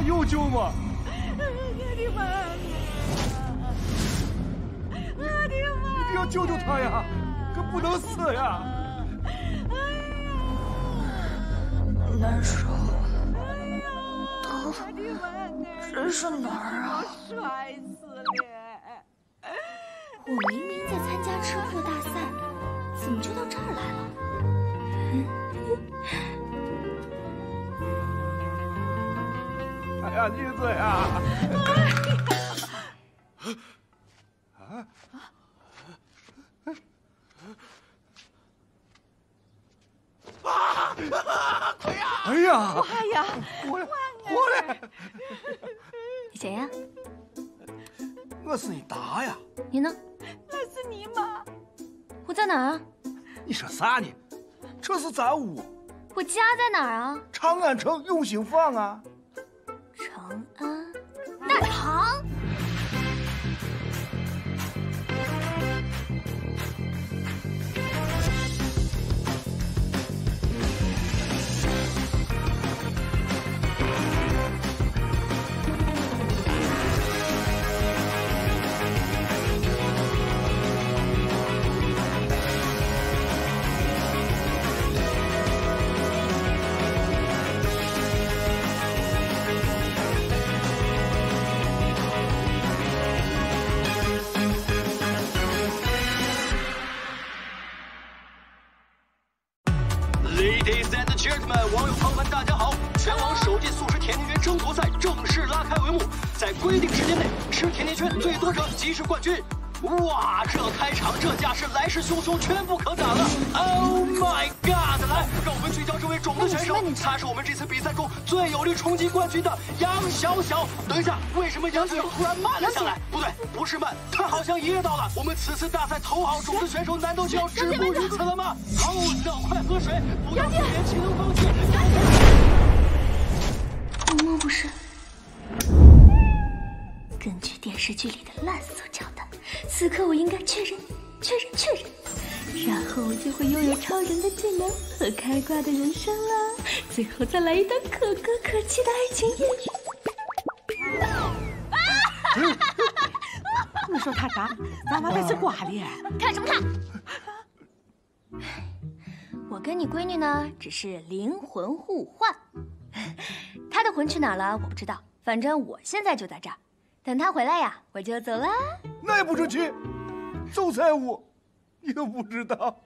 他有救吗？我的妈呀！我的妈！一定要救救他呀！可不能死呀！难受，哎呀，疼，这是哪儿啊？摔死了！我明明在参加车祸大赛，怎么就到这儿来了？哎呀，妮子呀！啊！啊！快呀！哎呀！哎呀，过来，过来！你谁呀？我是你达呀！你呢？我是你妈？我在哪儿啊？你说啥呢？这是咱屋。我家在哪儿啊？长安城永兴坊啊。晚安。来势汹汹，全不可挡了！Oh my god！来，让我们聚焦这位种子选手，他是我们这次比赛中最有力冲击冠军的杨小小。等一下，为什么杨小小突然慢了下来？不对，不是慢，他好像噎到了。我们此次大赛头号种子选手，难道就要止步于此了吗？好，那快喝水，不要自言，岂能放弃？我莫不是。根据电视剧里的烂俗桥段，此刻我应该确认、确认、确认，然后我就会拥有超人的技能和开挂的人生了。最后再来一段可歌可泣的爱情艳遇。你说他啥？咱妈在是瓜咧？看什么看？我跟你闺女呢，只是灵魂互换。她的魂去哪了？我不知道，反正我现在就在这儿。等他回来呀，我就走了。那也不准去，走财物，你都不知道。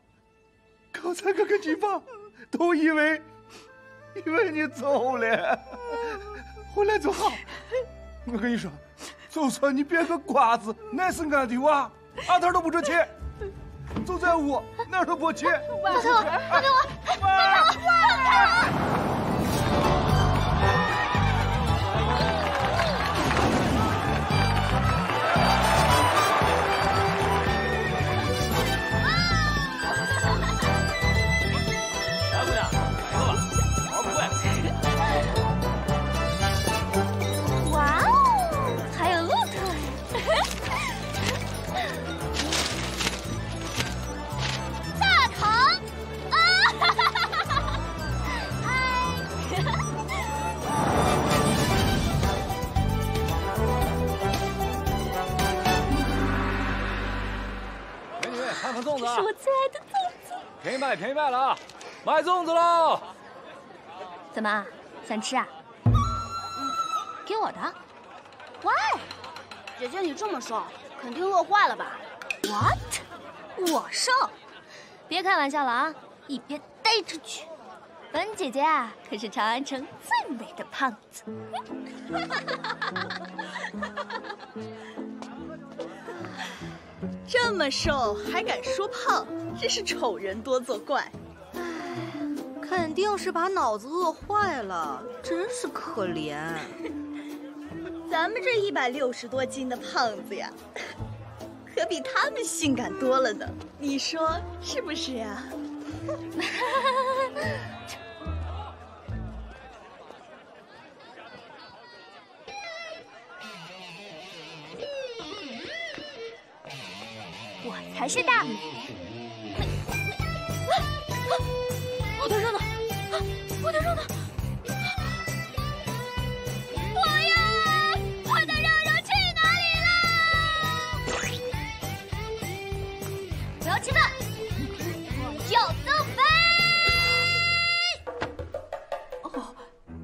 刚才哥跟金芳都以为以为你走了，回来就好。我跟你说，就算你变个瓜子，那是俺的娃，俺头都不准去。走财物，哪儿都不去。放开我！放开我！粽子，是我最爱的粽子。便宜卖，便宜卖了啊！卖粽子喽！怎么想吃啊？给我的。Why？姐姐你这么瘦，肯定饿坏了吧？What？我瘦？别开玩笑了啊！一边呆着去。本姐姐啊，可是长安城最美的胖子。这么瘦还敢说胖，真是丑人多作怪。唉，肯定是把脑子饿坏了，真是可怜。咱们这一百六十多斤的胖子呀，可比他们性感多了呢。你说是不是呀？我才是大美我的肉呢我的肉呢我的肉肉去哪里了我要吃饭我要增肥哦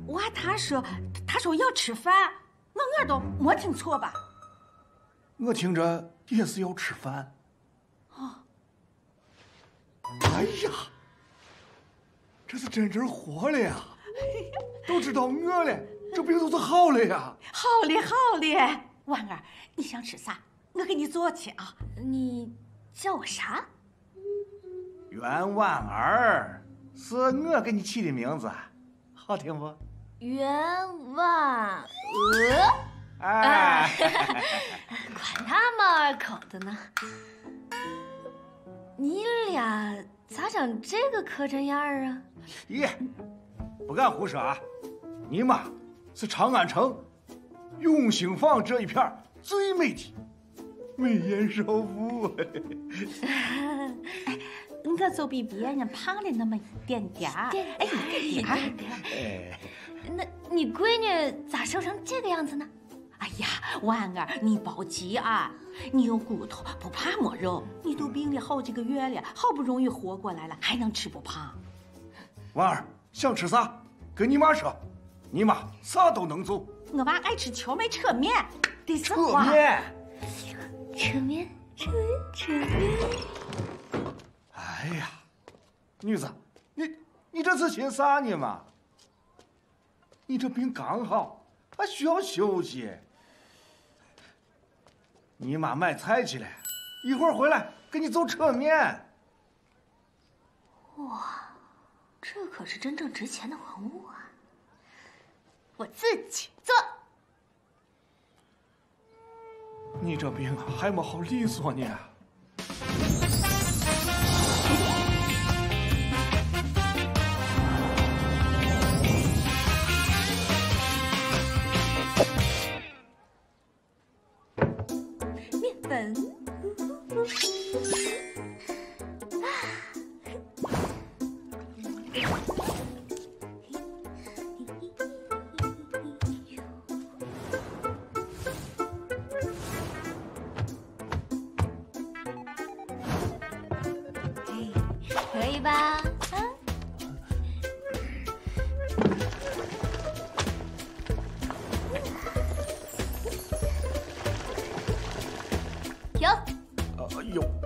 娃他说他说要吃饭我耳朵没听错吧我听着也是要吃饭哦，哎呀，这是真正活了呀！都知道饿了，这病都是好了呀。好了，好了，婉儿，你想吃啥？我给你做去啊。你叫我啥？袁婉儿，是我给你起的名字，好听不？袁婉娥。哎，管他嘛口子呢。你俩咋长这个磕碜样儿啊？咦，不敢胡说啊！你妈是长安城永兴坊这一片最美的美颜少妇。哎，我就比别人胖了那么一点点儿。哎，一点点。哎，那你闺女咋瘦成这个样子呢？哎呀，婉儿，你别急啊！你有骨头，不怕没肉。你都病了好几个月了，好不容易活过来了，还能吃不胖？婉儿想吃啥，跟你妈说，你妈啥都能做。我娃爱吃荞麦扯面，得扯面。扯面，扯面，扯面。哎呀，女子，你你这是寻啥呢嘛？你这病刚好，还需要休息。你妈卖菜去了，一会儿回来给你做扯面。哇，这可是真正值钱的文物啊！我自己做。你这病还没好利索呢。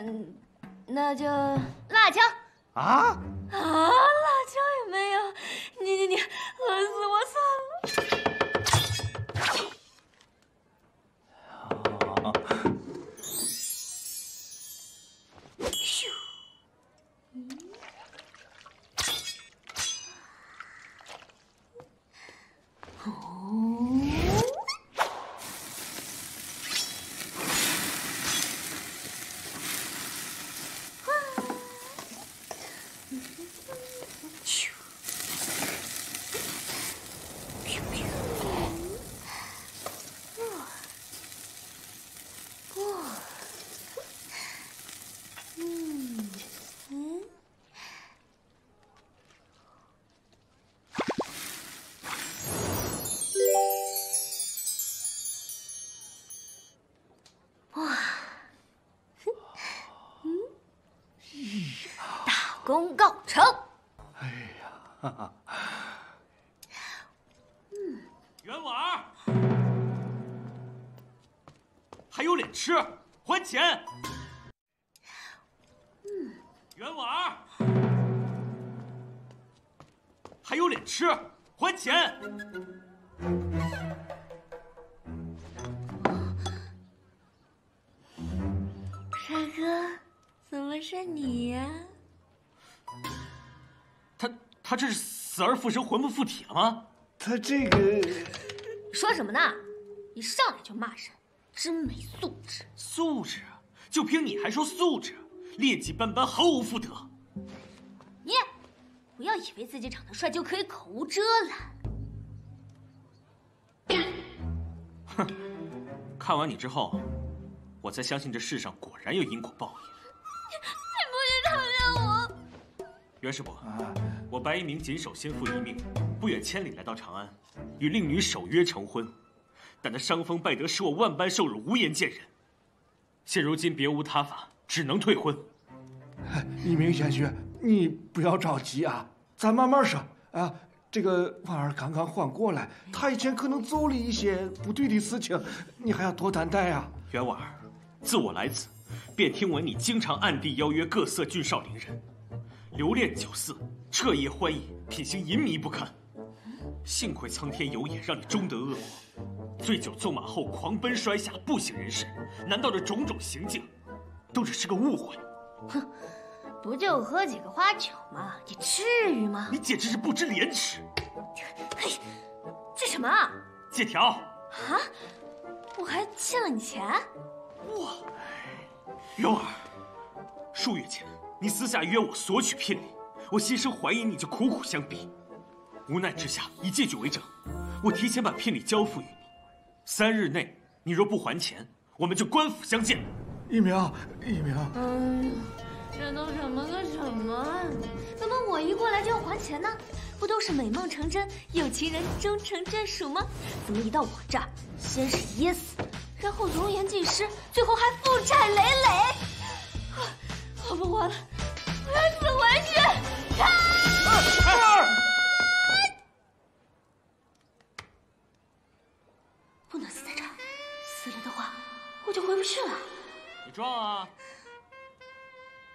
嗯，那就辣椒。啊？啊，吃？还钱！帅哥，怎么是你呀？他他这是死而复生，魂不附体了吗？他这个说什么呢？一上来就骂人，真没素质！素质？就凭你还说素质？劣迹斑斑，毫无妇德！你不要以为自己长得帅就可以口无遮拦。哼，看完你之后，我才相信这世上果然有因果报应。你不许讨厌我！袁师伯，我白一鸣谨守先父遗命，不远千里来到长安，与令女守约成婚。但他伤风败德使我万般受辱，无颜见人。现如今别无他法，只能退婚。一鸣贤婿，你不要着急啊，咱慢慢说啊。这个婉儿刚刚缓过来，她以前可能做了一些不对的事情，你还要多担待啊。袁婉儿，自我来此，便听闻你经常暗地邀约各色俊少伶人，留恋酒肆，彻夜欢饮，品行淫靡不堪。幸亏苍天有眼，让你终得恶果。醉酒纵马后狂奔摔下，不省人事。难道这种种行径，都只是个误会？哼！不就喝几个花酒吗？你至于吗？你简直是不知廉耻！嘿，这什么？借条。啊！我还欠了你钱？哇！柔儿，数月前你私下约我索取聘礼，我心生怀疑，你就苦苦相逼。无奈之下，以借据为证，我提前把聘礼交付于你。三日内，你若不还钱，我们就官府相见。一鸣，一鸣。嗯。这都什么跟什么？怎么我一过来就要还钱呢？不都是美梦成真，有情人终成眷属吗？怎么一到我这儿，先是噎死，然后容颜尽失，最后还负债累累？我不活了，我要死回去！啊！不能死在这儿，死了的话，我就回不去了。你撞啊！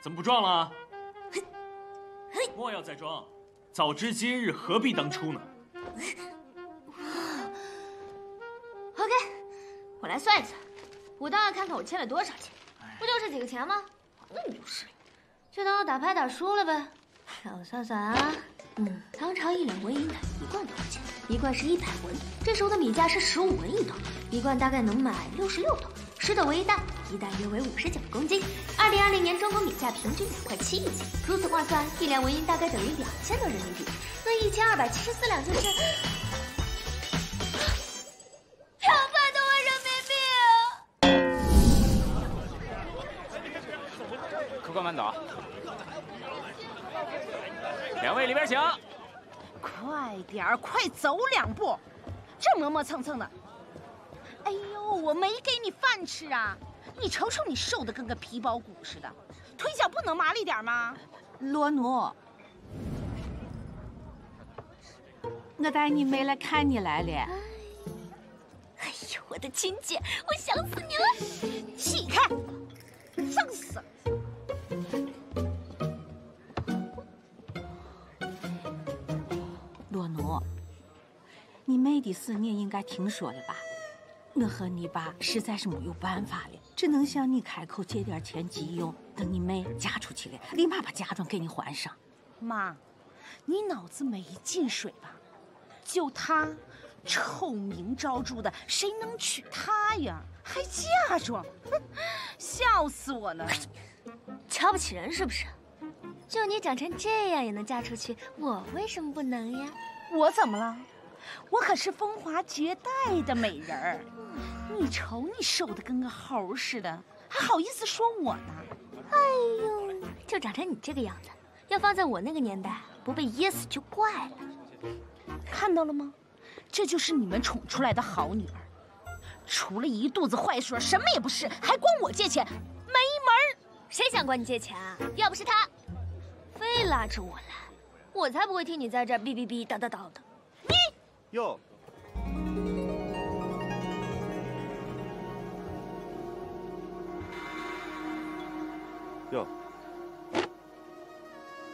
怎么不撞了？莫要再装！早知今日，何必当初呢？OK，我来算一算，我倒要看看我欠了多少钱。不就这几个钱吗？那么有势力，就当我打牌打输了呗。让我算算啊，嗯，唐朝一两纹银的一贯多少钱？一贯是一百文，这时候的米价是十五文一斗，一贯大概能买六十六斗。十斗为一担，一担约为五十九公斤。二零二零年中国米价平均两块七一斤，如此换算，一两纹银大概等于两千多人民币。那一千二百七十四两就是两百多万人民币。客官慢走，两位里边请。快点儿，快走两步，这磨磨蹭蹭的。哎呦，我没给你饭吃啊！你瞅瞅你瘦的跟个皮包骨似的，腿脚不能麻利点吗？罗奴，我带你妹来看你来了。哎呦，我的亲姐，我想死你了！起开，脏死了！罗奴，你妹的事你也应该听说了吧？我和你爸实在是没有办法了，只能向你开口借点钱急用。等你妹嫁出去了，立马把嫁妆给你还上。妈，你脑子没进水吧？就她，臭名昭著的，谁能娶她呀？还嫁妆？哼，笑死我了！瞧不起人是不是？就你长成这样也能嫁出去，我为什么不能呀？我怎么了？我可是风华绝代的美人儿，你瞅你瘦的跟个猴似的，还好意思说我呢？哎呦，就长成你这个样子，要放在我那个年代，不被噎死就怪了。看到了吗？这就是你们宠出来的好女儿，除了一肚子坏水，什么也不是，还管我借钱，没门谁想管你借钱啊？要不是他，非拉着我来，我才不会听你在这哔哔哔叨叨叨的。哟，哟，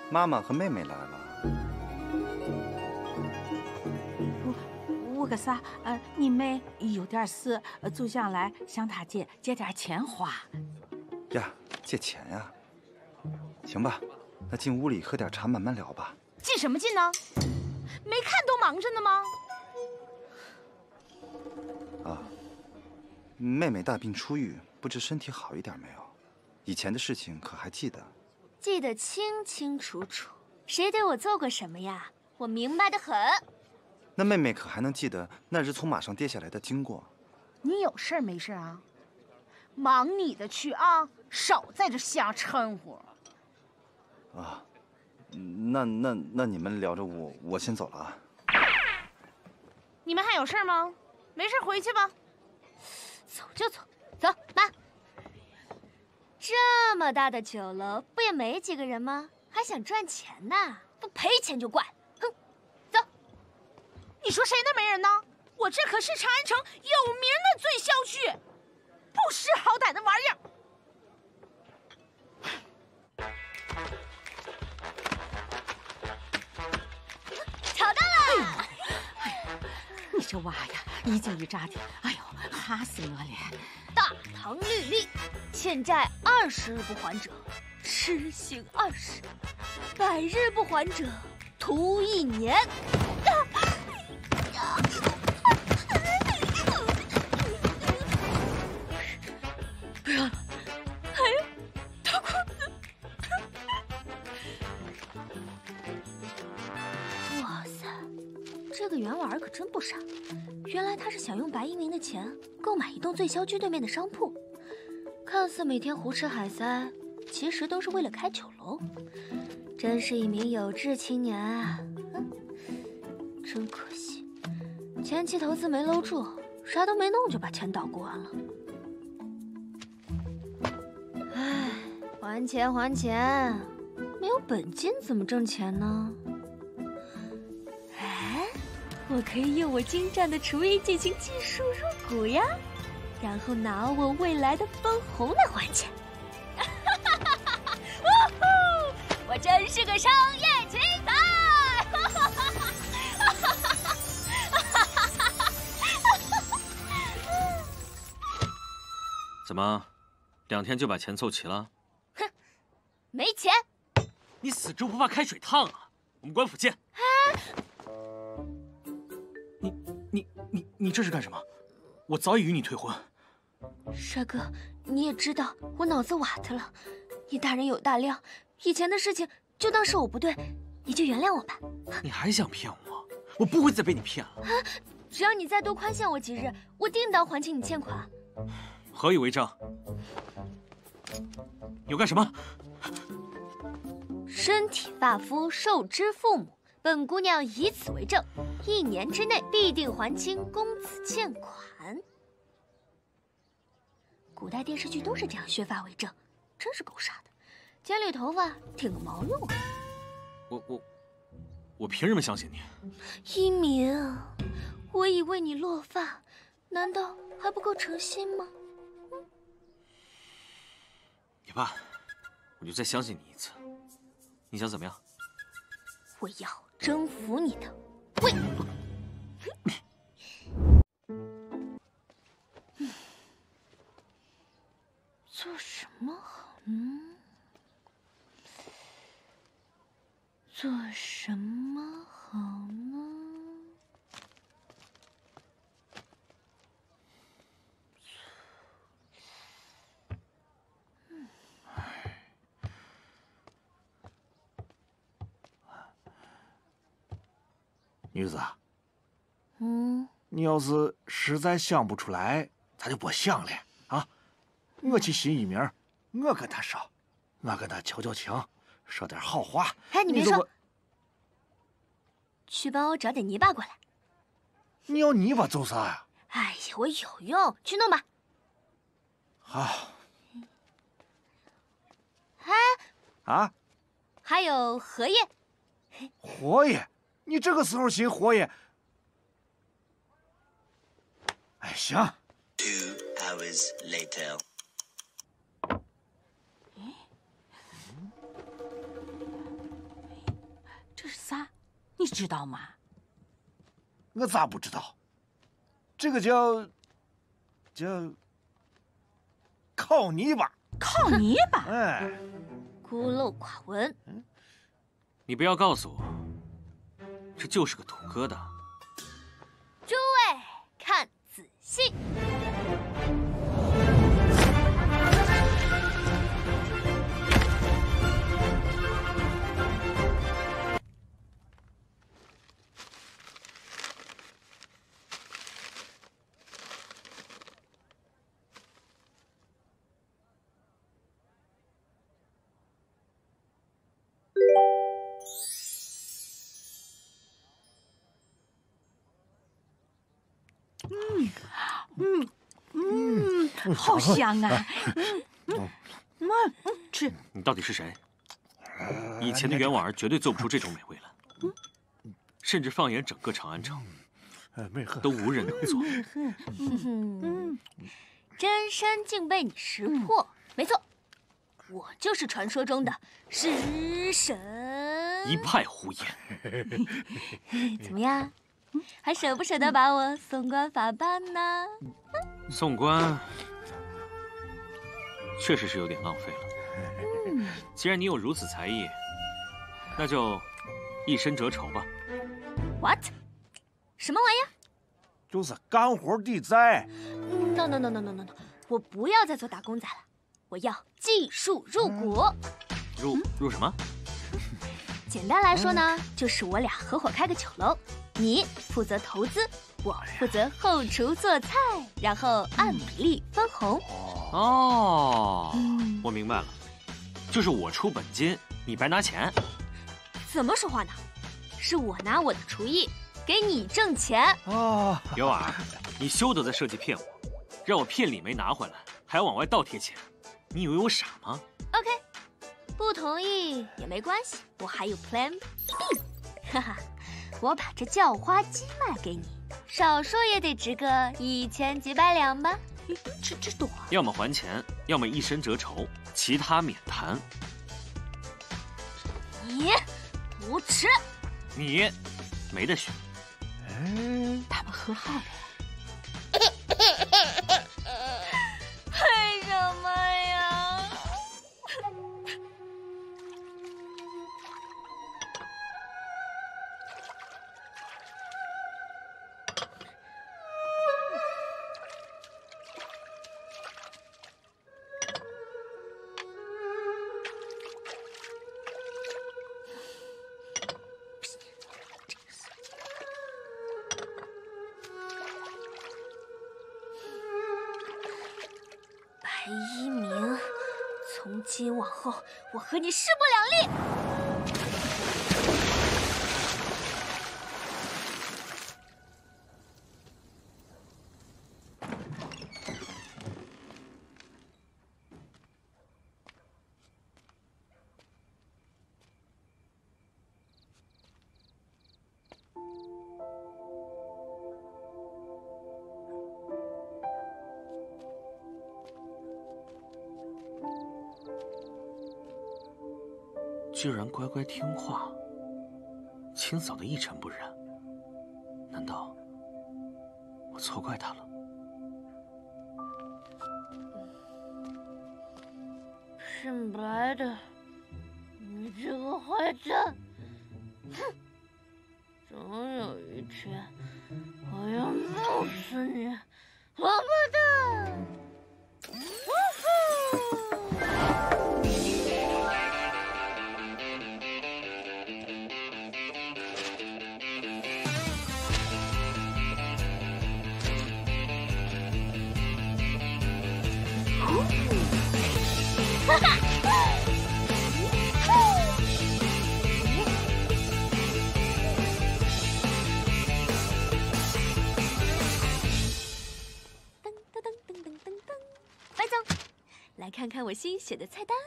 妈妈和妹妹来了。我我个啥？呃，你妹有点事，就想来向她借借点钱花。呀，借钱呀？行吧，那进屋里喝点茶，慢慢聊吧。进什么进呢？没看都忙着呢吗？啊，妹妹大病初愈，不知身体好一点没有？以前的事情可还记得？记得清清楚楚，谁对我做过什么呀？我明白的很。那妹妹可还能记得那日从马上跌下来的经过？你有事儿没事儿啊？忙你的去啊，少在这瞎掺和。啊，那那那你们聊着，我我先走了啊。你们还有事吗？没事回去吧。走就走，走，妈。这么大的酒楼，不也没几个人吗？还想赚钱呢？不赔钱就怪。哼，走。你说谁那没人呢？我这可是长安城有名的醉销区，不识好歹的玩意儿。找到了！你这娃呀，一惊一乍的，哎呦，吓死我了！大唐律例，欠债二十日不还者，吃刑二十；百日不还者，徒一年。不要了！哎呀，脱裤子！哇塞，这个袁婉儿可真不傻，原来他是想用白一鸣的钱购买一栋醉销居对面的商铺，看似每天胡吃海塞，其实都是为了开酒楼。真是一名有志青年啊！真可惜，前期投资没搂住，啥都没弄就把钱捣鼓完了。唉，还钱还钱，没有本金怎么挣钱呢？哎，我可以用我精湛的厨艺进行技术入股呀，然后拿我未来的分红来还钱。我真是个商业奇才！怎么，两天就把钱凑齐了？哼，没钱！你死猪不怕开水烫啊！我们官府见。你你你你这是干什么？我早已与你退婚。帅哥，你也知道我脑子瓦特了，你大人有大量，以前的事情就当是我不对，你就原谅我吧。你还想骗我？我不会再被你骗了。只要你再多宽限我几日，我定当还清你欠款。何以为证？有干什么？身体发肤受之父母，本姑娘以此为证，一年之内必定还清公子欠款。古代电视剧都是这样削发为证，真是够傻的。剪缕头发顶个毛用啊！我我我凭什么相信你？一鸣，我已为你落发，难道还不够诚心吗？也罢，我就再相信你一次。你想怎么样？我要征服你的胃。做什么好呢？做什么好呢？女子，嗯，你要是实在想不出来，咱就别想了啊！我去寻一鸣，我跟他说，我跟他求求情，说点好话。哎，你别说，去帮我找点泥巴过来。你要泥巴做啥呀？哎呀，我有用，去弄吧。好。哎。啊？还有荷叶。荷叶？你这个时候寻火也？哎，行。Two hours later. 这是啥？你知道吗？我咋不知道？这个叫叫烤泥巴。烤泥巴？哎，孤陋寡闻。你不要告诉我，这就是个土疙瘩。诸位看仔细。嗯嗯，好香啊！嗯嗯嗯，吃。你到底是谁？以前的袁婉儿绝对做不出这种美味来，甚至放眼整个长安城，都无人能做。嗯，真身竟被你识破，没错，我就是传说中的食神。一派胡言！怎么样，还舍不舍得把我送官法办呢？送官确实是有点浪费了。既然你有如此才艺，那就一身折愁吧。What？什么玩意儿就是干活地栽。？No no no no no no no！我不要再做打工仔了，我要技术入股。入入什么？简单来说呢，就是我俩合伙开个酒楼，你负责投资，我负责后厨做菜，然后按比例分红。哦，我明白了，就是我出本金，你白拿钱。怎么说话呢？是我拿我的厨艺给你挣钱。哦，尤婉儿，你休得再设计骗我，让我骗李梅拿回来，还要往外倒贴钱，你以为我傻吗？OK，不同意也没关系，我还有 Plan B。哈哈，我把这叫花鸡卖给你，少说也得值个一千几百两吧。这这多？要么还钱，要么一身折愁，其他免谈。你无耻，你没得选。哎，他们和好了。和你是居然乖乖听话，清扫的一尘不染。难道我错怪他了？姓白的，你这个坏蛋！哼，总有一天我要弄死你，王八蛋！看看我新写的菜单。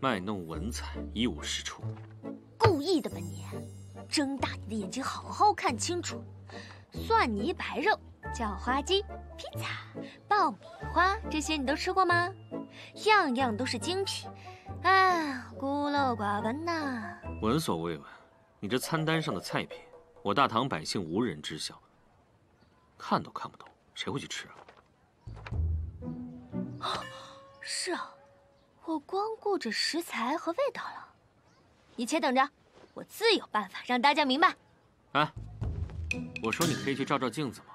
卖弄文采，一无是处。故意的吧你！睁大你的眼睛，好好看清楚。蒜泥白肉、叫花鸡、披萨、爆米花，这些你都吃过吗？样样都是精品，啊，孤陋寡闻呐。闻所未闻，你这餐单上的菜品，我大唐百姓无人知晓，看都看不懂，谁会去吃啊？是啊，我光顾着食材和味道了。你且等着，我自有办法让大家明白。哎，我说你可以去照照镜子吗？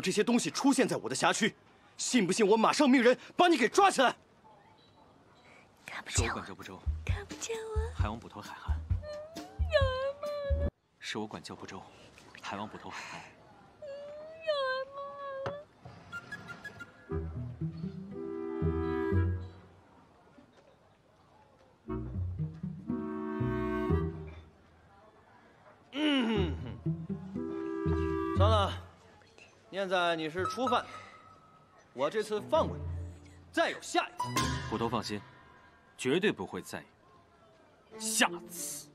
让这些东西出现在我的辖区，信不信我马上命人把你给抓起来？是我管教不周，看不见我，还望捕头海涵。是我管教不周，还望捕头海涵。嗯，算了，念在你是初犯，我这次放过你，再有下一次。捕头放心，绝对不会再有下次。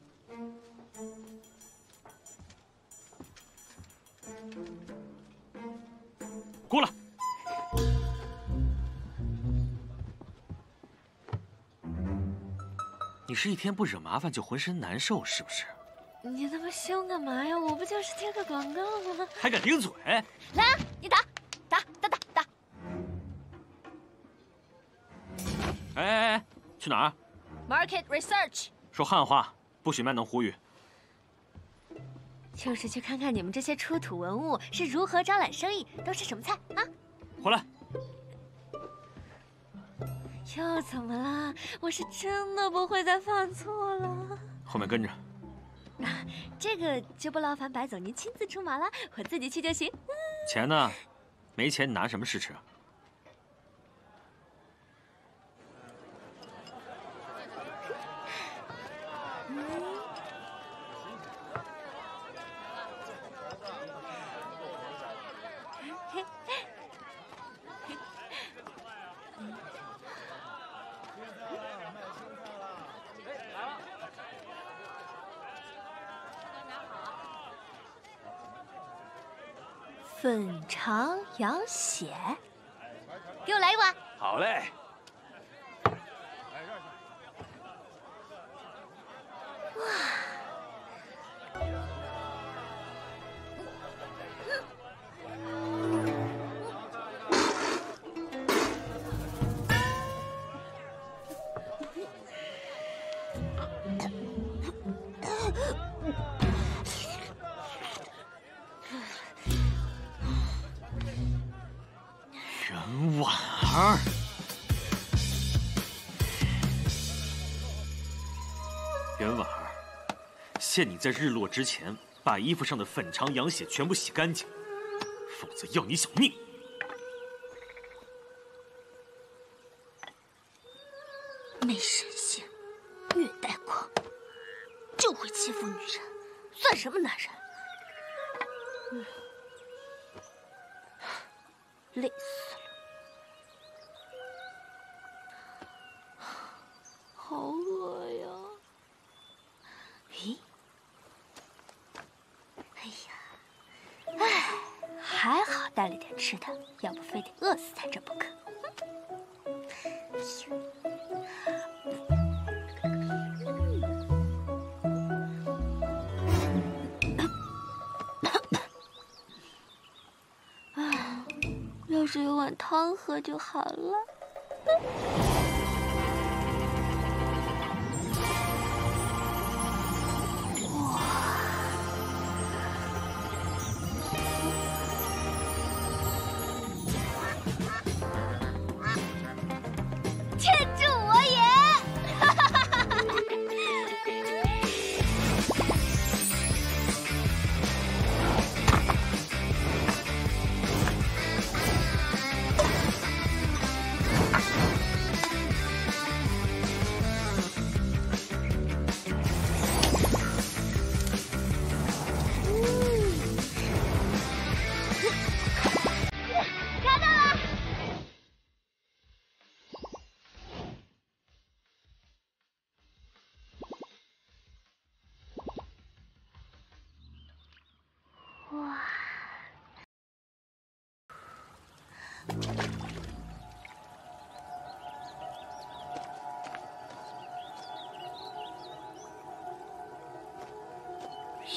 过来。你是一天不惹麻烦就浑身难受，是不是？你那么凶干嘛呀？我不就是贴个广告吗？还敢顶嘴？来啊，你打，打，打，打，打！哎哎哎，去哪儿？Market research 说汉话，不许卖弄胡语。就是去看看你们这些出土文物是如何招揽生意，都是什么菜啊？回来。又怎么了？我是真的不会再犯错了。后面跟着。这个就不劳烦白总您亲自出马了，我自己去就行。钱呢？没钱你拿什么试吃啊？粉肠羊血，给我来一碗。好嘞。儿，袁婉儿，限你在日落之前把衣服上的粉肠羊血全部洗干净，否则要你小命！没神就好了。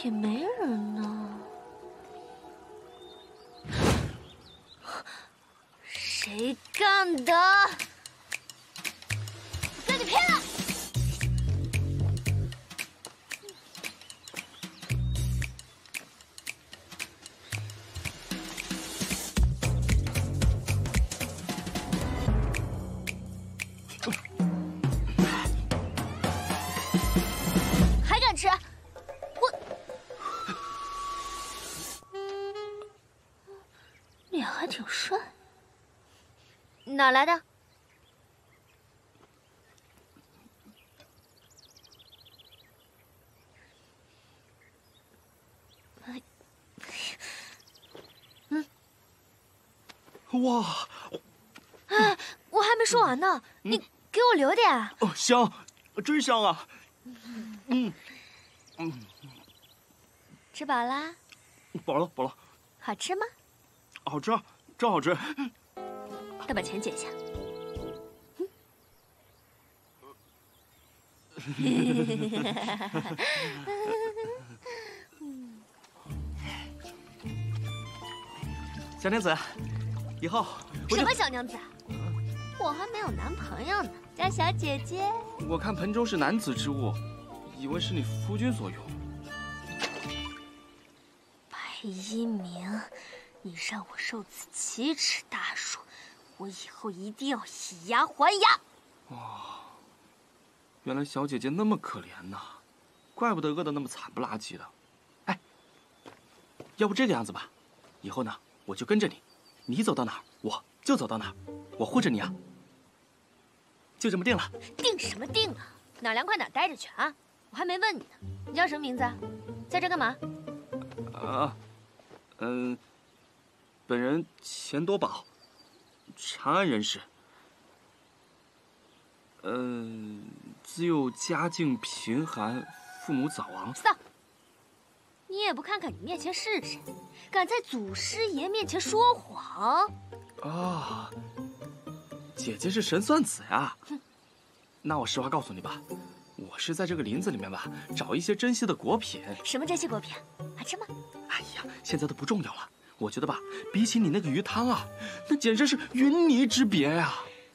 也没人呢，谁干的？哪来的？哇，哎，我还没说完呢，你给我留点。哦，香，真香啊！嗯嗯，吃饱啦？饱了，饱了。好吃吗？好吃，真好吃。再把钱结下。小娘子，以后什么小娘子？我还没有男朋友呢，叫小姐姐。我看盆中是男子之物，以为是你夫君所用。白一鸣，你让我受此奇耻大辱，我以后一定要以牙还牙。哇，原来小姐姐那么可怜呐，怪不得饿得那么惨不拉几的。哎，要不这个样子吧，以后呢？我就跟着你，你走到哪儿我就走到哪儿，我护着你啊。就这么定了。定什么定啊？哪凉快哪待着去啊！我还没问你呢，你叫什么名字？在这干嘛？啊，嗯，本人钱多宝，长安人士。嗯，自幼家境贫寒，父母早亡。丧！你也不看看你面前是谁，敢在祖师爷面前说谎？啊，姐姐是神算子呀！哼，那我实话告诉你吧，我是在这个林子里面吧，找一些珍稀的果品。什么珍稀果品？好吃吗？哎呀，现在都不重要了。我觉得吧，比起你那个鱼汤啊，那简直是云泥之别呀！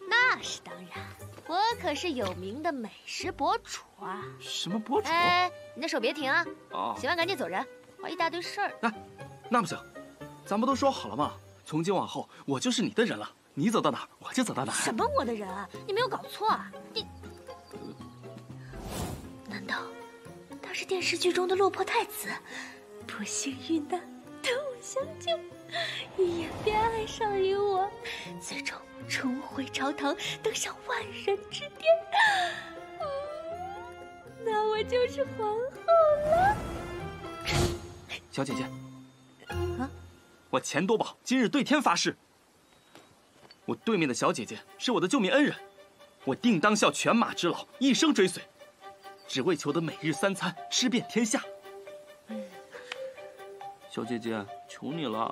那是当然，我可是有名的美食博主啊！什么博主？哎，你的手别停啊！哦，洗完赶紧走人，我一大堆事儿。哎，那不行，咱不都说好了吗？从今往后，我就是你的人了。你走到哪儿，我就走到哪儿。什么我的人？啊你没有搞错啊？你难道他是电视剧中的落魄太子？不幸遇难，同我相救，一眼便爱上于我，最终重回朝堂，登上万人之巅。那我就是皇后了。小姐姐，啊，我钱多宝今日对天发誓，我对面的小姐姐是我的救命恩人，我定当效犬马之劳，一生追随，只为求得每日三餐，吃遍天下。小姐姐，求你了。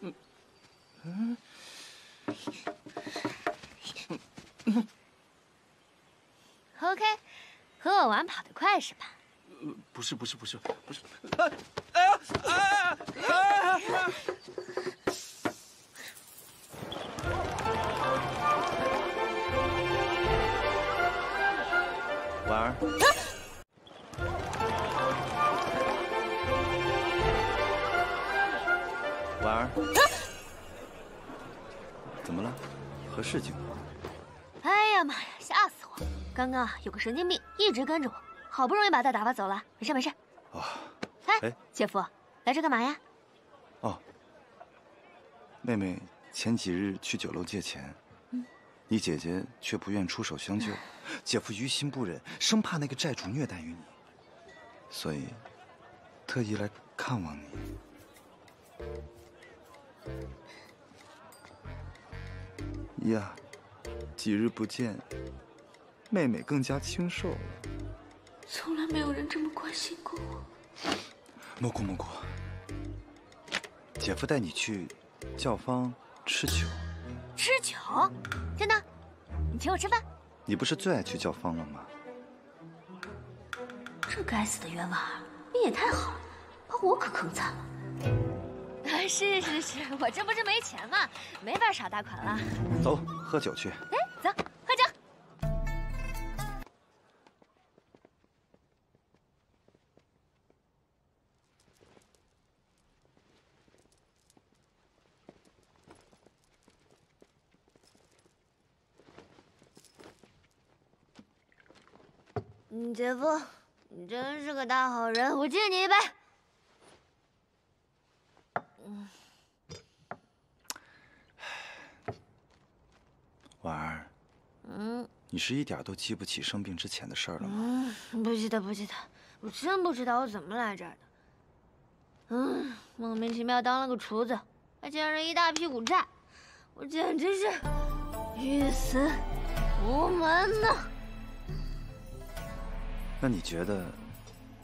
嗯嗯 OK，和我玩跑得快是吧？呃，不是不是不是不是，哎哎呀哎呀哎婉儿，怎么了？何事情？哎呀妈呀，吓死我！刚刚有个神经病一直跟着我，好不容易把他打发走了，没事没事。哦，哎哎，姐夫，来这干嘛呀？哦，妹妹前几日去酒楼借钱，你姐姐却不愿出手相救，姐夫于心不忍，生怕那个债主虐待于你，所以特意来看望你。呀，几日不见，妹妹更加清瘦了。从来没有人这么关心过我。蘑菇蘑菇，姐夫带你去教坊吃酒。吃酒？真的？你请我吃饭？你不是最爱去教坊了吗？这该死的冤枉儿，你也太好了，把我可坑惨了。是是是，我这不是没钱吗？没法耍大款了。走，喝酒去。哎，走，嗯，姐夫，你真是个大好人，我敬你一杯。嗯，婉儿，嗯你是一点都记不起生病之前的事儿了吗？嗯，不记得不记得，我真不知道我怎么来这儿的。嗯，莫名其妙当了个厨子，还欠人一大屁股债，我简直是欲死无门呐！那你觉得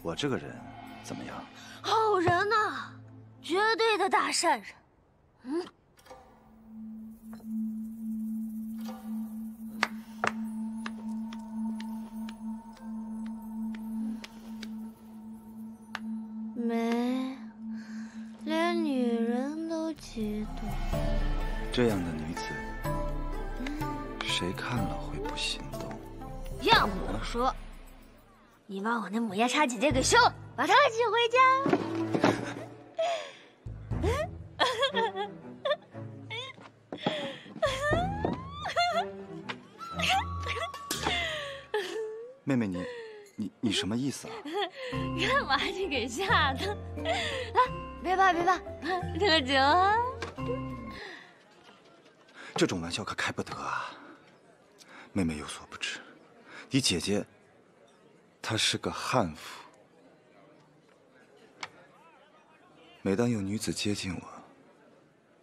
我这个人怎么样？好人呐、绝对的大善人。嗯。没，连女人都嫉妒。这样的女子，谁看了会不心动？要不我说，你把我那母夜叉姐姐给休了，把她娶回家。妹妹你，你你什么意思啊？干嘛你给吓的？来，别怕别怕，喝酒啊！这种玩笑可开不得啊！妹妹有所不知，你姐姐，她是个悍妇。每当有女子接近我，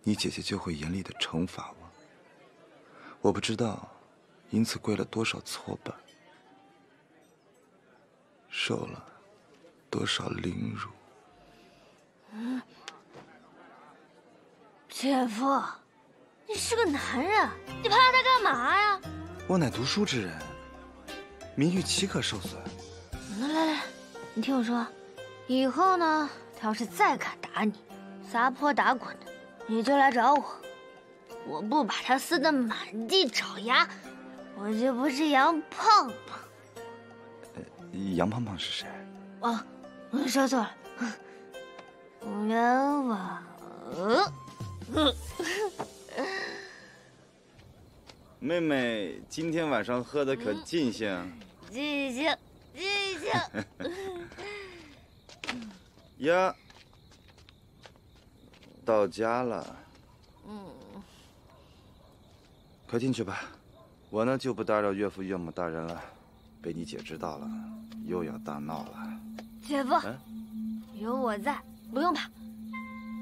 你姐姐就会严厉的惩罚我。我不知道，因此跪了多少挫败，受了多少凌辱。嗯，姐夫，你是个男人，你怕他干嘛呀？我乃读书之人，名誉岂可受损？来来来，你听我说，以后呢，他要是再敢打你，撒泼打滚的，你就来找我。我不把他撕得满地找牙，我就不是杨胖胖。杨胖胖是谁？哦，我说错了，冤枉。妹妹今天晚上喝的可尽兴。尽兴，尽兴。呀，到家了。嗯，快进去吧，我呢就不打扰岳父岳母大人了。被你姐知道了，又要大闹了。姐夫，有我在，不用怕。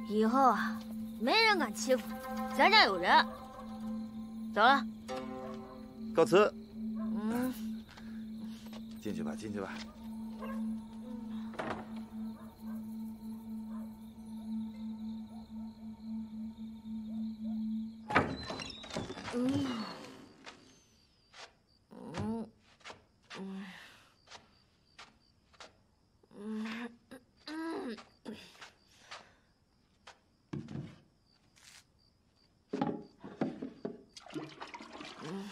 以后啊，没人敢欺负咱家有人。走了。告辞。进去吧，进去吧。嗯，嗯，嗯，嗯，嗯。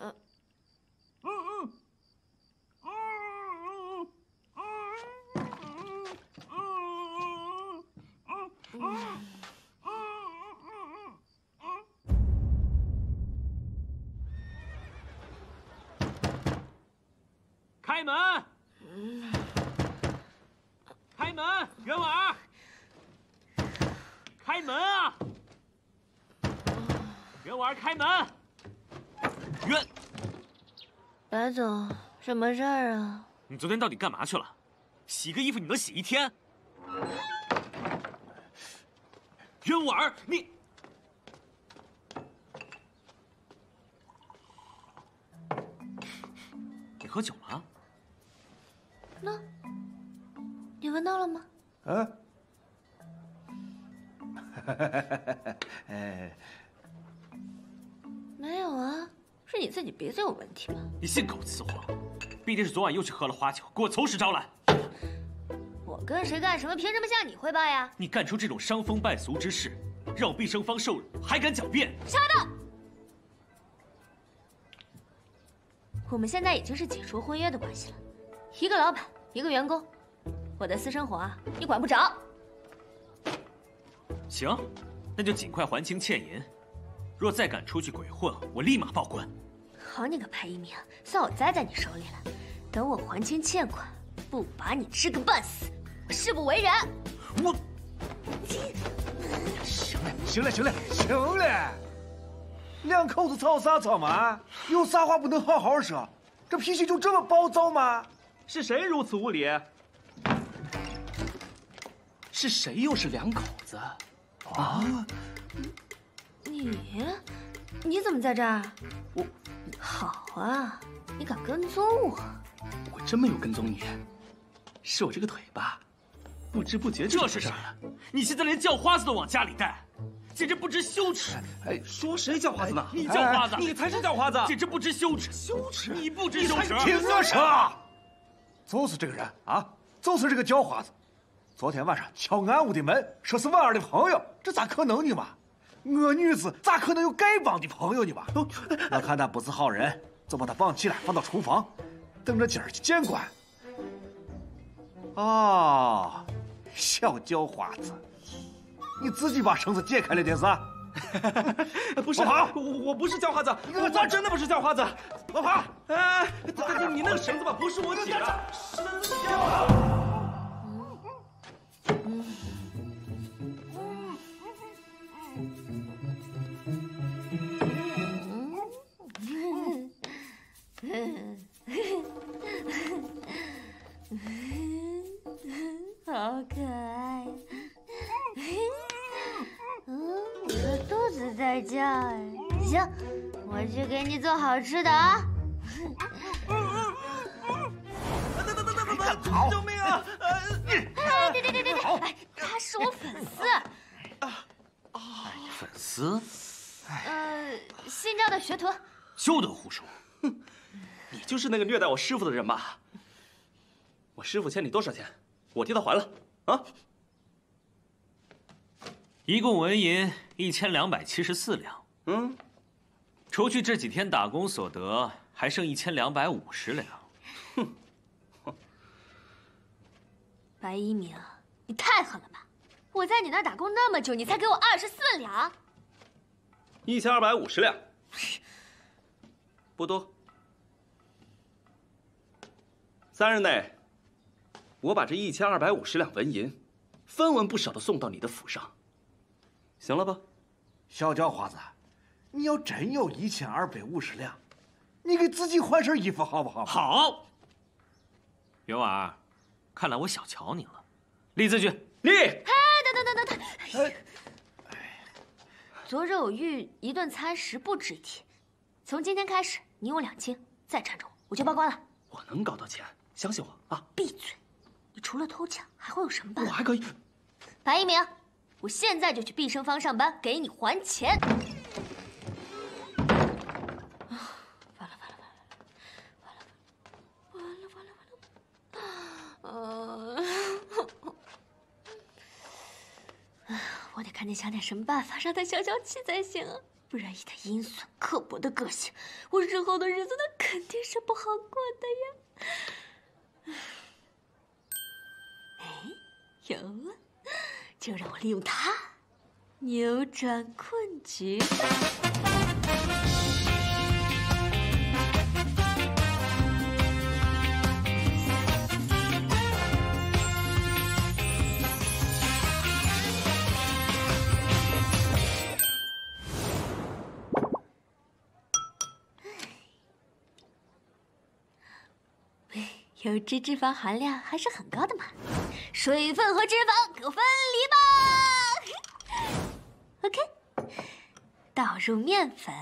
呃开门！开门，袁婉儿！开门啊！袁婉儿，开门！袁，白总，什么事儿啊？你昨天到底干嘛去了？洗个衣服你能洗一天？袁婉儿，你你喝酒了？你自己鼻子有问题吧？你信口雌黄，必定是昨晚又去喝了花酒，给我从实招来。我跟谁干什么，凭什么向你汇报呀？你干出这种伤风败俗之事，让我毕生方受辱，还敢狡辩？我们现在已经是解除婚约的关系了，一个老板，一个员工，我的私生活啊，你管不着。行，那就尽快还清欠银，若再敢出去鬼混，我立马报官。好你个裴一鸣，算我栽在你手里了。等我还清欠款，不把你吃个半死，我誓不为人。我，行了，行了，行了，行了，两口子吵啥吵嘛？有啥话不能好好说？这脾气就这么暴躁吗？是谁如此无礼？是谁又是两口子？啊？你，你怎么在这儿？我，好啊，你敢跟踪我？我真没有跟踪你，是我这个腿吧，不知不觉这是啥呀？你现在连叫花子都往家里带，简直不知羞耻！哎，说谁叫花子呢？你叫花子，你才是叫花子，简直不知羞耻！羞耻！你不知羞耻！停啊说，就是这个人啊，就是这个叫花子，昨天晚上敲俺屋的门，说是婉儿的朋友，这咋可能呢嘛？我女子咋可能有丐帮的朋友呢吧？我看他不是好人，就把他绑起来放到厨房，等着今儿去见官。哦，小叫花子，你自己把绳子解开了的是？不是，我我不是叫花子，我真的不是叫花子。老婆！哎，你那个绳子吧，不是我解的，绳子你掉了。好可爱，嗯，我的肚子在叫哎，行，我去给你做好吃的啊。救命啊！哎，对对对对对，哎，他是我粉丝。啊啊！粉丝？呃，新招的学徒。休得胡说！哼，你就是那个虐待我师傅的人吧？我师傅欠你多少钱？我替他还了，啊！一共纹银一千两百七十四两，嗯，除去这几天打工所得，还剩一千两百五十两。哼！白一鸣，你太狠了吧！我在你那儿打工那么久，你才给我二十四两，一千二百五十两，不多。三日内。我把这一千二百五十两纹银，分文不少的送到你的府上，行了吧？小叫花子，你要真有一千二百五十两，你给自己换身衣服好不好？好。云婉，看来我小瞧你了。立字据。立。哎，等等等等等。哎。昨日偶遇一顿餐食不值一提，从今天开始你我两清，再缠着我我就报官了。我能搞到钱，相信我啊！闭嘴。你除了偷抢，还会有什么办法？我还可以。白一鸣，我现在就去毕生坊上班，给你还钱。完了完了完了完了完了完了完了！嗯，我得赶紧想点什么办法让他消消气才行啊，不然以他阴损刻薄的个性，我日后的日子那肯定是不好过的呀。哎有了，就让我利用它扭转困局。油脂脂肪含量还是很高的嘛。水分和脂肪给我分离吧。OK，倒入面粉、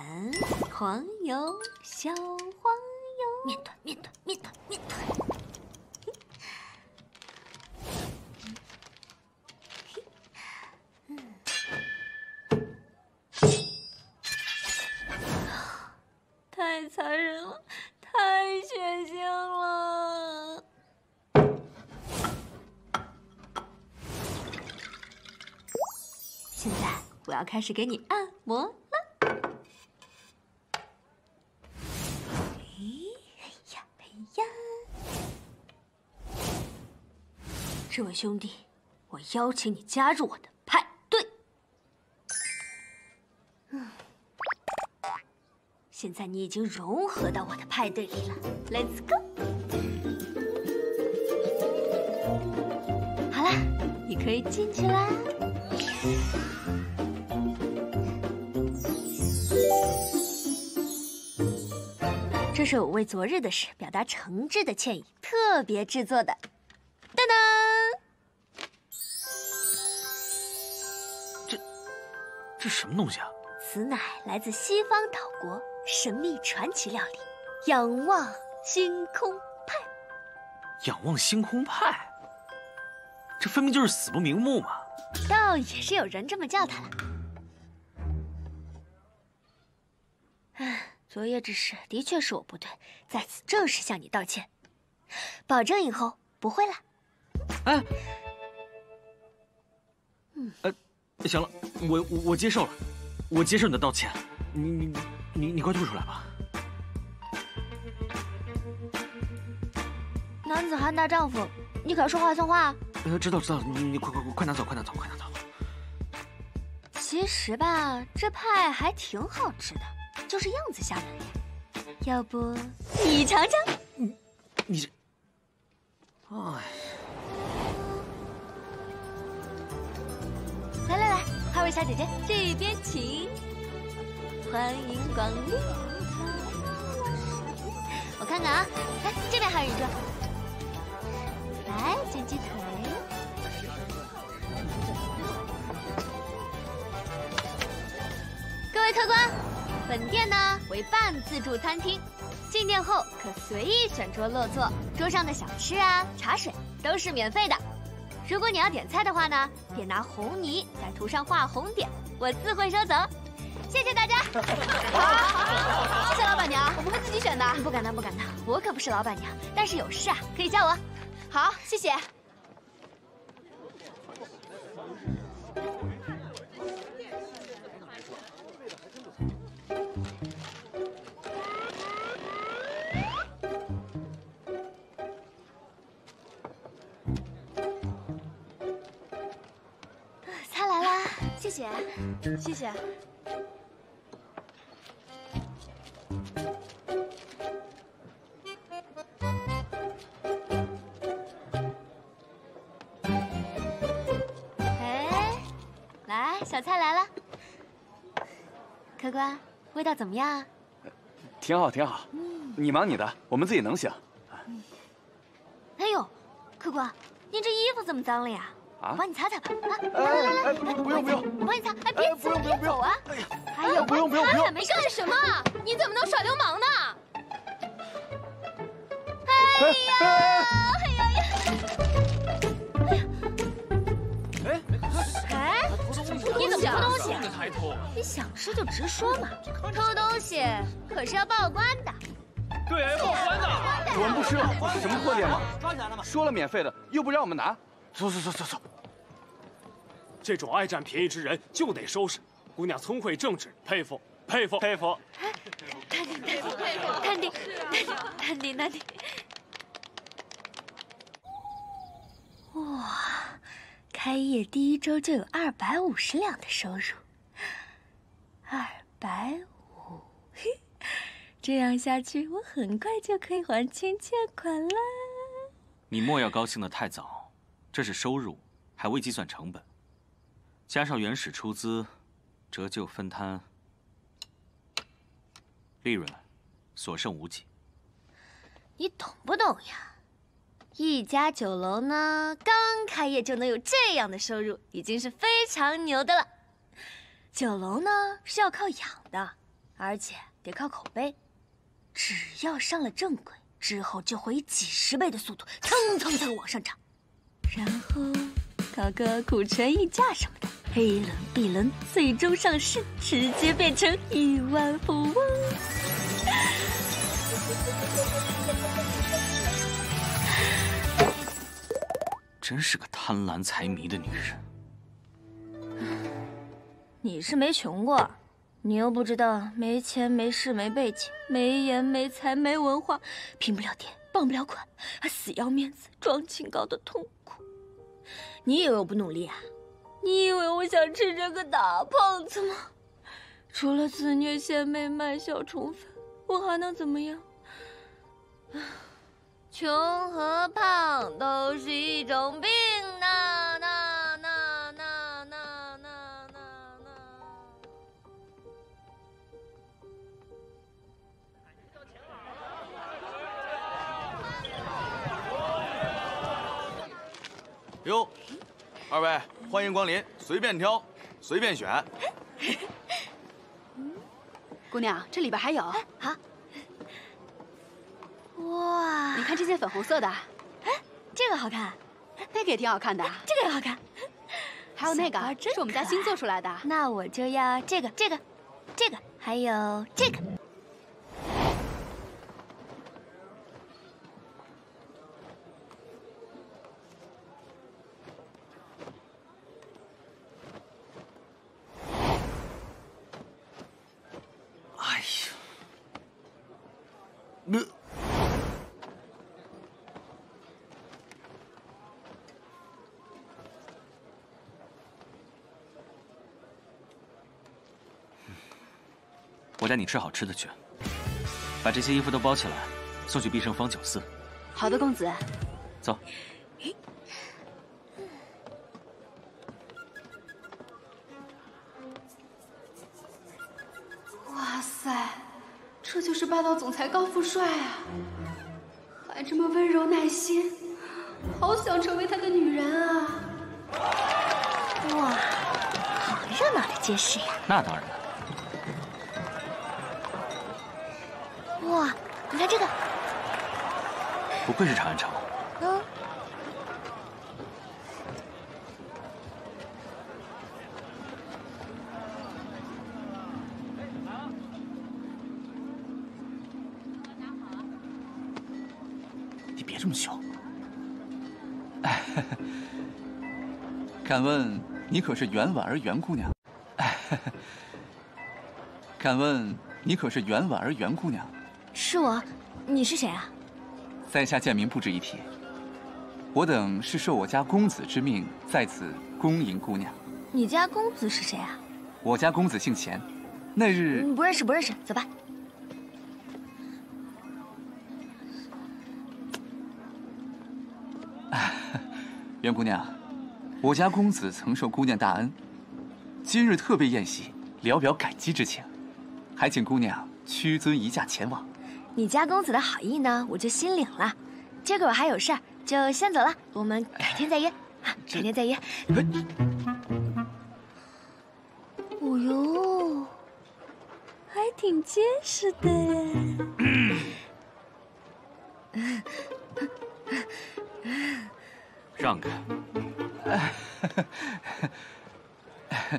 黄油、小黄油、面团、面团、面团、面团。太残忍了，太血腥了。现在我要开始给你按摩了。咦，哎呀，哎呀！这位兄弟，我邀请你加入我的现在你已经融合到我的派对里了，Let's go！好了，你可以进去啦。这是我为昨日的事表达诚挚的歉意特别制作的，噔噔。这什么东西啊？此乃来自西方岛国神秘传奇料理——仰望星空派。仰望星空派，这分明就是死不瞑目嘛！倒也是有人这么叫他了。唉，昨夜之事的确是我不对，在此正式向你道歉，保证以后不会了。哎，嗯，呃，行了，我我我接受了，我接受你的道歉。你你你你快吐出来吧。男子汉大丈夫，你可说话算话。呃，知道知道，你你快快快快拿走，快拿走，快拿走。其实吧，这派还挺好吃的，就是样子吓人点。要不你尝尝？你你这，哎。来来来，二位小姐姐这边请，欢迎光临。我看看啊，哎，这边还有一个，来煎鸡腿。各位客官，本店呢为半自助餐厅，进店后可随意选桌落座，桌上的小吃啊、茶水都是免费的。如果你要点菜的话呢，便拿红泥在图上画红点，我自会收走。谢谢大家。好，谢谢老板娘，我们会自己选的。不敢当，不敢当，我可不是老板娘，但是有事啊可以叫我。好，谢谢。菜来啦，谢谢，谢谢。小菜来了。客官，味道怎么样啊？挺好，挺好。你忙你的，我们自己能行。哎呦，客官，您这衣服怎么脏了呀？啊我帮你擦擦吧。来来来，哎不用不用我帮你擦。哎，别走，别走啊！哎呀，不用不用不用没干什么？你怎么能耍流氓呢？哎呀，偷东西啊？你想吃就直说嘛，偷东西可是要报官的。对呀，要报官的。我们不吃了，什么破店嘛？抓起来了吗？说了免费的，又不让我们拿。走走走走走。这种爱占便宜之人就得收拾。姑娘聪慧正直，佩服佩服佩服。淡定淡定淡定淡定淡定。哇，开业第一周就有二百五十两的收入，二百五，嘿，这样下去我很快就可以还清欠款了。你莫要高兴得太早，这是收入，还未计算成本，加上原始出资，折旧分摊，利润所剩无几。你懂不懂呀？一家酒楼呢，刚开业就能有这样的收入，已经是非常牛的了。酒楼呢是要靠养的，而且得靠口碑。只要上了正轨，之后就会以几十倍的速度蹭蹭蹭往上涨，然后搞个股权溢价什么的，A 轮、B 轮，最终上市，直接变成亿万富翁。真是个贪婪财迷的女人。你是没穷过，你又不知道没钱、没势、没背景、没颜、没才、没文化，拼不了店，傍不了款，还死要面子、装清高的痛苦。你以为我不努力啊？你以为我想吃这个大胖子吗？除了自虐献媚卖小宠粉，我还能怎么样？穷和胖都是一种病呐呐呐呐呐呐呐！哟，二位欢迎光临，随便挑，随便选。姑娘，这里边还有。好。哇，你看这件粉红色的，哎，这个好看，那个也挺好看的，这个也好看，还有那个是我们家新做出来的。那我就要这个，这个，这个，还有这个。带你吃好吃的去，把这些衣服都包起来，送去必胜坊酒肆。好的，公子。走。哇塞，这就是霸道总裁高富帅啊！还这么温柔耐心，好想成为他的女人啊！哇，好热闹的街市呀！那当然了。哇，你看这个，不愧是长安城。嗯。你别这么凶。敢问你可是袁婉儿袁姑娘？敢问你可是袁婉儿袁姑娘？是我，你是谁啊？在下贱民不值一提。我等是受我家公子之命在此恭迎姑娘。你家公子是谁啊？我家公子姓钱，那日不认识，不认识，走吧。袁姑娘，我家公子曾受姑娘大恩，今日特备宴席，聊表感激之情，还请姑娘屈尊移驾前往。你家公子的好意呢，我就心领了。今个我还有事儿，就先走了。我们改天再约啊，改天再约。哦呦，还挺结实的耶。让开。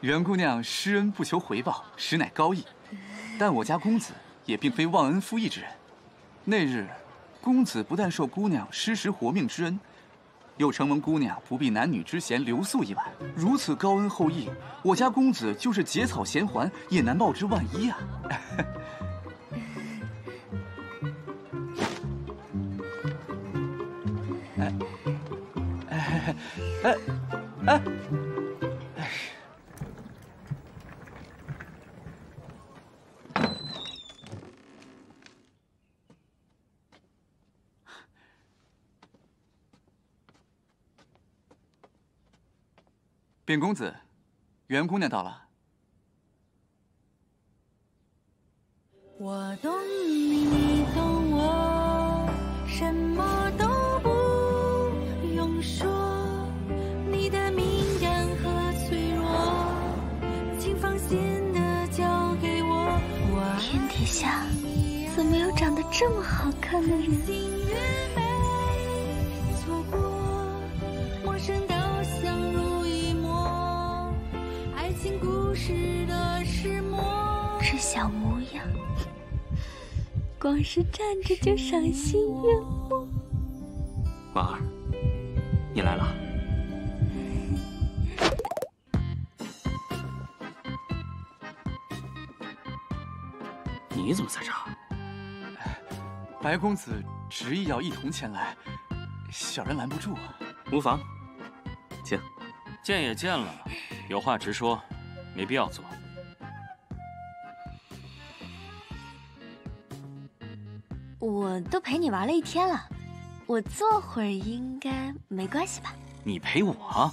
袁姑娘施恩不求回报，实乃高义。但我家公子。也并非忘恩负义之人。那日，公子不但受姑娘施食活命之恩，又承蒙姑娘不避男女之嫌留宿一晚。如此高恩厚义，我家公子就是结草衔环，也难报之万一啊！哎哎哎哎！禀公子，袁姑娘到了。我懂你，你懂我，什么都不用说。你的敏感和脆弱，请放心的交给我。天底下怎么有长得这么好看的人？光是站着就赏心悦目。婉儿，你来了。你怎么在这儿？白公子执意要一同前来，小人拦不住啊。无妨，请。见也见了，有话直说，没必要做。我都陪你玩了一天了，我坐会儿应该没关系吧？你陪我，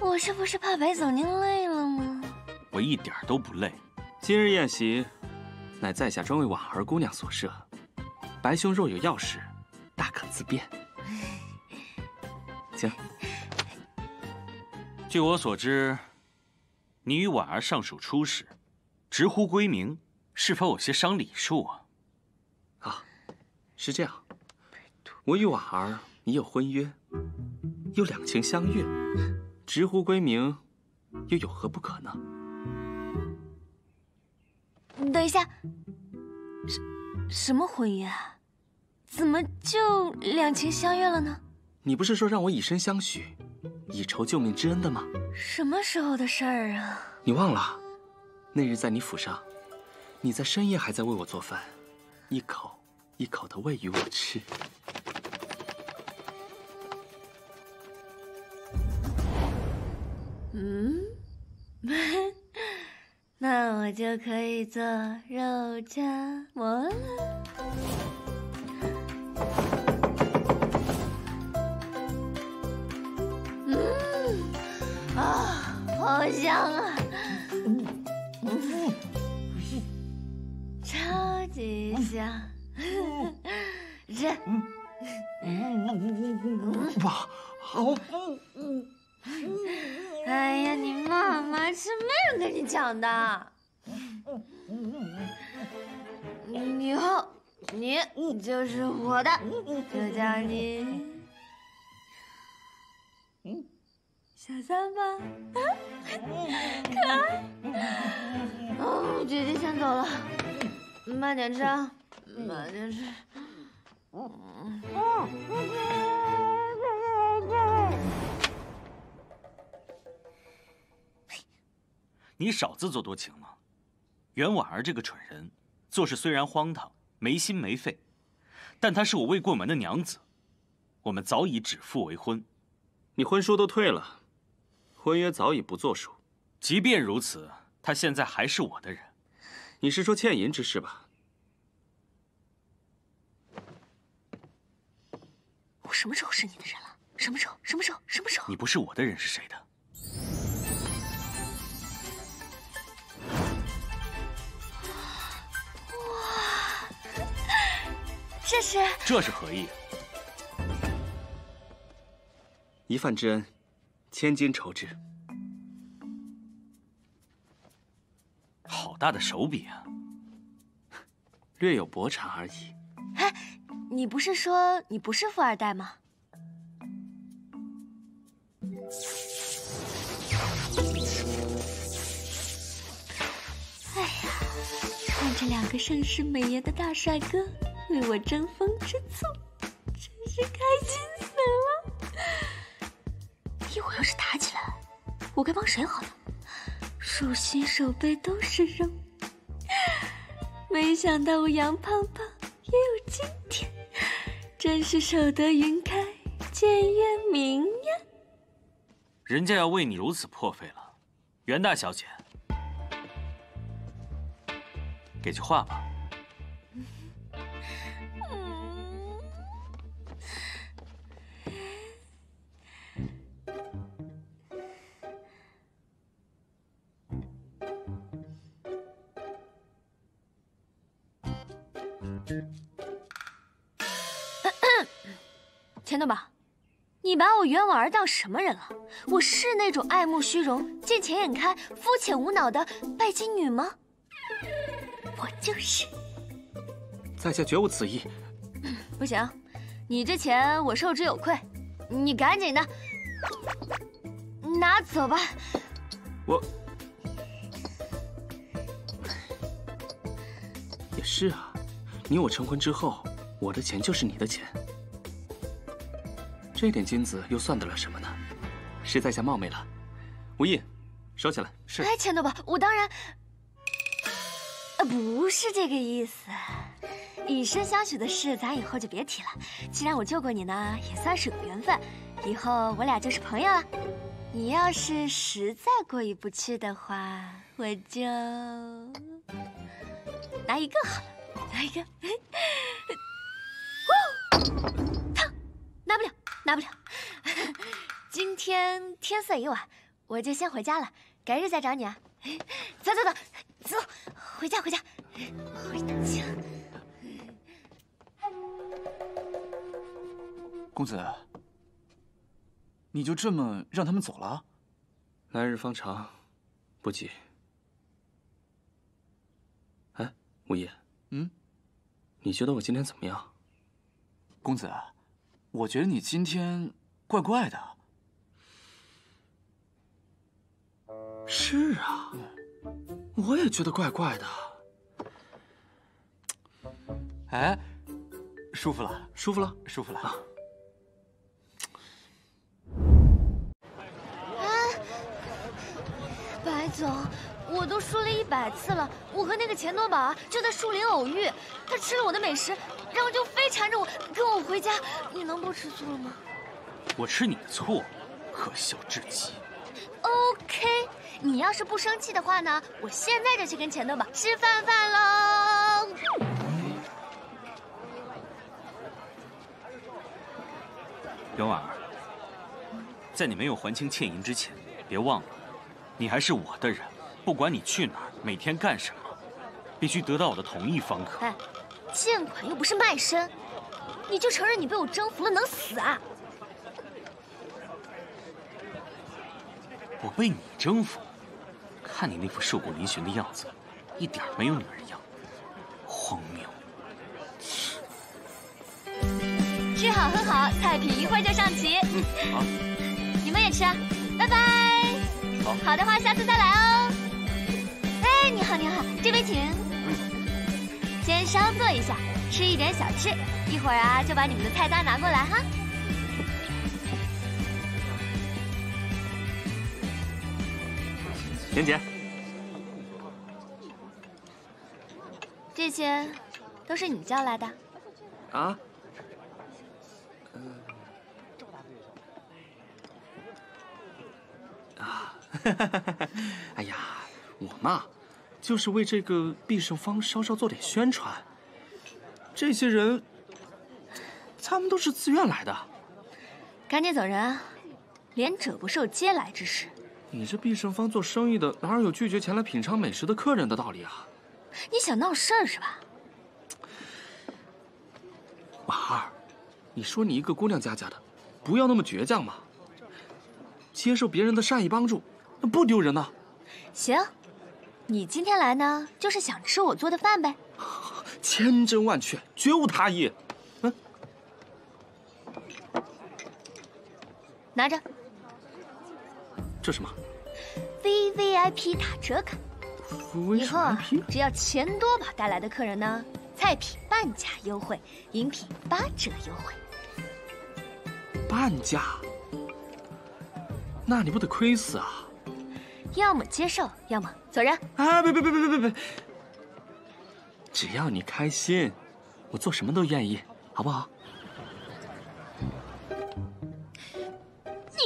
我是不是怕白总您累了吗？我一点都不累。今日宴席，乃在下专为婉儿姑娘所设。白兄若有要事，大可自便。请。据我所知，你与婉儿尚属初识，直呼闺名，是否有些伤礼数啊？啊，是这样。我与婉儿已有婚约，又两情相悦，直呼闺名，又有何不可呢？等一下，什什么婚约啊？怎么就两情相悦了呢？你不是说让我以身相许，以酬救命之恩的吗？什么时候的事儿啊？你忘了？那日在你府上，你在深夜还在为我做饭，一口一口的喂予我吃。嗯，那我就可以做肉夹馍了。嗯，啊，好香啊！超级香，吃。哇，好。哎呀，你慢慢吃，没人跟你讲的。以后你就是我的，就叫你小三吧。可爱。哦，姐姐先走了，慢点吃啊，慢点吃。你少自作多情了。袁婉儿这个蠢人，做事虽然荒唐，没心没肺，但她是我未过门的娘子，我们早已指腹为婚。你婚书都退了，婚约早已不作数。即便如此，她现在还是我的人。你是说倩银之事吧？我什么时候是你的人了？什么时候？什么时候？什么时候？你不是我的人是谁的？哇这是这是何意？一饭之恩，千金酬之。好大的手笔啊！略有薄产而已。哎，你不是说你不是富二代吗？哎呀，看着两个盛世美颜的大帅哥为我争风吃醋，真是开心死了。一会儿要是打起来，我该帮谁好呢？手心手背都是肉，没想到我杨胖胖也有今天，真是守得云开见月明呀！人家要为你如此破费了，袁大小姐，给句话吧。钱东宝，你把我袁婉儿当什么人了？我是那种爱慕虚荣、见钱眼开、肤浅无脑的拜金女吗？我就是。在下绝无此意。不行，你这钱我受之有愧，你赶紧的拿走吧。我也是啊，你我成婚之后，我的钱就是你的钱。这点金子又算得了什么呢？是在下冒昧了，无意，收起来。是。哎，钱东宝，我当然，呃，不是这个意思。以身相许的事，咱以后就别提了。既然我救过你呢，也算是有缘分，以后我俩就是朋友了。你要是实在过意不去的话，我就拿一个好了，拿一个。拿不了。拿不了 今天天色已晚，我就先回家了，改日再找你啊。走走走走，回家回家回家。公子，你就这么让他们走了？来日方长，不急。哎，五爷，嗯，你觉得我今天怎么样？公子，我觉得你今天怪怪的。是啊，我也觉得怪怪的。哎，舒服了，舒服了，舒服了。白总，我都说了一百次了，我和那个钱多宝啊就在树林偶遇，他吃了我的美食，然后就非缠着我跟我回家。你能不吃醋了吗我吃你的醋，可笑至极。？OK，你要是不生气的话呢，我现在就去跟钱多宝吃饭饭喽。袁婉儿，在你没有还清欠银之前，别忘了，你还是我的人。不管你去哪儿，每天干什么，必须得到我的同意方可。哎，欠款又不是卖身，你就承认你被我征服了，能死啊？我被你征服，看你那副瘦骨嶙峋的样子，一点没有女人样，荒谬。吃好喝好，菜品一会儿就上齐。好，你们也吃啊，拜拜。好好的话，下次再来哦。哎，你好，你好，这边请。先稍坐一下，吃一点小吃，一会儿啊就把你们的菜单拿过来哈。妍姐，这些都是你叫来的。啊？啊，哎呀，我嘛，就是为这个必胜方稍稍做点宣传。这些人，他们都是自愿来的。赶紧走人啊，连者不受嗟来之食。你这必胜方做生意的，哪有拒绝前来品尝美食的客人的道理啊？你想闹事儿是吧？马儿，你说你一个姑娘家家的，不要那么倔强嘛。接受别人的善意帮助，那不丢人呐。行，你今天来呢，就是想吃我做的饭呗。千真万确，绝无他意。嗯拿着这什么？V V I P 打折卡，以后啊，只要钱多宝带来的客人呢，菜品半价优惠，饮品八折优惠。半价？那你不得亏死啊？要么接受，要么走人。啊！别别别别别别别！只要你开心，我做什么都愿意，好不好？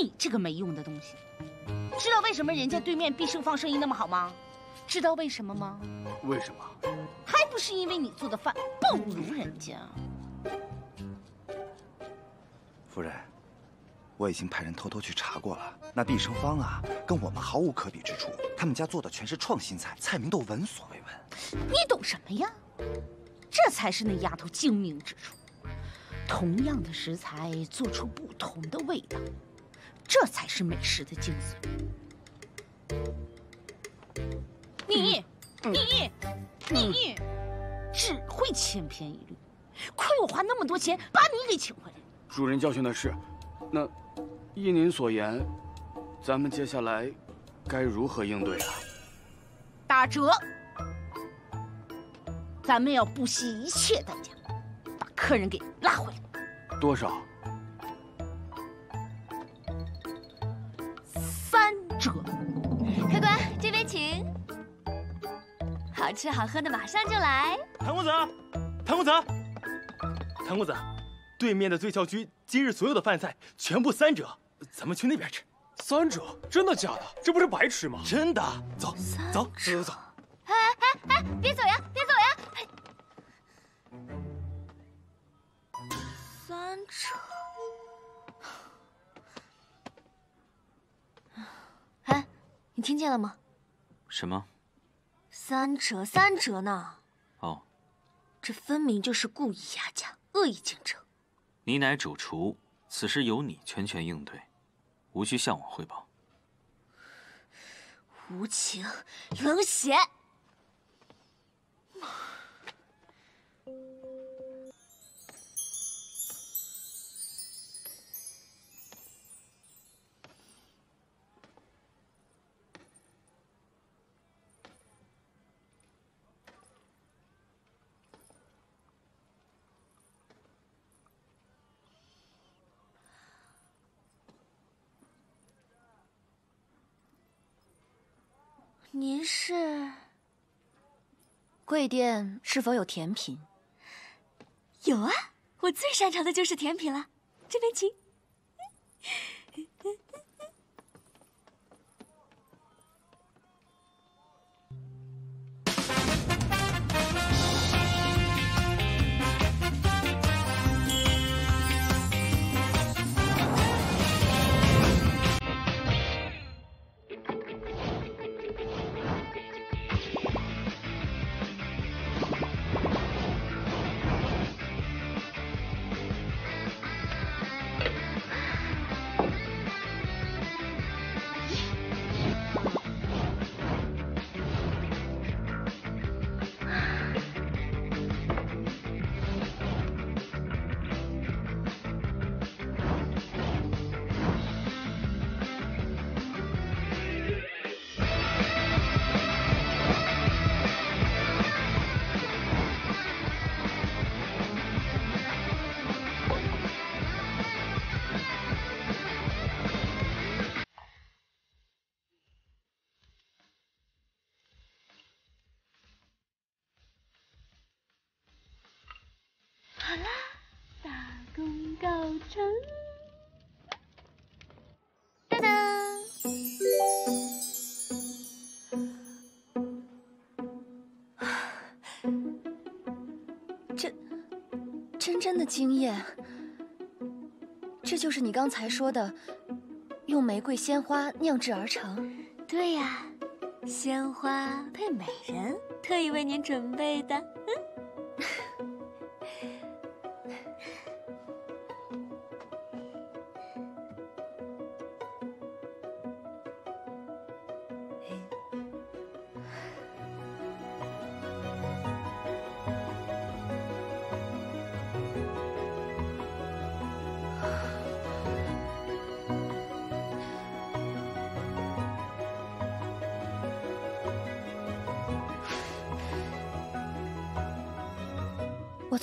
你这个没用的东西，知道为什么人家对面必胜坊生意那么好吗？知道为什么吗？为什么？还不是因为你做的饭不如人家。夫人，我已经派人偷偷去查过了，那毕生芳啊，跟我们毫无可比之处。他们家做的全是创新菜，菜名都闻所未闻。你懂什么呀？这才是那丫头精明之处。同样的食材做出不同的味道，这才是美食的精髓。你，你，你，只会千篇一律，亏我花那么多钱把你给请回来。主人教训的是，那依您所言，咱们接下来该如何应对啊？打折，咱们要不惜一切代价把客人给拉回来。多少？三折。客官，这边请。好吃好喝的马上就来。谭公子，谭公子，谭公子，对面的醉笑居今日所有的饭菜全部三折，咱们去那边吃。三折真的假的？这不是白吃吗？真的？走走走走走。哎哎哎别走呀别走呀。三折哎你听见了吗？什么？三折三折呢？哦。这分明就是故意压价恶意竞争。你乃主厨此事由你全权应对。无需向我汇报。无情，冷血。您是？贵店是否有甜品？有啊，我最擅长的就是甜品了。这边请。好功告成！当当。真真真的惊艳，这就是你刚才说的，用玫瑰鲜花酿制而成。对呀，鲜花配美人，特意为您准备的。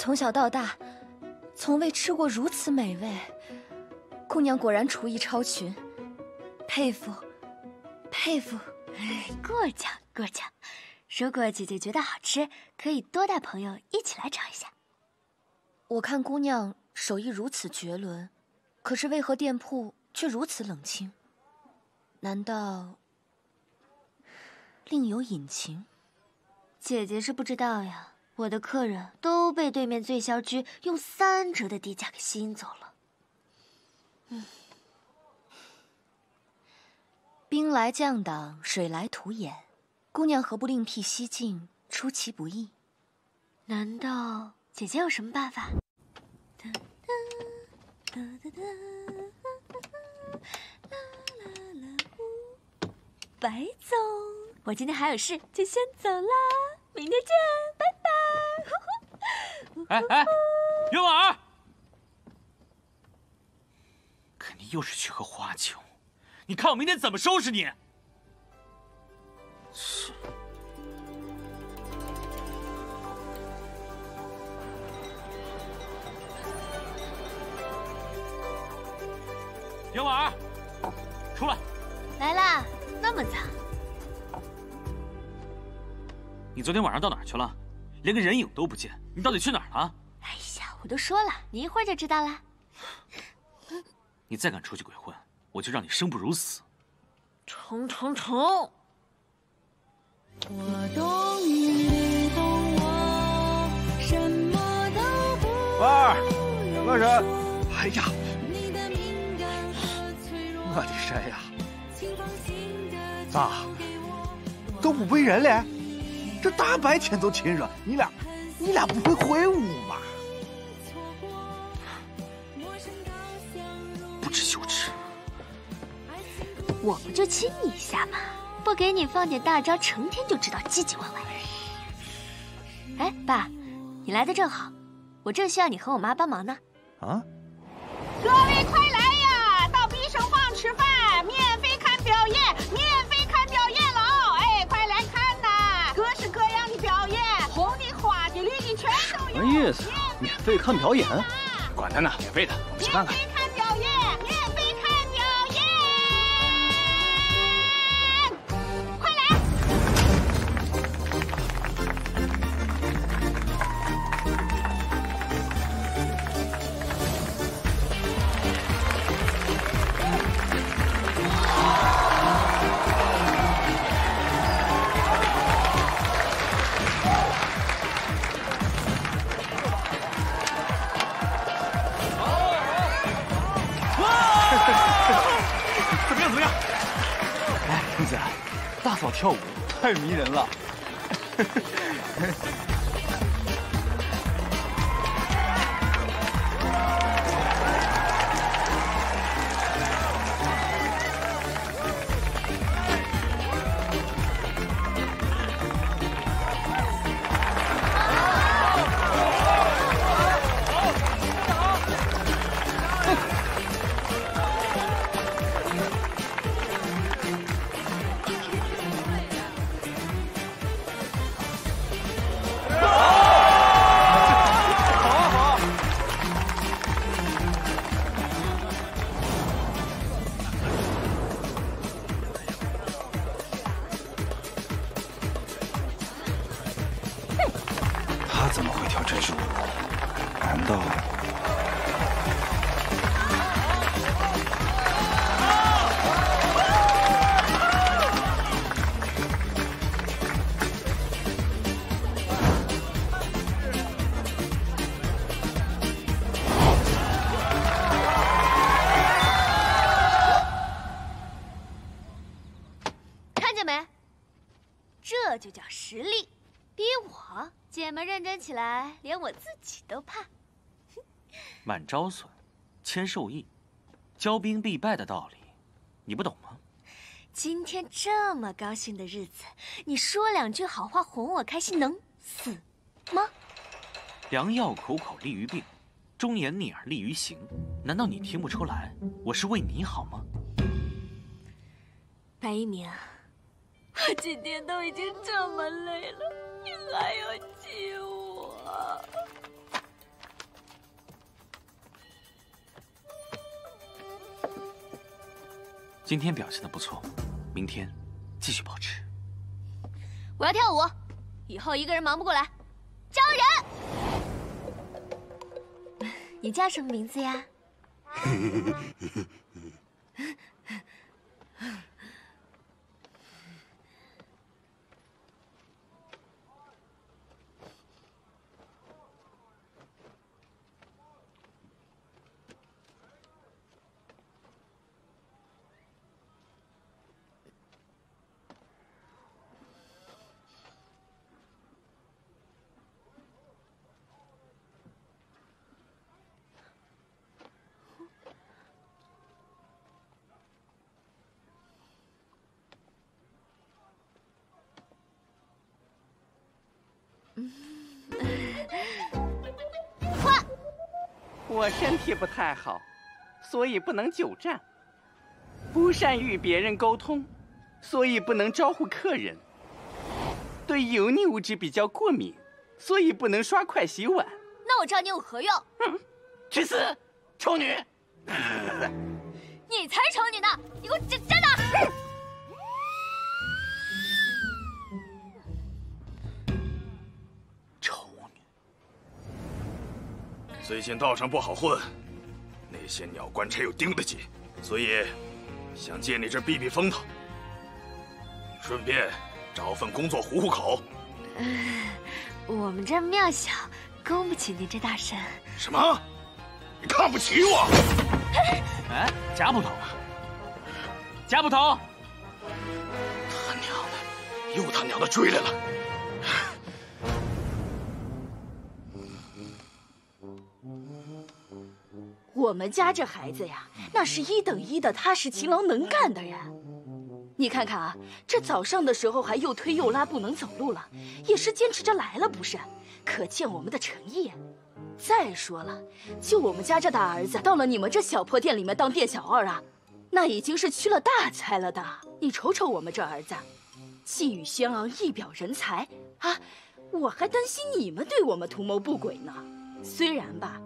从小到大，从未吃过如此美味。姑娘果然厨艺超群，佩服，佩服。过奖过奖。如果姐姐觉得好吃，可以多带朋友一起来尝一下。我看姑娘手艺如此绝伦，可是为何店铺却如此冷清？难道另有隐情？姐姐是不知道呀。我的客人都被对面醉销居用三折的低价给吸引走了。嗯，兵来将挡，水来土掩，姑娘何不另辟蹊径，出其不意？难道姐姐有什么办法？白总，我今天还有事，就先走啦，明天见，拜拜。哎哎，云婉儿，肯定又是去喝花酒，你看我明天怎么收拾你！是。云婉儿，出来！来啦，那么早？你昨天晚上到哪儿去了？连个人影都不见，你到底去哪儿了？哎呀，我都说了，你一会儿就知道了。你再敢出去鬼混，我就让你生不如死！冲冲冲！我懂你懂我，什么都不婉儿，乐神。哎呀，我的神呀！咋？都不背人了？这大白天都亲热，你俩，你俩不会回屋吧？不知羞耻！我不就亲你一下吗？不给你放点大招，成天就知道唧唧歪歪。哎，爸，你来的正好，我正需要你和我妈帮忙呢。啊？各位快来么意思？免费看表演？管他呢，免费的，我们去看看。跳舞太迷人了。我姐们认真起来，连我自己都怕。满招损，谦受益，骄兵必败的道理，你不懂吗？今天这么高兴的日子，你说两句好话哄我开心，能死吗？良药苦口利于病，忠言逆耳利于行。难道你听不出来，我是为你好吗？白一鸣，我 今天都已经这么累了，你还要气我？今天表现的不错，明天继续保持。我要跳舞，以后一个人忙不过来，招人。你叫什么名字呀？我身体不太好，所以不能久站。不善与别人沟通，所以不能招呼客人。对油腻物质比较过敏，所以不能刷筷洗碗。那我招你有何用？去死，丑女！你才丑女呢！你给我站站那！最近道上不好混，那些鸟官差又盯得紧，所以想借你这避避风头，顺便找份工作糊糊口。我们这庙小，供不起您这大神。什么？你看不起我？哎，贾捕头，贾捕头，他娘的又他娘的追来了！我们家这孩子呀，那是一等一的踏实勤劳能干的人。你看看啊，这早上的时候还又推又拉不能走路了，也是坚持着来了，不是？可见我们的诚意。再说了，就我们家这大儿子，到了你们这小破店里面当店小二啊，那已经是屈了大才了的。你瞅瞅我们这儿子，气宇轩昂，一表人才啊！我还担心你们对我们图谋不轨呢。虽然吧，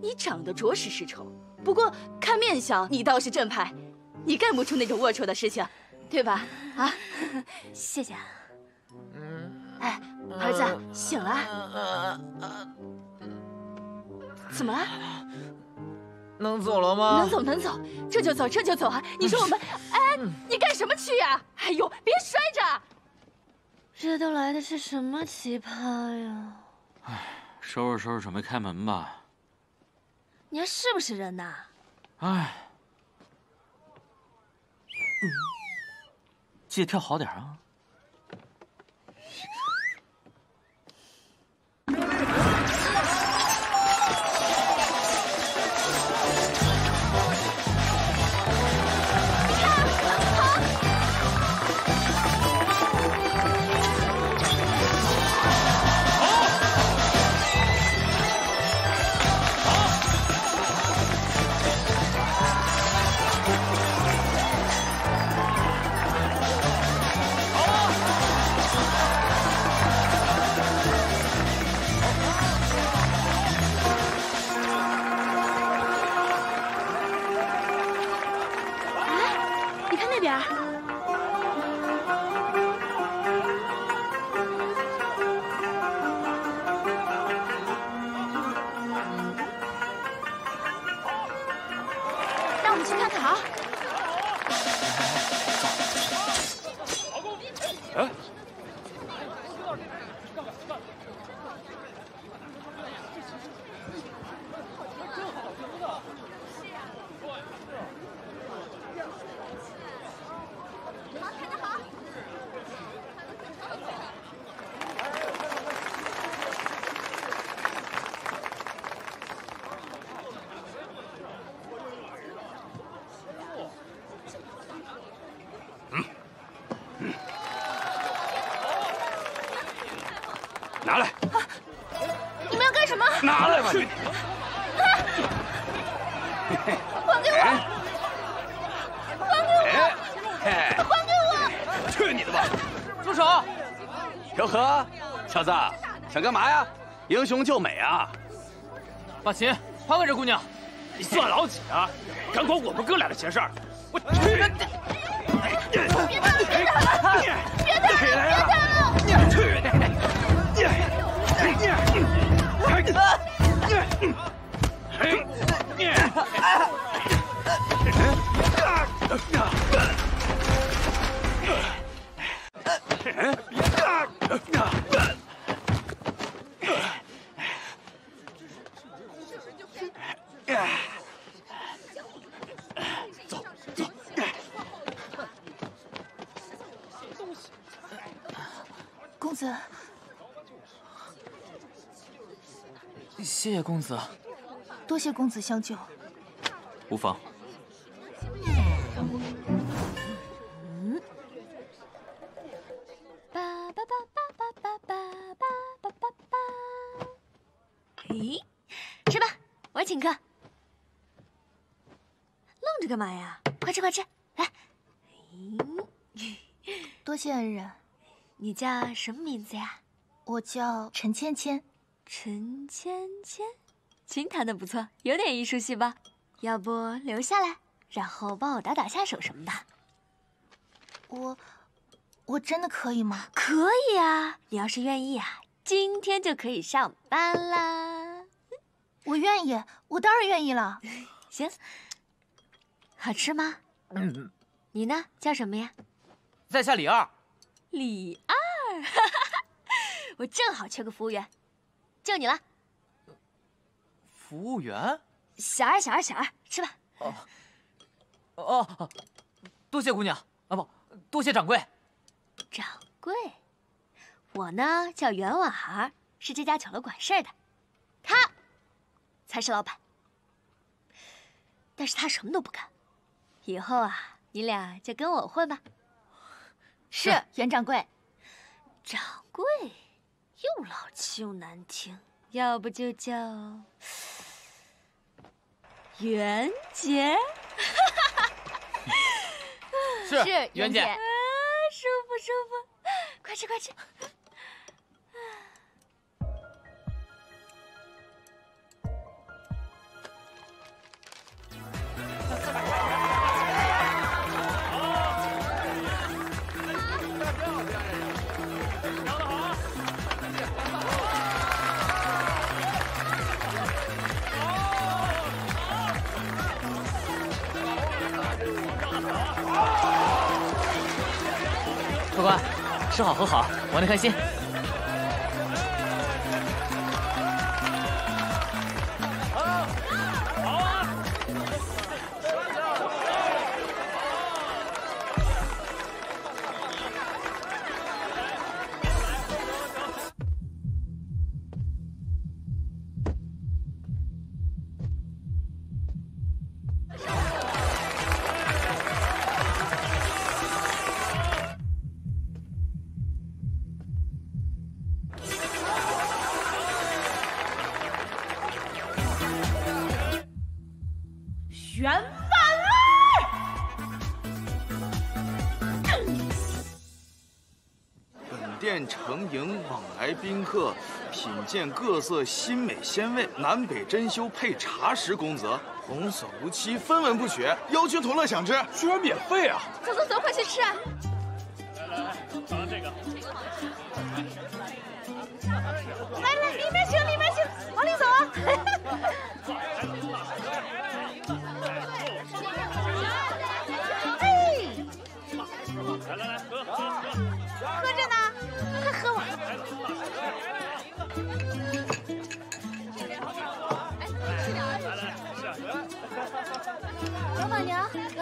你长得着实是丑，不过看面相，你倒是正派，你干不出那种龌龊的事情，对吧？啊，谢谢。哎，儿子，醒了？怎么了？能走了吗？能走能走，这就走这就走啊！你说我们，哎，你干什么去呀？哎呦，别摔着！这都来的是什么奇葩呀？哎，收拾收拾，准备开门吧。你还是不是人呐？哎，记得跳好点啊。想干嘛呀？英雄救美啊！把琴还给这姑娘。你算老几啊？敢管我们哥俩的闲事儿？我去！别打了！别打了！别打了！别打了！谢谢公子，多谢公子相救。无妨。巴巴巴巴巴巴巴巴巴巴。咦，吃吧，我请客。愣着干嘛呀？快吃快吃，来。多谢恩人。你叫什么名字呀？我叫陈芊芊。陈芊芊，琴弹的不错，有点艺术细胞。要不留下来，然后帮我打打下手什么的。我，我真的可以吗？可以啊，你要是愿意啊，今天就可以上班啦。我愿意，我当然愿意了。行，好吃吗？嗯，你呢？叫什么呀？在下李二。李二，我正好缺个服务员，就你了。服务员？小二，小二，小二，吃吧。哦，哦，多谢姑娘啊，不，多谢掌柜。掌柜，我呢叫袁婉儿，是这家酒楼管事儿的，他才是老板。但是他什么都不干，以后啊，你俩就跟我混吧。是袁掌柜。掌柜，又老气又难听，要不就叫袁姐。是 袁姐啊舒服舒服，快吃快吃。吃好喝好，玩的开心。品鉴各色新美鲜味，南北珍馐配茶食公则，童叟无欺，分文不取，邀君同乐享之，居然免费啊！走走走，快去吃啊！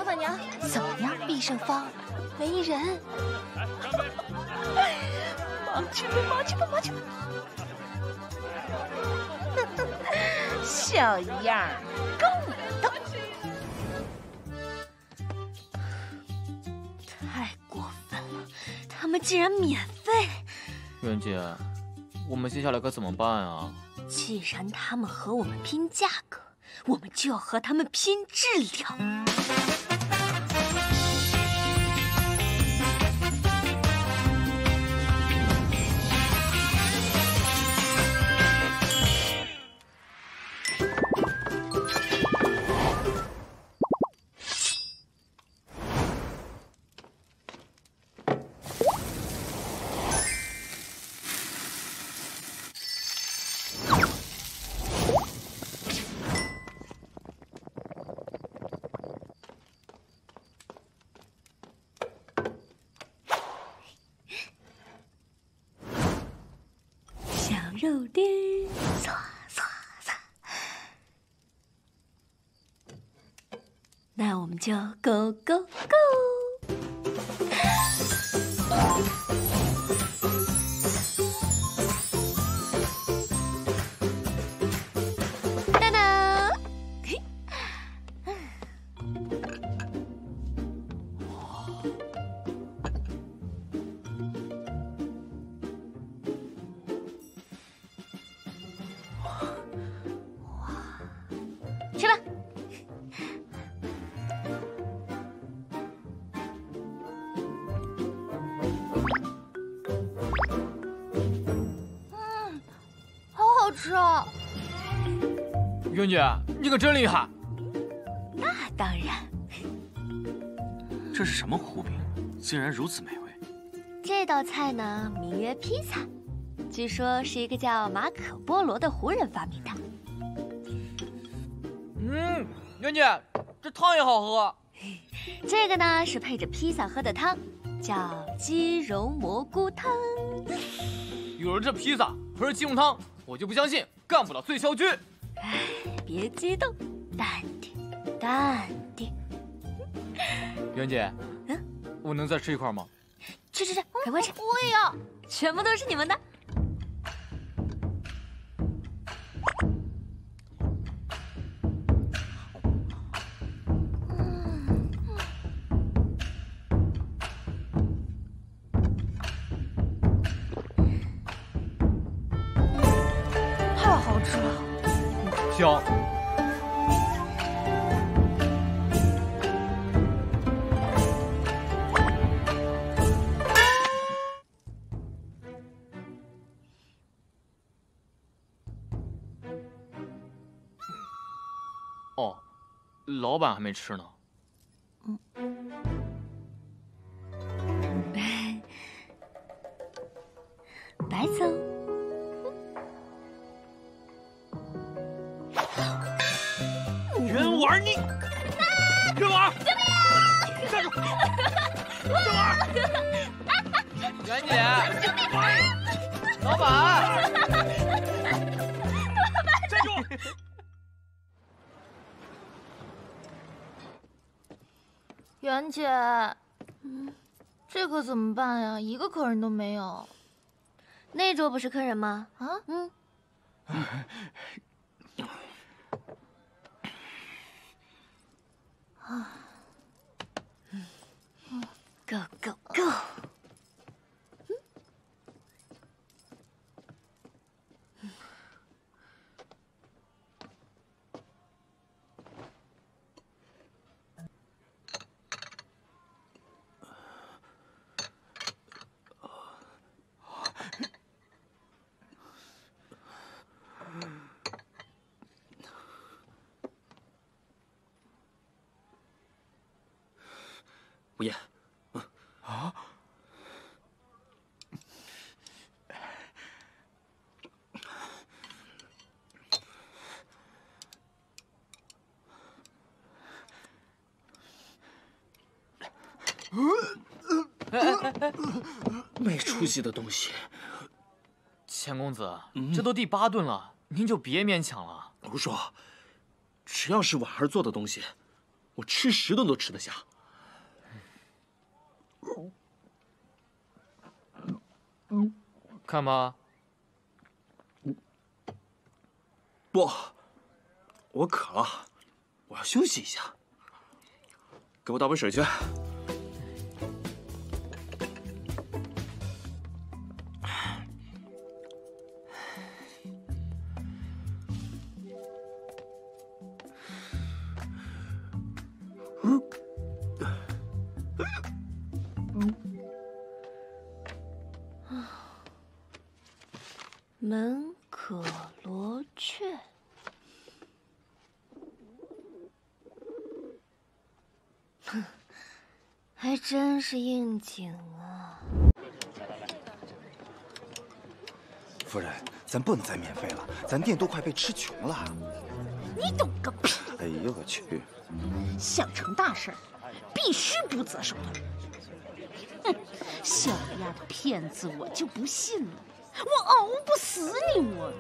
老板娘，怎么样，必胜方？没人。忙去吧，忙去吧，忙去吧。小样儿，跟我斗！太过分了，他们竟然免费！袁姐，我们接下来该怎么办啊？既然他们和我们拼价格，我们就要和他们拼质量。就 go go go！姐，你可真厉害！那当然，这是什么糊饼，竟然如此美味？这道菜呢名曰披萨，据说是一个叫马可波罗的胡人发明的。嗯，袁姐，这汤也好喝。这个呢是配着披萨喝的汤，叫鸡茸蘑菇汤。有了这披萨和这鸡茸汤，我就不相信干不了醉霄居。别激动，淡定，淡定。袁姐，嗯，我能再吃一块吗？吃吃吃吃，赶快吃！我也要，全部都是你们的。太好吃了。香。老板还没吃呢。嗯白走。圆丸你，圆丸，站住！圆丸，圆姐，老板，袁姐，这可怎么办呀？一个客人都没有。那桌不是客人吗？啊，嗯，Go go go！无言，啊！没出息的东西！钱公子，这都第八顿了，您就别勉强了。胡说，只要是婉儿做的东西，我吃十顿都吃得下。嗯看吧，不，我渴了，我要休息一下。给我倒杯水去。门可罗雀。哼，还真是应景啊！夫人，咱不能再免费了，咱店都快被吃穷了。你懂个屁！哎呦我去！想成大事儿，必须不择手段。哼，小丫头片子，我就不信了，我熬不死你我！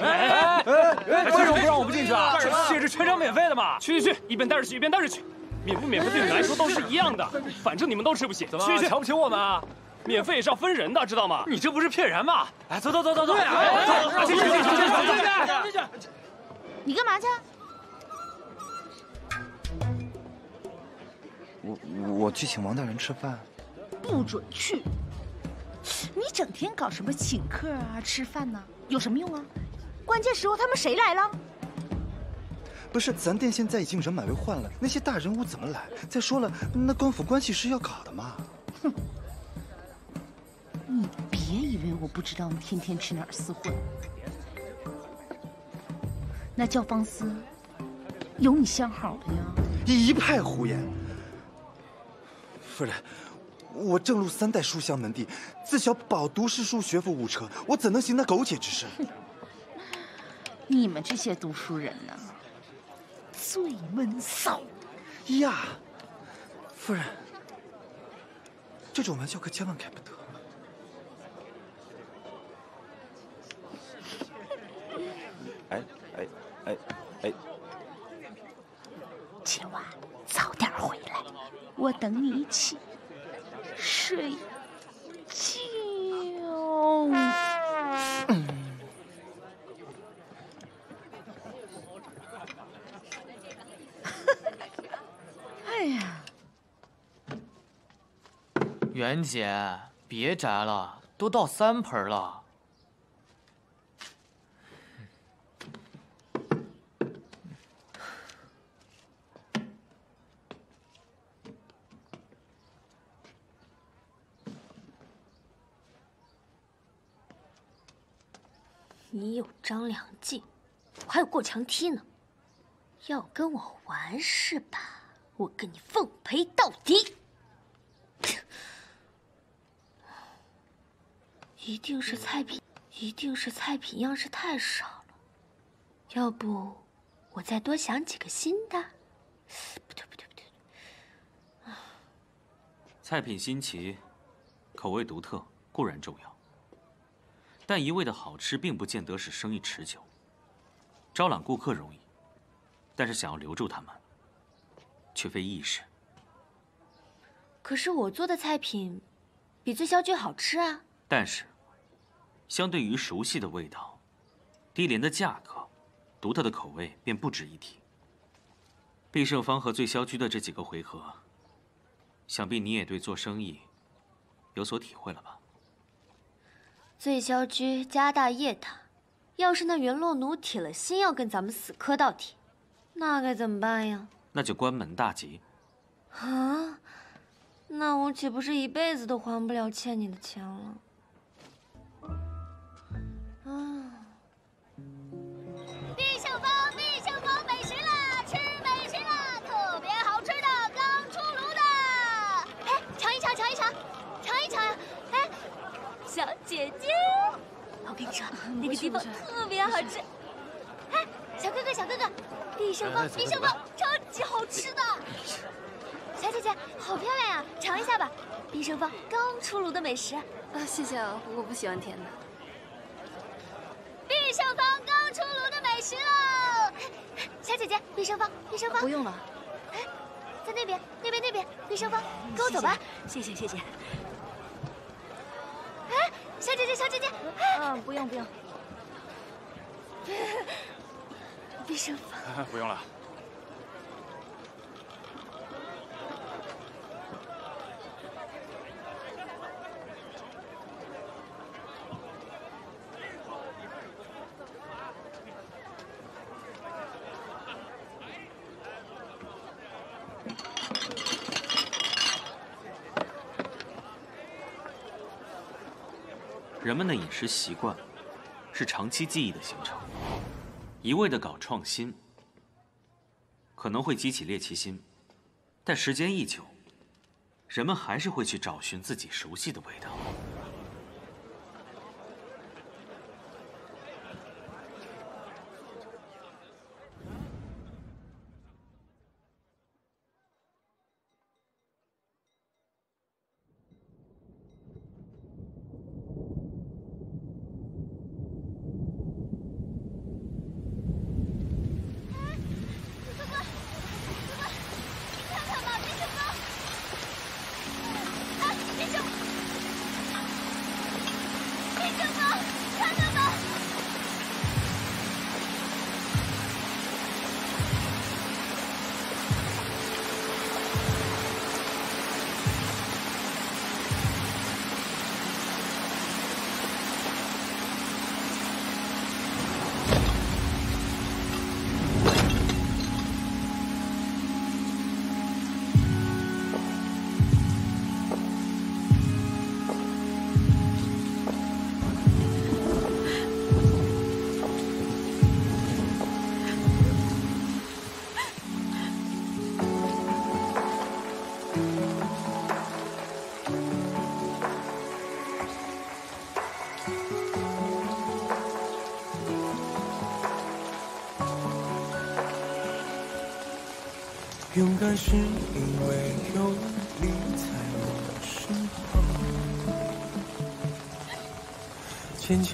哎哎哎！为什么不让我们进去啊？这是全场免费的嘛！去去去，一边带着去一边带着去，免不免费对你来说都是一样的，反正你们都吃不起。怎么去去，瞧不起我们啊？免费也是要分人的，知道吗？你这不是骗人吗？哎，走走走走走！走走，进去进去进去进去！你干嘛去？我我去请王大人吃饭。不准去！你整天搞什么请客啊、吃饭呢、有什么用啊？关键时候他们谁来了？不是，咱店现在已经人满为患了，那些大人物怎么来？再说了，那官府关系是要搞的嘛。哼你别以为我不知道你天天去哪儿厮混。那教坊司有你相好的呀？一派胡言。夫人，我正路三代书香门第，自小饱读诗书，学富五车，我怎能行那苟且之事？你们这些读书人呢，最闷骚。呀，夫人，这种玩笑可千万开不得。哎哎哎哎！今晚早点回来，我等你一起。睡觉。哎呀，袁姐，别摘了，都到三盆了。你有张良计，我还有过墙梯呢。要跟我玩是吧？我跟你奉陪到底！一定是菜品，一定是菜品样式太少了。要不，我再多想几个新的？不对不对不对，菜品新奇，口味独特固然重要，但一味的好吃并不见得使生意持久。招揽顾客容易，但是想要留住他们，却非易事。可是我做的菜品比醉霄居好吃啊！但是，相对于熟悉的味道、低廉的价格、独特的口味，便不值一提。必胜坊和醉霄居的这几个回合，想必你也对做生意有所体会了吧？醉霄居家大业大，要是那元洛奴铁了心要跟咱们死磕到底，那该怎么办呀？那就关门大吉。啊，那我岂不是一辈子都还不了欠你的钱了？小姐姐，我跟你说，那个地方特别好吃。哎，小哥哥，小哥哥，必胜坊，必胜坊超级好吃的。小姐姐，好漂亮呀，尝一下吧。必胜坊刚出炉的美食。啊，谢谢啊，我不喜欢甜的。必胜坊刚出炉的美食喽！小姐姐，必胜坊，必胜坊。不用了。哎，在那边，那边，那边，必胜坊，跟我走吧。谢谢谢谢。哎，小姐姐，小姐姐。嗯，不用不用。必胜坊。不用了。人们的饮食习惯是长期记忆的形成，一味的搞创新可能会激起猎奇心，但时间一久，人们还是会去找寻自己熟悉的味道。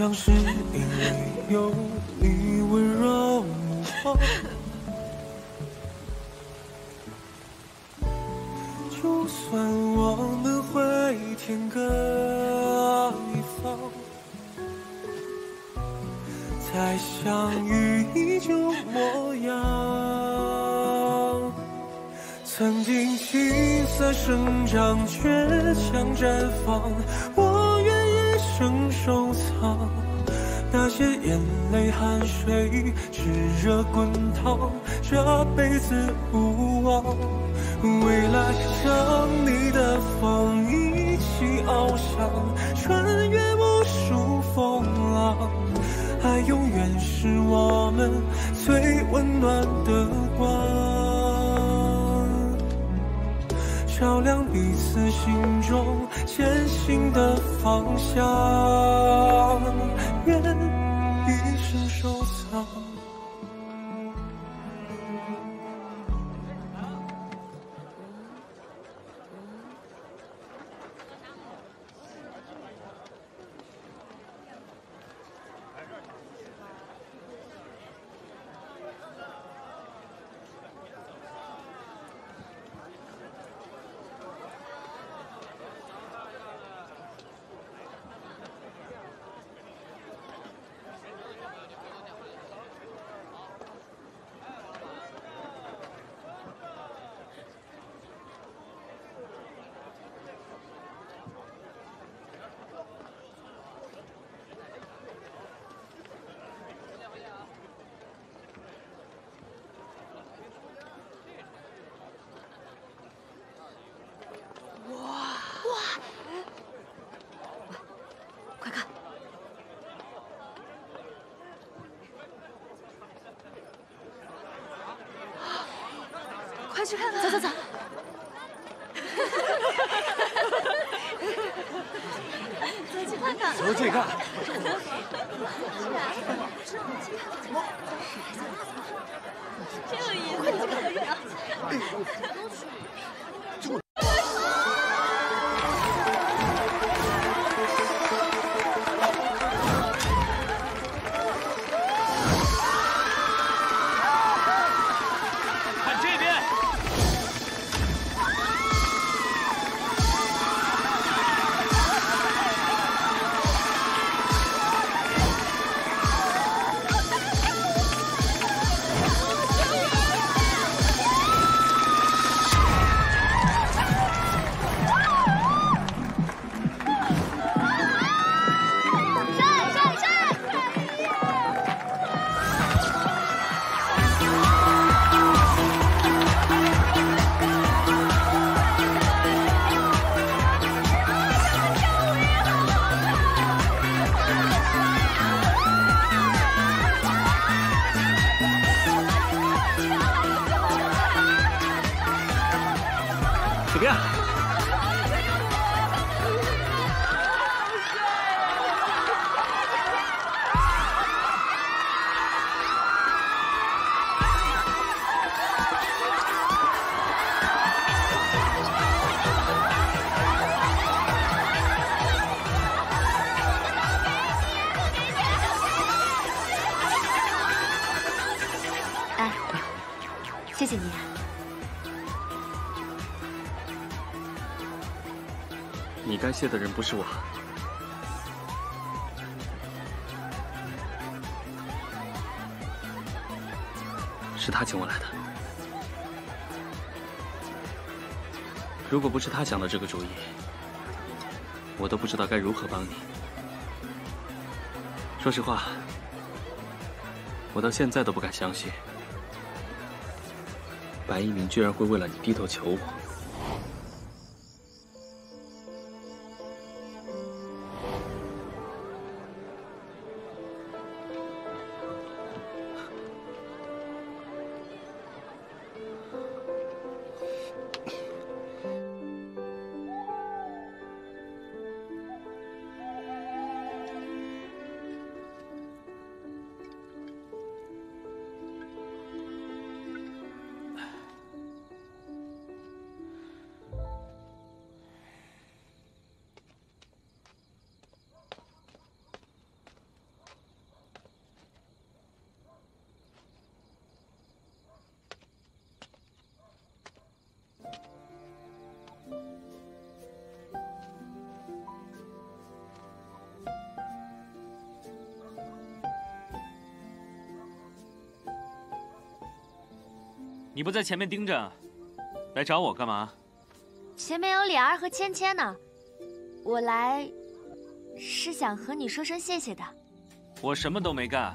像是因为有借的人不是我。是他请我来的。如果不是他想到这个主意我都不知道该如何帮你。说实话我到现在都不敢相信白一鸣居然会为了你低头求我。你不在前面盯着，来找我干嘛？前面有李儿和芊芊呢，我来是想和你说声谢谢的。我什么都没干，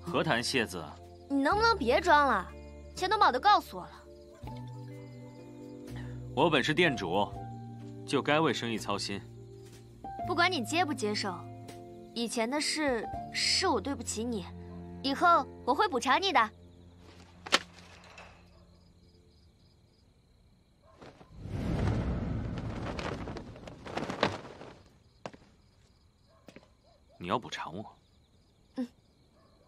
何谈谢字啊？你能不能别装了？钱东宝都告诉我了。我本是店主，就该为生意操心。不管你接不接受，以前的事是我对不起你，以后我会补偿你的。你要补偿我？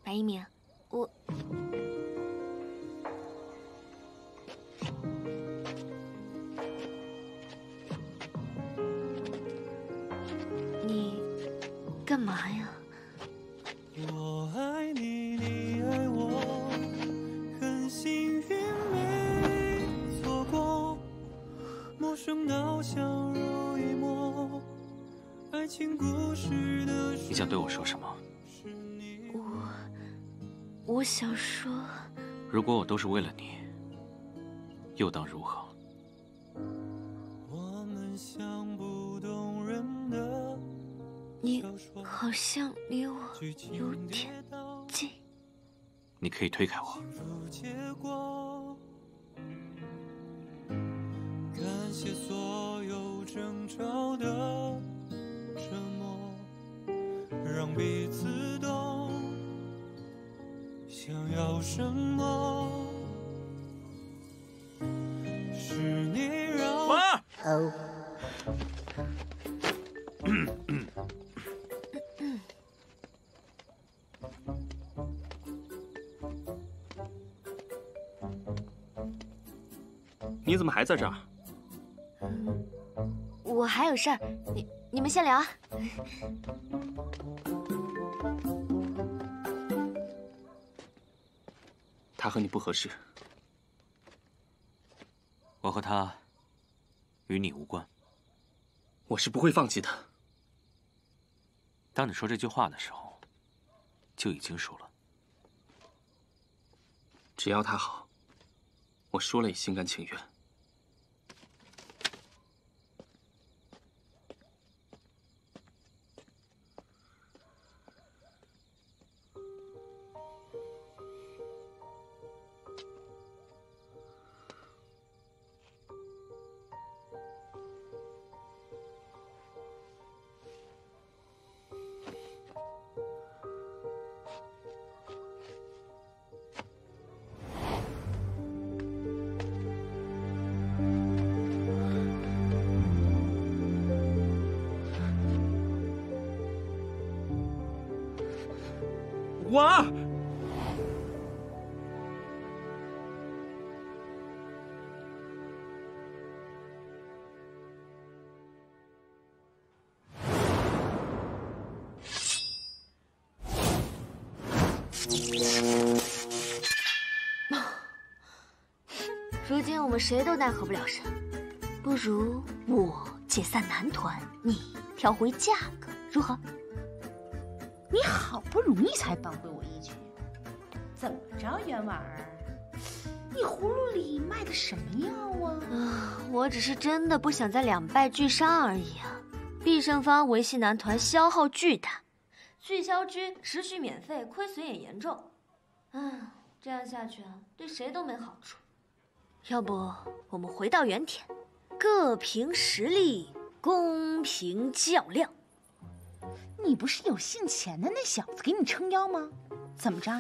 白一鸣，我你干嘛呀？我爱你，你爱我，很幸运没错过，陌生你想对我说什么？我我想说，如果我都是为了你，又当如何？我们像不懂人的你好像离我有点近。你可以推开我。彼此懂想要什么。是你让婉儿，哦。你怎么还在这儿？我还有事儿，你你们先聊他和你不合适，我和他与你无关。我是不会放弃的。当你说这句话的时候，就已经输了。只要他好，我说了也心甘情愿。们谁都奈何不了谁，不如我解散男团，你调回价格，如何？你好不容易才扳回我一局，怎么着，袁婉儿？你葫芦里卖的什么药啊？啊，我只是真的不想再两败俱伤而已啊！必胜方维系男团消耗巨大，聚销居持续免费，亏损也严重。啊，这样下去啊，对谁都没好处。要不我们回到原点，各凭实力，公平较量。你不是有姓钱的那小子给你撑腰吗？怎么着，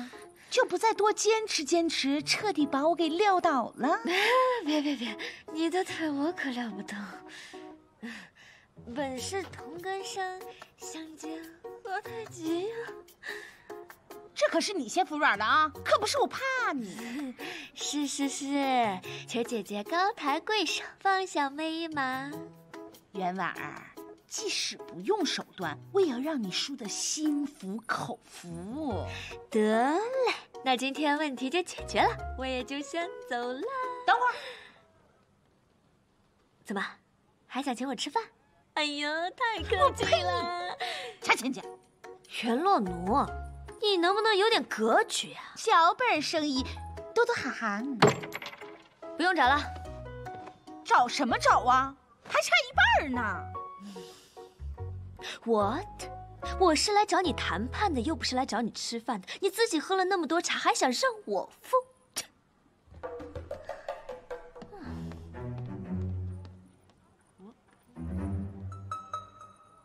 就不再多坚持坚持，彻底把我给撂倒了？别别别，你的腿我可撂不动。本是同根生，相煎何太急呀、这可是你先服软的啊，可不是我怕你。是 是是，求姐姐高抬贵手，放小妹一马。袁婉儿，即使不用手段，我也要让你输得心服口服。得嘞，那今天问题就解决了，我也就先走了。等会儿，怎么，还想请我吃饭？哎呦，太客气了。查钱去。袁洛奴，你能不能有点格局啊？小本生意多多喊喊。不用找了，找什么找啊？还差一半呢。What？我是来找你谈判的，又不是来找你吃饭的。你自己喝了那么多茶，还想让我付？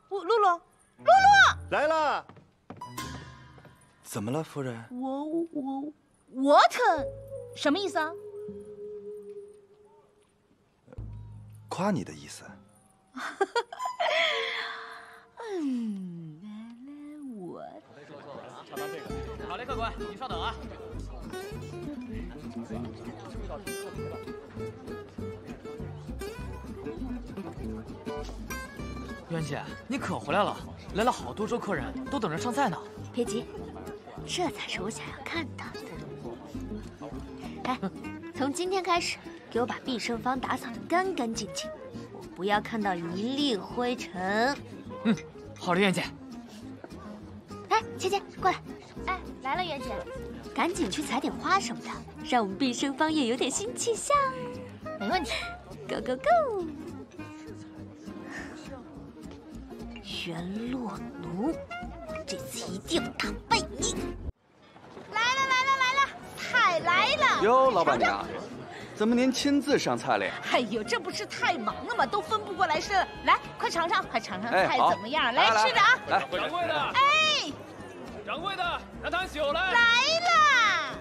我露露，露露，来了。怎么了，夫人？我我 what？什么意思啊？夸你的意思。嗯，来来我。唱到这个，好嘞，客官，你稍等啊。袁姐，你可回来了！来了好多桌客人，都等着上菜呢。别急，这才是我想要看到的。哎，从今天开始，给我把必胜坊打扫得干干净净，我不要看到一粒灰尘。嗯，好的，袁姐。哎，芊芊，过来，哎，来了，袁姐。赶紧去采点花什么的，让我们必胜坊也有点新气象。没问题，Go Go Go！袁洛奴，这次一定打败你！来了来了来了，菜来了！哟，老板娘，怎么您亲自上菜了呀？哎呦，这不是太忙了吗？都分不过来身了。来，快尝尝，快尝尝菜怎么样？来来吃着啊！来掌柜的，哎，掌柜的，拿坛酒来。来啦！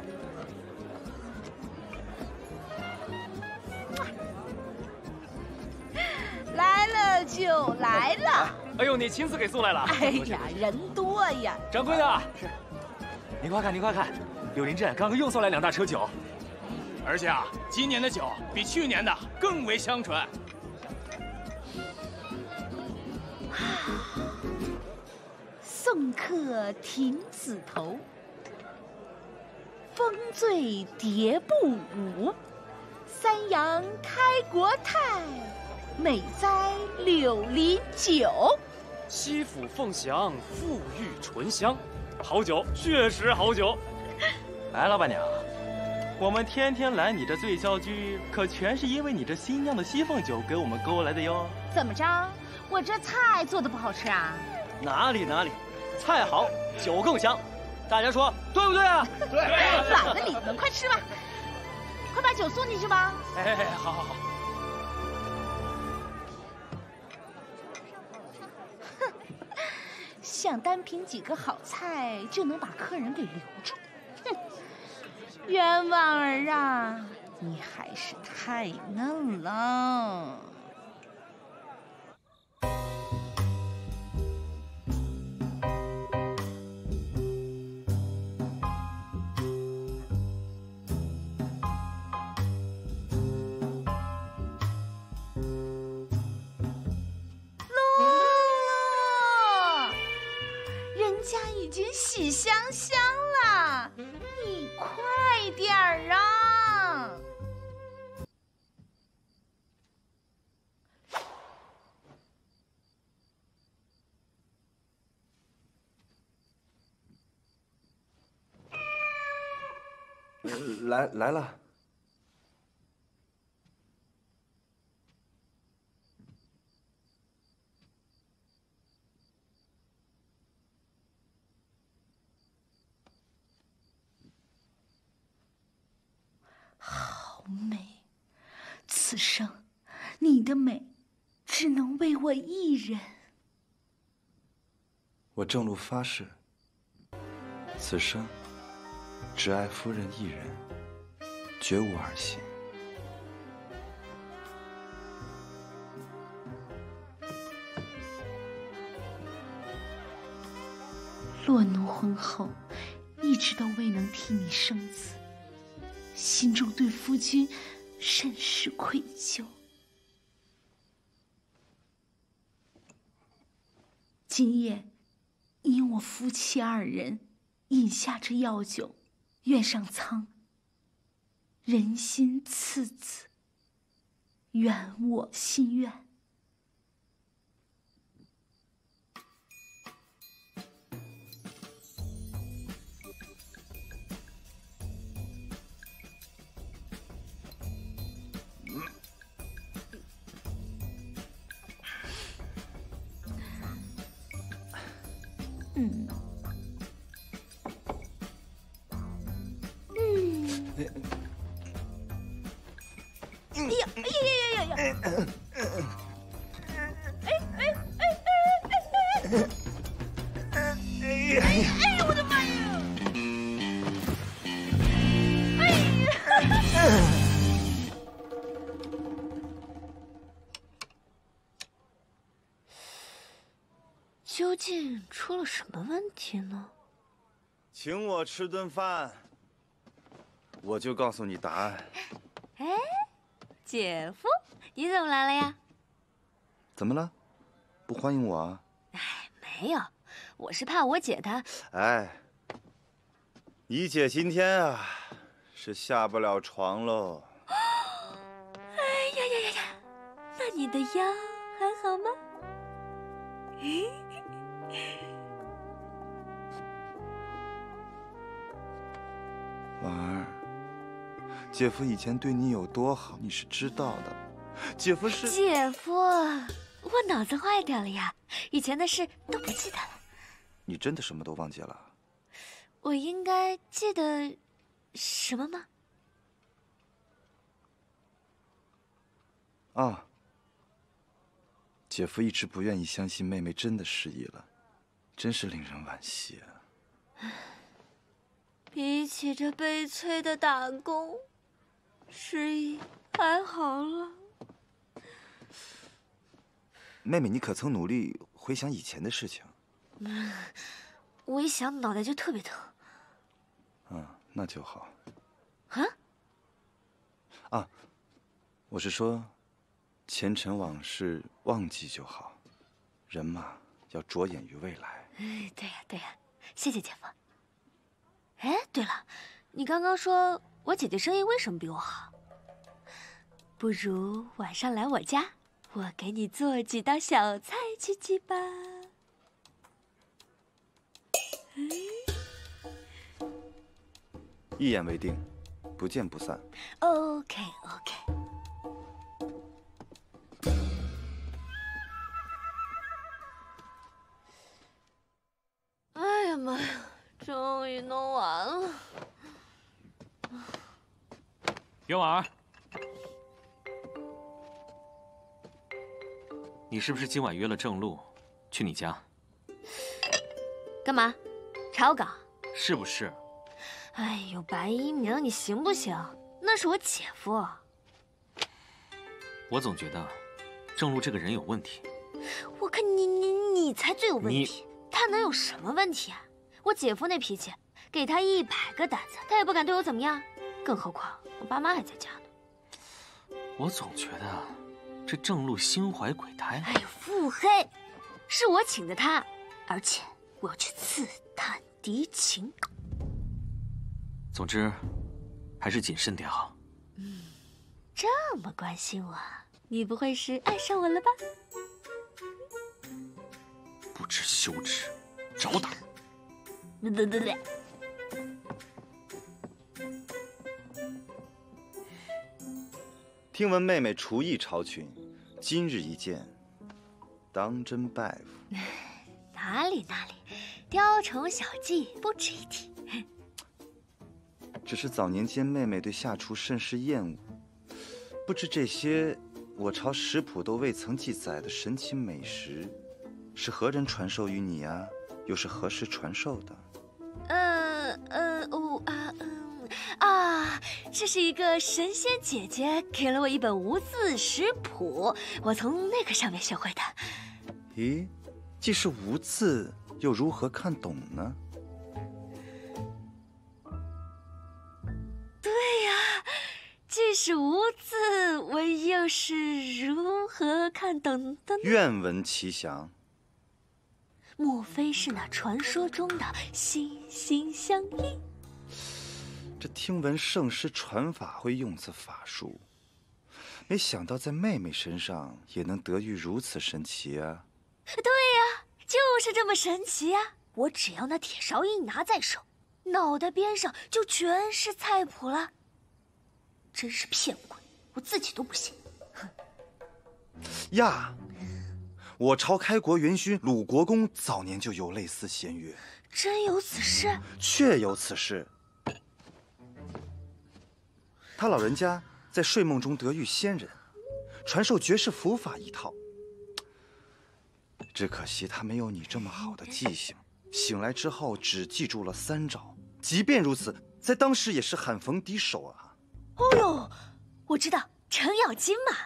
来了就来了。哎呦，你亲自给送来了。哎呀，人多呀！掌柜的，是，您快看，您快看，柳林镇刚刚又送来两大车酒，而且啊，今年的酒比去年的更为香醇。送客亭子头，风醉蝶不舞，三阳开国泰，美哉柳林酒。西府凤翔，馥郁醇香，好酒，确实好酒。哎，老板娘，我们天天来你这醉霄居，可全是因为你这新酿的西凤酒给我们勾来的哟。怎么着？我这菜做的不好吃啊？哪里哪里，菜好，酒更香，大家说对不对啊？对 懒得理你们，快吃吧！快把酒送进去吧。哎，好好好。想单凭几个好菜就能把客人给留住？哼，冤枉儿啊！你还是太嫩了。洗香香了，你快点儿啊！来来了。好美，此生你的美只能为我一人。我正路发誓，此生只爱夫人一人，绝无二心。洛奴婚后一直都未能替你生子，心中对夫君甚是愧疚。今夜因我夫妻二人饮下这药酒，愿上苍人心赐子，圆我心愿。什么问题呢？请我吃顿饭，我就告诉你答案。哎，姐夫，你怎么来了呀？怎么了？不欢迎我啊？哎没有，我是怕我姐她……哎，你姐今天啊，是下不了床喽。哎呀呀呀呀！那你的腰还好吗？姐夫以前对你有多好，你是知道的。姐夫是姐夫，我脑子坏掉了呀，以前的事都不记得了。你真的什么都忘记了？我应该记得什么吗？啊，姐夫一直不愿意相信妹妹真的失忆了，真是令人惋惜啊。比起这悲催的打工，失忆还好了。妹妹，你可曾努力回想以前的事情？嗯，我一想脑袋就特别疼。嗯，那就好。啊？啊，我是说，前尘往事忘记就好，人嘛要着眼于未来。哎，对呀对呀，谢谢姐夫。哎，对了，你刚刚说我姐姐生意为什么比我好？不如晚上来我家，我给你做几道小菜吃吃吧。一言为定，不见不散。OK OK。哎呀妈呀！终于弄完了。袁婉儿，你是不是今晚约了郑路去你家？干嘛？查我岗？是不是？哎呦，白一鸣，你行不行？那是我姐夫。我总觉得郑路这个人有问题。我看你你你才最有问题，他能有什么问题啊？我姐夫那脾气，给他一百个胆子，他也不敢对我怎么样。更何况我爸妈还在家呢。我总觉得这郑路心怀鬼胎。哎呦，腹黑，是我请的他，而且我要去刺探敌情。总之，还是谨慎点好。嗯，这么关心我，你不会是爱上我了吧？不知羞耻，找打！对对对对。听闻妹妹厨艺超群，今日一见，当真拜服。哪里哪里，雕虫小技不值一提。只是早年间妹妹对下厨甚是厌恶，不知这些我朝食谱都未曾记载的神奇美食，是何人传授于你呀？又是何时传授的？呃呃，我啊嗯啊，这是一个神仙姐姐给了我一本无字食谱，我从那个上面学会的。咦，既是无字，又如何看懂呢？对呀，既是无字，我又是如何看懂的呢？愿闻其详。莫非是那传说中的心心相印？这听闻圣师传法会用此法术，没想到在妹妹身上也能得遇如此神奇啊！对呀，就是这么神奇呀！我只要那铁勺一拿在手，脑袋边上就全是菜谱了。真是骗鬼，我自己都不信。哼！呀！我朝开国元勋鲁国公早年就有类似仙乐，真有此事？确有此事。他老人家在睡梦中得遇仙人，传授绝世符法一套。只可惜他没有你这么好的记性，醒来之后只记住了三招。即便如此，在当时也是罕逢敌手啊。哦呦，我知道程咬金嘛，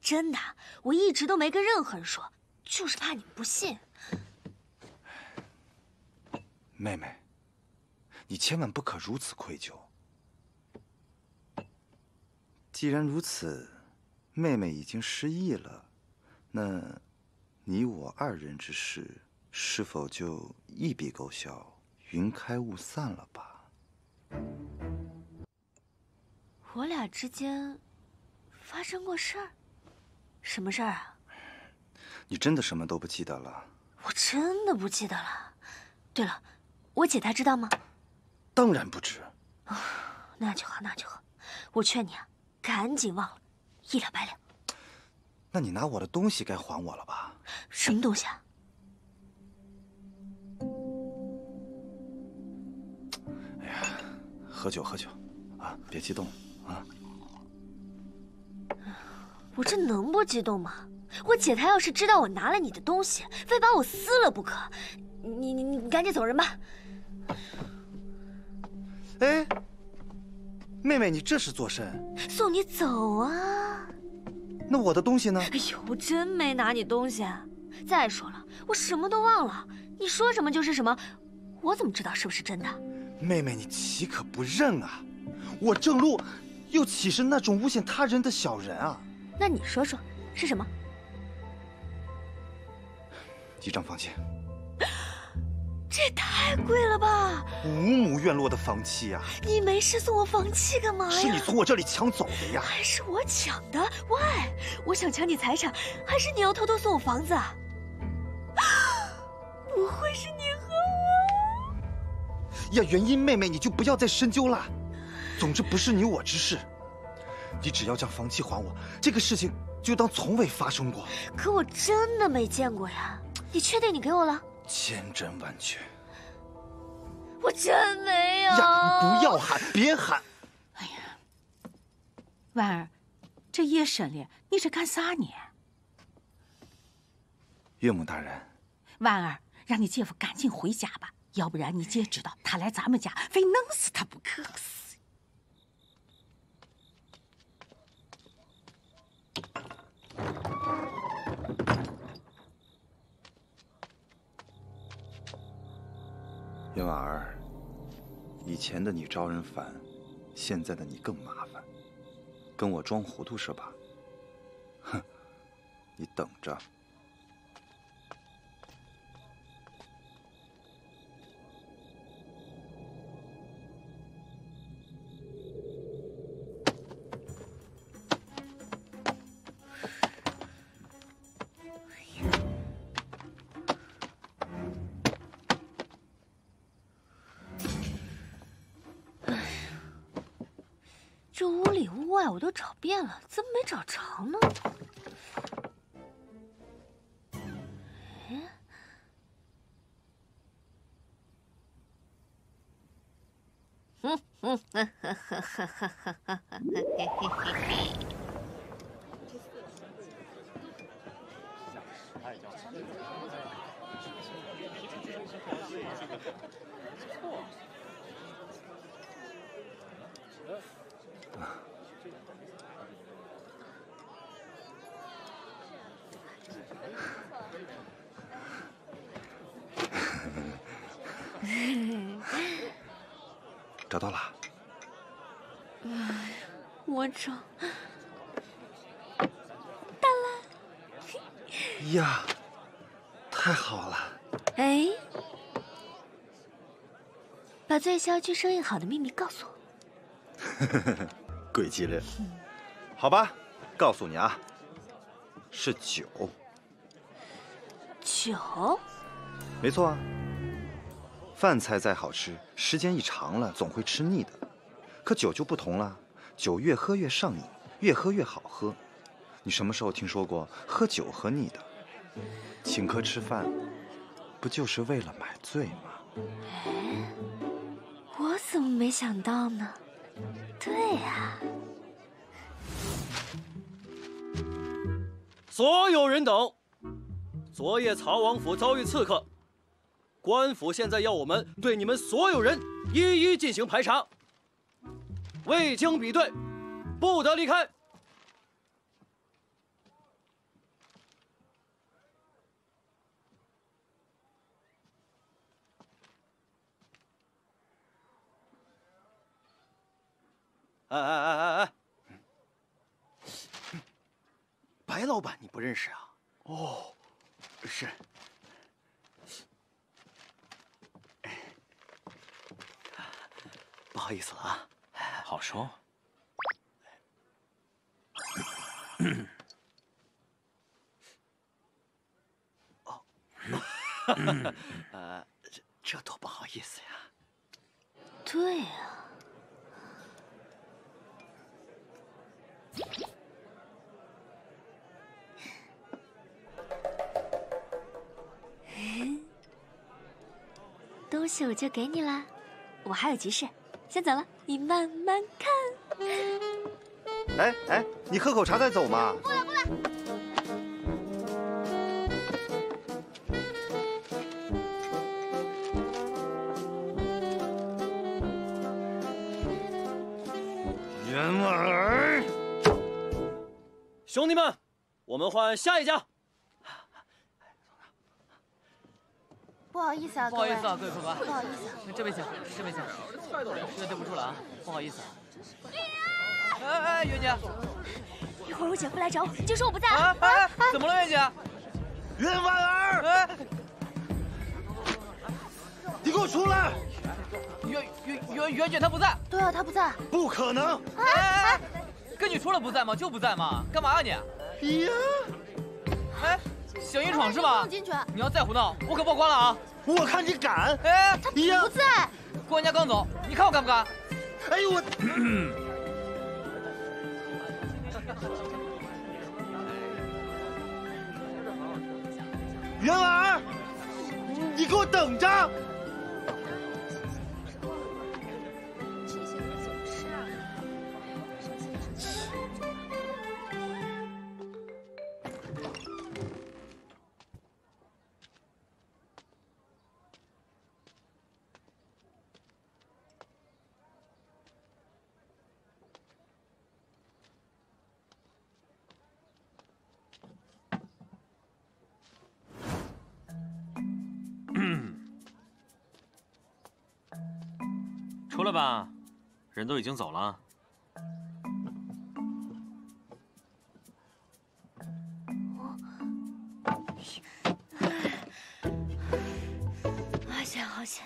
真的，我一直都没跟任何人说，就是怕你们不信。妹妹，你千万不可如此愧疚。既然如此，妹妹已经失忆了，那，你我二人之事是否就一笔勾销，云开雾散了吧？我俩之间发生过事儿，什么事儿啊？你真的什么都不记得了？我真的不记得了。对了，我姐她知道吗？当然不知。那就好，那就好。我劝你啊，赶紧忘了，一了百了。那你拿我的东西该还我了吧？什么东西啊？哎呀喝酒，喝酒，啊，别激动啊！我这能不激动吗？我姐她要是知道我拿了你的东西，非把我撕了不可。你你你赶紧走人吧。哎，妹妹，你这是作甚？送你走啊！那我的东西呢？哎呦，我真没拿你东西。再说了，我什么都忘了，你说什么就是什么，我怎么知道是不是真的？妹妹，你岂可不认啊？我郑路，又岂是那种诬陷他人的小人啊？那你说说，是什么？一张房契。这也太贵了吧！五亩院落的房契呀！你没事送我房契干嘛呀？是你从我这里抢走的呀！还是我抢的？喂，我想抢你财产，还是你要偷偷送我房子啊？不会是你和我？呀，元音妹妹你就不要再深究了。总之不是你我之事。你只要将房契还我，这个事情就当从未发生过。可我真的没见过呀！你确定你给我了？千真万确。我真没有。呀，你不要喊，别喊。哎呀，婉儿，这夜深了，你这干啥呢？岳母大人，婉儿，让你姐夫赶紧回家吧，要不然你姐知道他来咱们家，非弄死他不可。云婉儿，以前的你招人烦，现在的你更麻烦，跟我装糊涂是吧？哼，你等着。这屋里屋外我都找遍了，怎么没找着呢？哎，嗯嗯呵呵呵呵呵呵呵嘿嘿嘿嘿。找到了。哎呀，我找呀，太好了！哎，把最销区生意好的秘密告诉我。鬼机灵。好吧，告诉你啊，是酒。酒？没错啊。饭菜再好吃，时间一长了总会吃腻的。可酒就不同了，酒越喝越上瘾，越喝越好喝。你什么时候听说过喝酒喝腻的？请客吃饭不就是为了买醉吗？哎，我怎么没想到呢？对呀。所有人等，昨夜曹王府遭遇刺客。官府现在要我们对你们所有人一一进行排查，未经比对，不得离开。哎哎哎哎哎！白老板你不认识啊？哦，是。不好意思了啊。好说。呃，这这多不好意思呀。对啊。东西我就给你啦，我还有急事，先走了，你慢慢看。哎哎，你喝口茶再走嘛。过来过来。袁婉儿，兄弟们，我们换下一家。不好意思啊，不好意思啊，各位位客官，不好意思。那这边请，这边请，实在对不住了啊，不好意思。哎哎，袁姐，一会儿我姐夫来找我，你就说我不在。哎哎，怎么了，袁姐？袁婉儿，哎，你给我出来！袁袁袁袁姐她不在。对啊，她不在。不可能！哎哎哎，跟你说了不在吗？就不在吗？干嘛啊你？呀！哎，想硬闯是吧？放进去。你要再胡闹，我可报官了啊！我看你敢！哎，他不在。官家刚走，你看我敢不敢？哎呦我！袁婉儿，你给我等着！吧，人都已经走了。好险好险，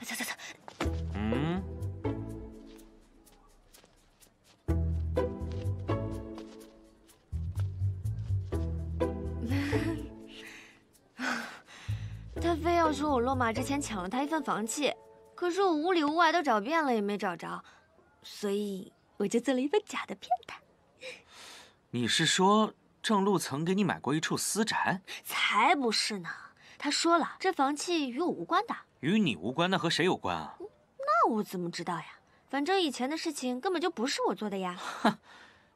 走走走。嗯，他非要说我落马之前抢了他一份房契，可是我屋里屋外都找遍了也没找着，所以我就做了一份假的骗他。你是说郑路曾给你买过一处私宅？才不是呢！他说了，这房契与我无关的。与你无关，那和谁有关啊？那我怎么知道呀？反正以前的事情根本就不是我做的呀。哼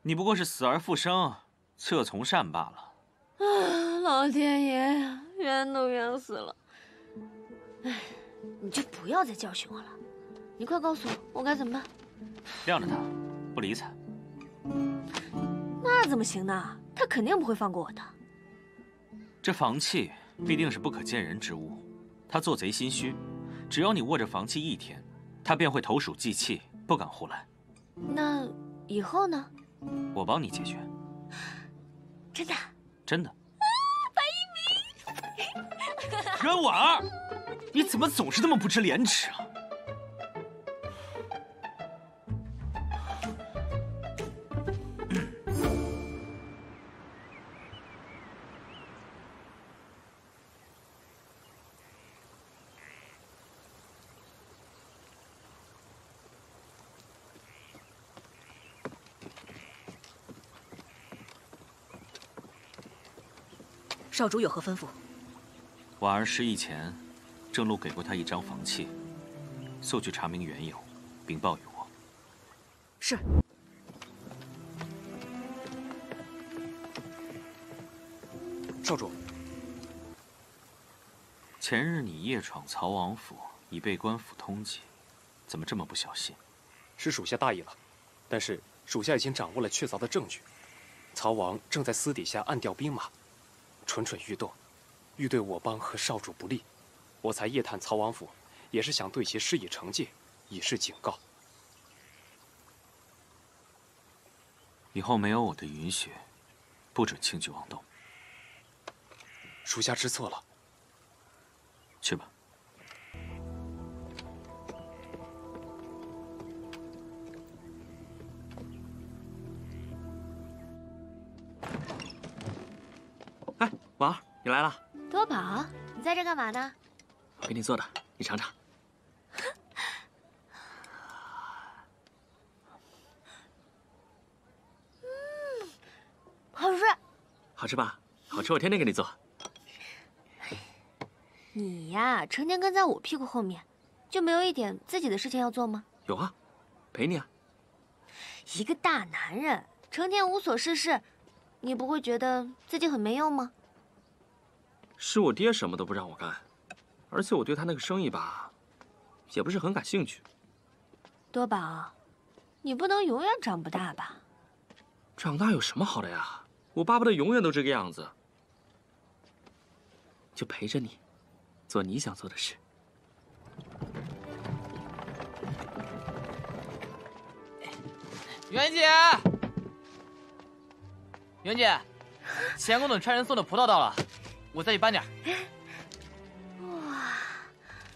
你不过是死而复生，罪恶从善罢了。啊，老天爷呀，冤都冤死了！哎，你就不要再教训我了，你快告诉我，我该怎么办？晾着他，不理睬。那怎么行呢？他肯定不会放过我的。这房契必定是不可见人之物，他做贼心虚，只要你握着房契一天，他便会投鼠忌器，不敢胡来。那以后呢？我帮你解决，真的？真的。啊白一鸣，任婉儿，你怎么总是这么不知廉耻啊？少主有何吩咐？婉儿失忆前，郑路给过他一张房契，速去查明缘由，禀报于我。是。少主，前日你夜闯曹王府，已被官府通缉，怎么这么不小心？是属下大意了，但是属下已经掌握了确凿的证据，曹王正在私底下暗调兵马，蠢蠢欲动，欲对我帮和少主不利，我才夜探曹王府，也是想对其施以惩戒，以示警告。以后没有我的允许，不准轻举妄动。属下知错了。去吧。哎，婉儿，你来了，多宝，你在这干嘛呢？我给你做的，你尝尝。嗯好吃。好吃吧？好吃，我天天给你做。你呀，成天跟在我屁股后面，就没有一点自己的事情要做吗？有啊，陪你啊。一个大男人，成天无所事事，你不会觉得自己很没用吗？是我爹什么都不让我干，而且我对他那个生意吧，也不是很感兴趣。多宝，你不能永远长不大吧？长大有什么好的呀？我巴不得永远都这个样子，就陪着你，做你想做的事。袁姐，袁姐，钱公子差人送的葡萄到了，我再去搬点。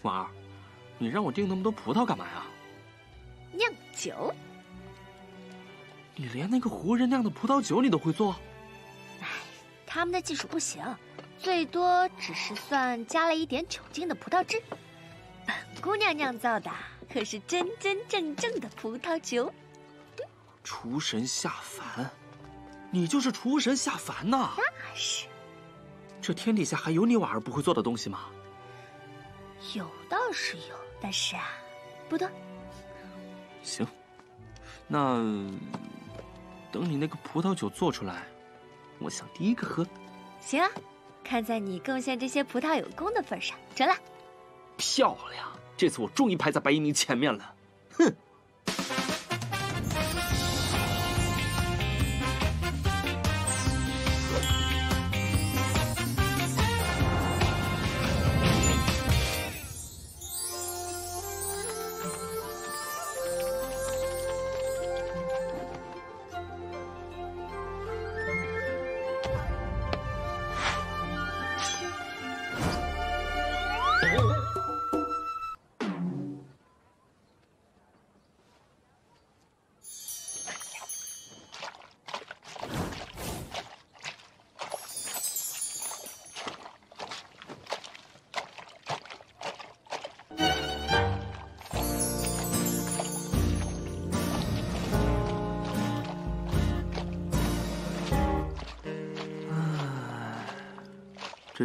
哇，婉儿，你让我订那么多葡萄干嘛呀？酿酒。你连那个胡人酿的葡萄酒你都会做？哎他们的技术不行，最多只是算加了一点酒精的葡萄汁。本姑娘酿造的可是真真正正的葡萄酒。厨神下凡，你就是厨神下凡呐！那是。这天底下还有你婉儿不会做的东西吗？有倒是有，但是啊，不多。行，那等你那个葡萄酒做出来。我想第一个喝，行啊，看在你贡献这些葡萄有功的份上，成了。漂亮，这次我终于排在白一鸣前面了。哼。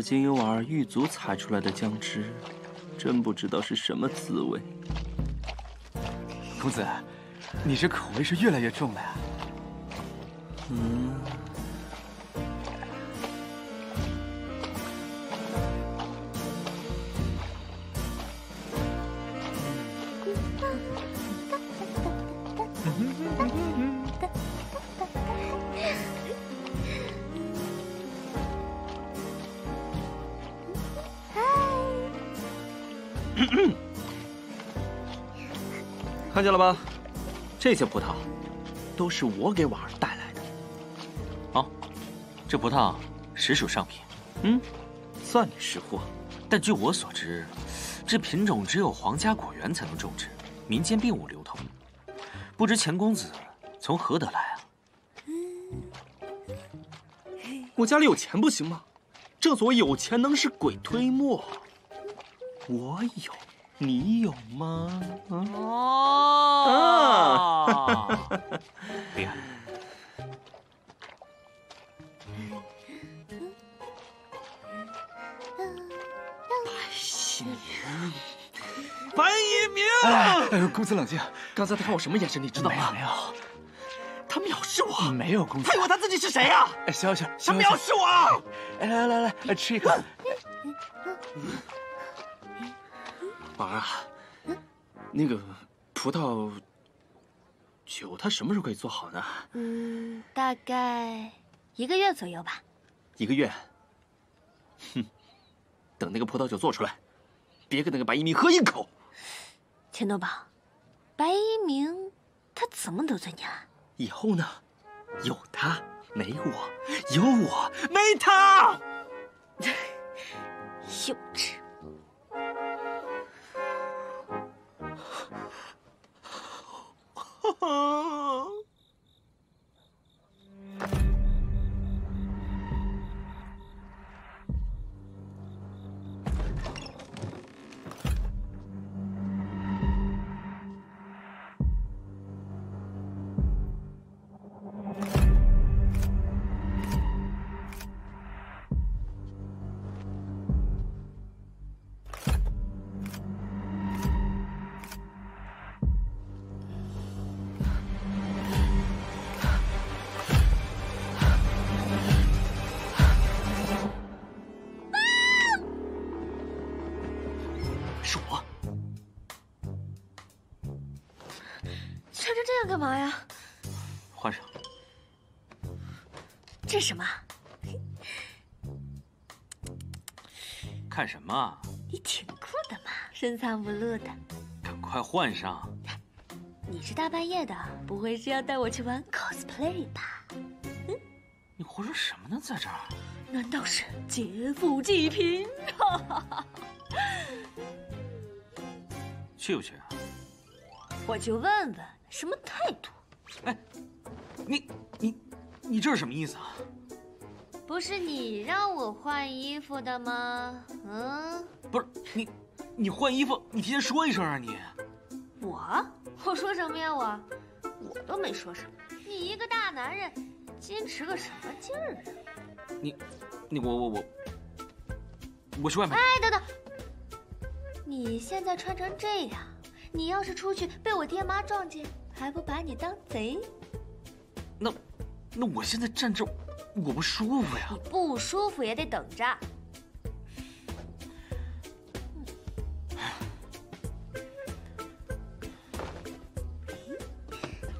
金庸儿狱卒采出来的姜汁，真不知道是什么滋味。公子，你这口味是越来越重了呀。嗯。见了吧，这些葡萄都是我给婉儿带来的。哦，这葡萄实属上品。嗯，算你识货。但据我所知，这品种只有皇家果园才能种植，民间并无流通。不知钱公子从何得来啊？我家里有钱不行吗？正所谓有钱能使鬼推磨。我有。你有吗？哦，厉害！白一鸣，白一鸣！哎，公子冷静，刚才他看我什么眼神，你知道吗？没有，他藐视我，没有公子，他以为他自己是谁呀？哎，小小，他藐视我！哎，来来来来，吃一个。宝儿啊，那个葡萄酒，它什么时候可以做好呢？嗯，大概一个月左右吧。一个月。哼，等那个葡萄酒做出来，别跟那个白一鸣喝一口。钱多宝，白一鸣他怎么得罪你啊？以后呢，有他没我，有我没他。幼稚。是我。穿成这样干嘛呀？换上。这是什么？看什么？你挺酷的嘛，深藏不露的。赶快换上。你这大半夜的，不会是要带我去玩 cosplay 吧？嗯你胡说什么呢？在这儿？难道是劫富济贫？哈哈哈！去不去啊？我就问问，什么态度？哎，你你你这是什么意思啊？不是你让我换衣服的吗？嗯，不是你，你换衣服，你提前说一声啊你。我我说什么呀我？我都没说什么。你一个大男人，矜持个什么劲儿啊？你你我我我，我去外面。哎，等等，你现在穿成这样，你要是出去被我爹妈撞见，还不把你当贼？那那我现在站这，我不舒服呀。你不舒服也得等着。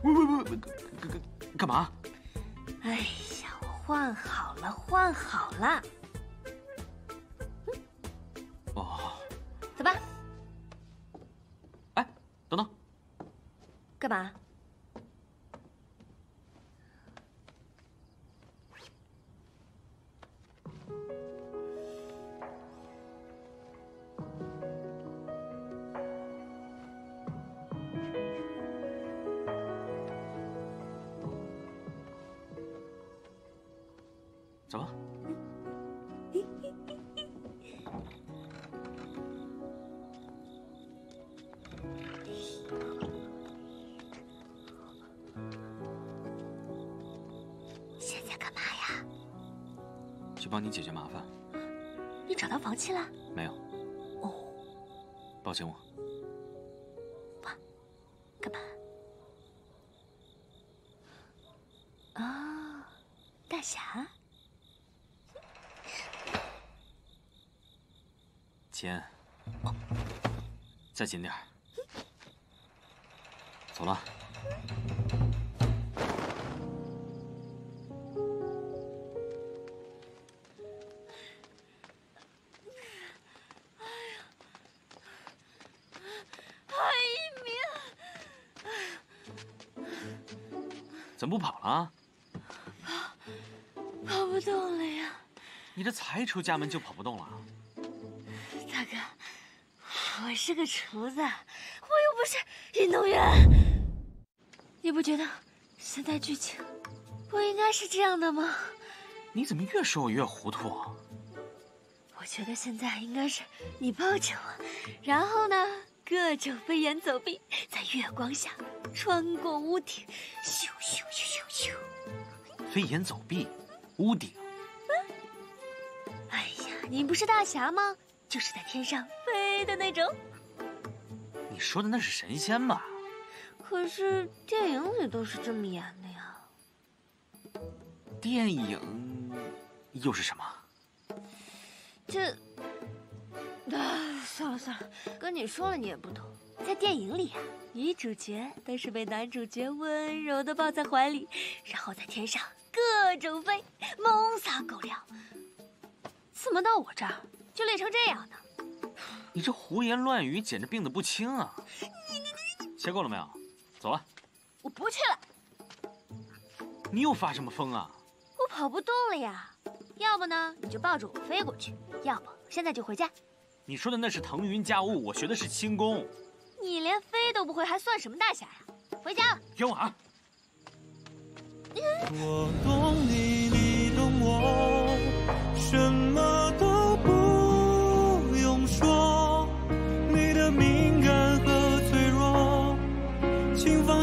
喂喂喂，干干干嘛？哎呀，我换好了，换好了。哦，走吧。哎，等等，干嘛？帮你解决麻烦。你找到房契了？没有。哦。抱紧我。干嘛？哦，大侠。钱，再紧点儿。走了。才出家门就跑不动了？大哥，我是个厨子，我又不是运动员。你不觉得现在剧情不应该是这样的吗？你怎么越说我越糊涂啊？我觉得现在应该是你抱着我，然后呢，各种飞檐走壁，在月光下穿过屋顶，咻咻咻咻咻。飞檐走壁，屋顶。你不是大侠吗？就是在天上飞的那种。你说的那是神仙吧？可是电影里都是这么演的呀。电影又是什么？这……啊，算了算了，跟你说了你也不懂。在电影里啊，女主角都是被男主角温柔的抱在怀里，然后在天上各种飞，猛撒狗粮。怎么到我这儿就累成这样呢？你这胡言乱语，简直病得不轻啊！你你你歇够了没有？走了。我不去了。你又发什么疯啊？我跑不动了呀。要不呢，你就抱着我飞过去；要不现在就回家。你说的那是腾云驾雾，我学的是轻功。你连飞都不会，还算什么大侠呀？回家了。冤枉！我懂你，你懂我，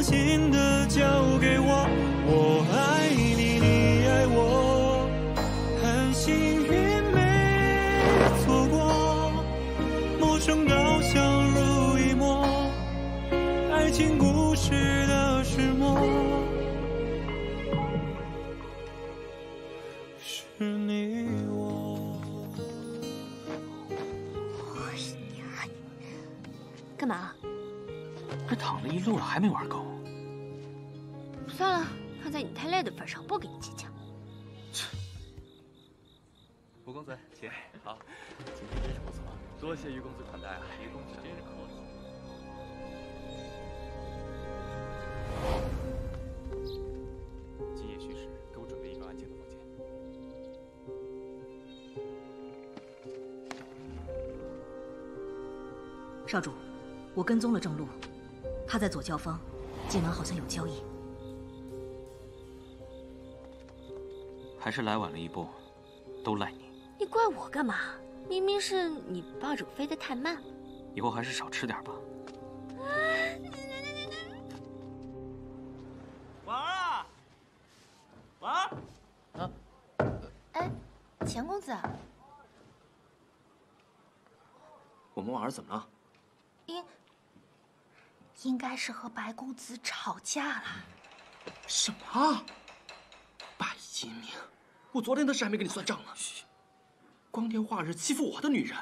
心的交给我。我爱你，你爱我，很幸运没错过，陌生到相濡以沫，爱情故事的始末。是你我。干嘛？这躺了一路了，还没玩够。算了，看在你太累的份上，不跟你计较。吴公子，请。好，今天真是不错，多谢于公子款待啊。于公子真是客气。今夜戌时，给我准备一个安静的房间。少主，我跟踪了郑禄，他在左教坊，今晚好像有交易。还是来晚了一步，都赖你。你怪我干嘛？明明是你抱着我飞得太慢。以后还是少吃点吧。婉儿啊，婉儿，啊，哎，钱公子，我们婉儿怎么了？应应该是和白公子吵架了。什么？白金明，我昨天的事还没跟你算账呢。光天化日欺负我的女人，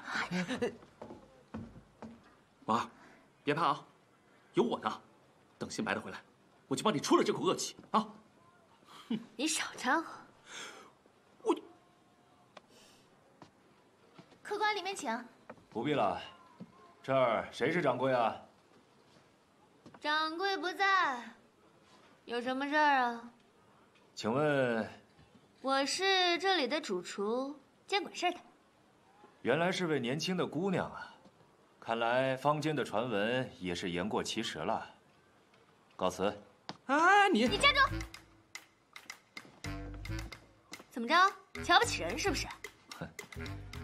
婉儿，别怕啊，有我呢。等新白的回来，我就帮你出了这口恶气啊！你少掺和。我客官里面请。不必了，这儿谁是掌柜啊？掌柜不在，有什么事儿啊？请问，我是这里的主厨，兼管事儿的。原来是位年轻的姑娘啊，看来坊间的传闻也是言过其实了。告辞。哎，你你站住！怎么着？瞧不起人是不是？哼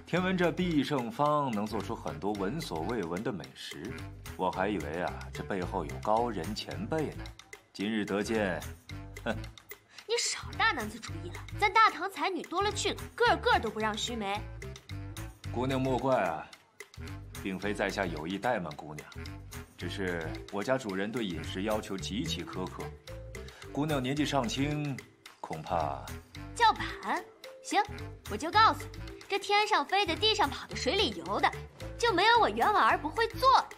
听闻这必胜坊能做出很多闻所未闻的美食，我还以为啊，这背后有高人前辈呢。今日得见，哼！你少大男子主义了！咱大唐才女多了去了，个个都不让须眉。姑娘莫怪啊，并非在下有意怠慢姑娘，只是我家主人对饮食要求极其苛刻。姑娘年纪尚轻，恐怕叫板。行，我就告诉你，这天上飞的、地上跑的、水里游的，就没有我袁婉儿不会做的。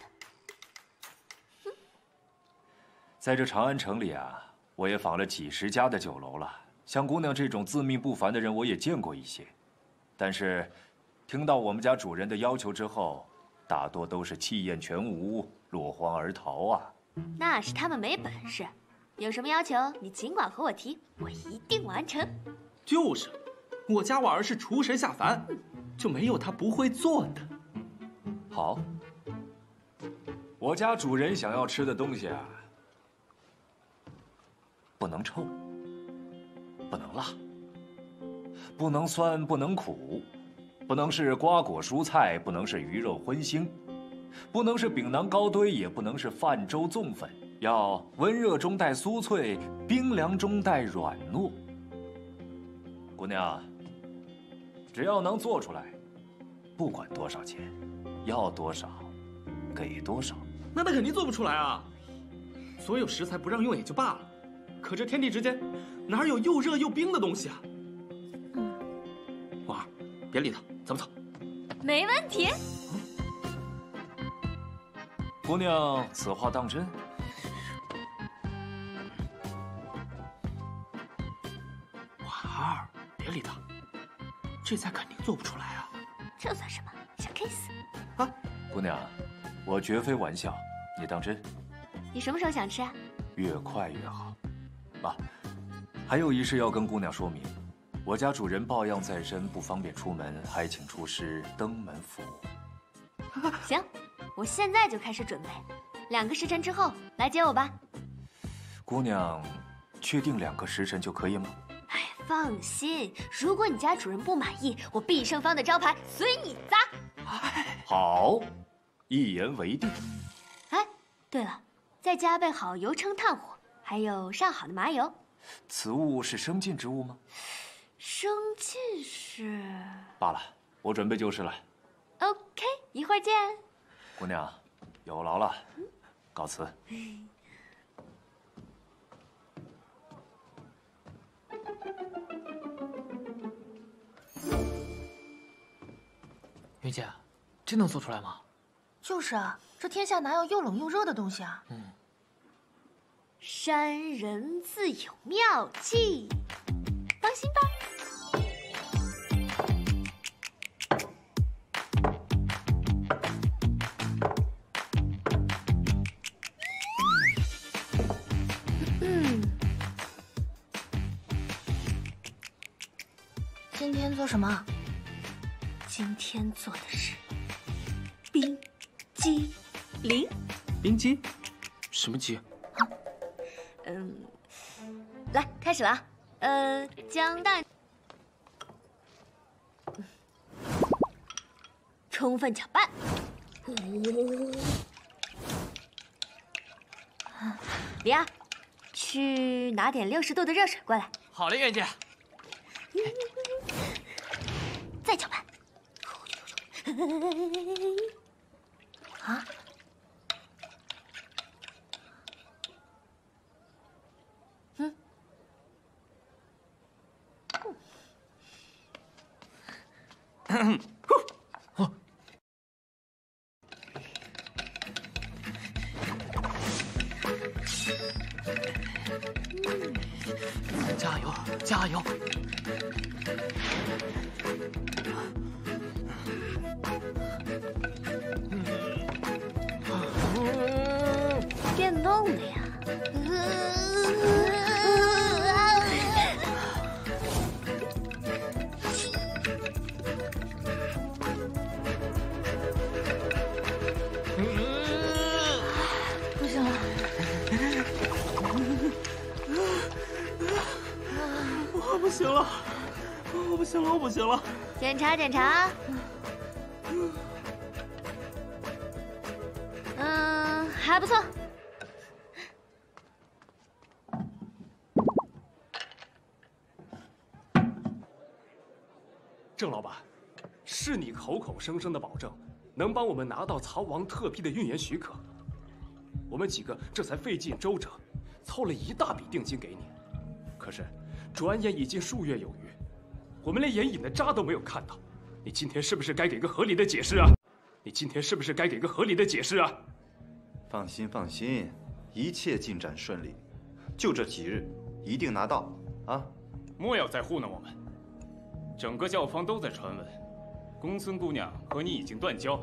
在这长安城里啊，我也访了几十家的酒楼了。像姑娘这种自命不凡的人，我也见过一些。但是，听到我们家主人的要求之后，大多都是气焰全无，落荒而逃啊。那是他们没本事。有什么要求，你尽管和我提，我一定完成。就是。我家婉儿是厨神下凡，就没有她不会做的。好，我家主人想要吃的东西啊，不能臭，不能辣，不能酸，不能苦，不能是瓜果蔬菜，不能是鱼肉荤腥，不能是饼囊糕堆，也不能是饭粥粽粉，要温热中带酥脆，冰凉中带软糯。姑娘。只要能做出来，不管多少钱，要多少，给多少。那他肯定做不出来啊！所有食材不让用也就罢了，可这天地之间，哪有又热又冰的东西啊？嗯婉儿，别理他，咱们走。没问题。姑娘，此话当真？婉儿，别理他，这菜肯定做不出来啊。这算什么？小 case。姑娘，我绝非玩笑，你当真？你什么时候想吃啊？越快越好。啊，还有一事要跟姑娘说明，我家主人抱恙在身，不方便出门，还请厨师登门服务。行，我现在就开始准备，两个时辰之后来接我吧。姑娘，确定两个时辰就可以吗？哎放心，如果你家主人不满意，我必胜方的招牌随你砸。好，一言为定。哎，对了，再加备好油称炭火，还有上好的麻油。此物是生禁之物吗？生禁是。罢了，我准备就是了。OK，一会儿见。姑娘，有劳了，告辞。云姐，真能做出来吗？就是啊，这天下哪有又冷又热的东西啊？山人自有妙计，放心吧。嗯，今天做什么？今天做的是冰激凌。冰激？什么激？嗯，来开始了啊。呃，将蛋充分搅拌。李儿，去拿点六十度的热水过来，好嘞，袁姐。再搅拌。啊？加油，加油！电动的呀。行了，我不行了，我不行了。检查检查。嗯，还不错。郑老板，是你口口声声的保证能帮我们拿到曹王特批的运营许可，我们几个这才费尽周折，凑了一大笔定金给你。可是，转眼已经数月有余，我们连眼影的渣都没有看到。你今天是不是该给个合理的解释啊？你今天是不是该给个合理的解释啊？放心放心，一切进展顺利，就这几日，一定拿到啊！莫要再糊弄我们。整个教坊都在传闻，公孙姑娘和你已经断交，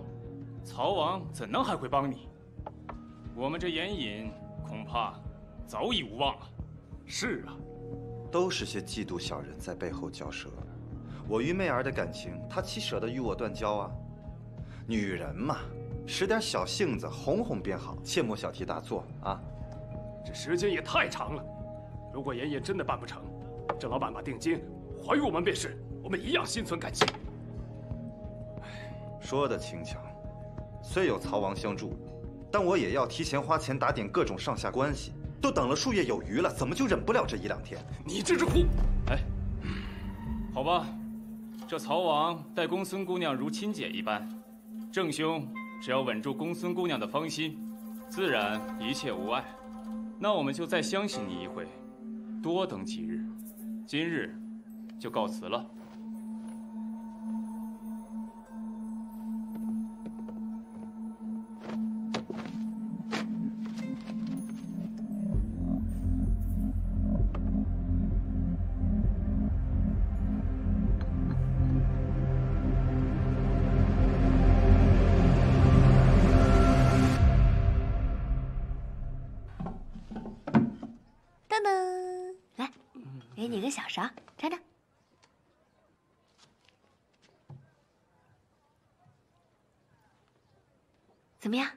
曹王怎能还会帮你？我们这眼影恐怕早已无望了。是啊，都是些嫉妒小人在背后嚼舌。我与媚儿的感情，她岂舍得与我断交啊？女人嘛，使点小性子，哄哄便好，切莫小题大做啊！这时间也太长了。如果妍妍真的办不成，郑老板把定金还于我们便是，我们一样心存感激。说的轻巧，虽有曹王相助，但我也要提前花钱打点各种上下关系。都等了数月有余了，怎么就忍不了这一两天？你这只狐！哎，好吧，这曹王待公孙姑娘如亲姐一般，郑兄只要稳住公孙姑娘的芳心，自然一切无碍。那我们就再相信你一回，多等几日，今日就告辞了。怎么样？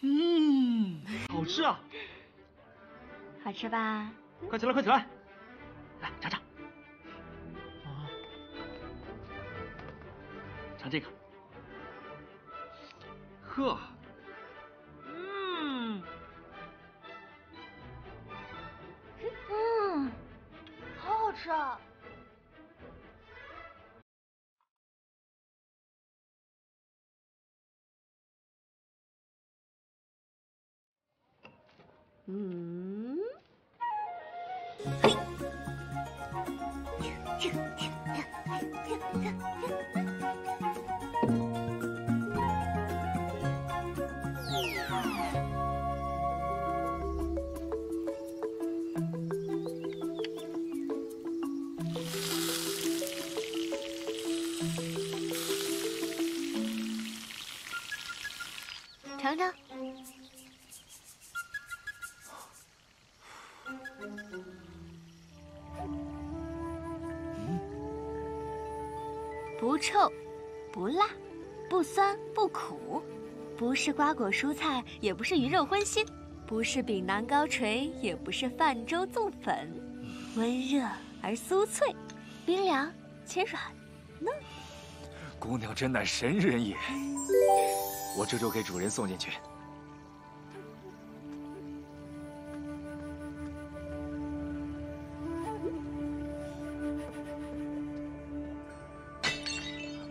嗯，好吃啊！好吃吧？快起来，快起来！来尝尝，啊，尝这个。呵，嗯，嗯，好好吃啊！嗯，不是瓜果蔬菜，也不是鱼肉荤腥，不是饼囊糕锤，也不是泛粥粽粉，温热而酥脆，冰凉且软嫩。姑娘真乃神人也，我这就给主人送进去。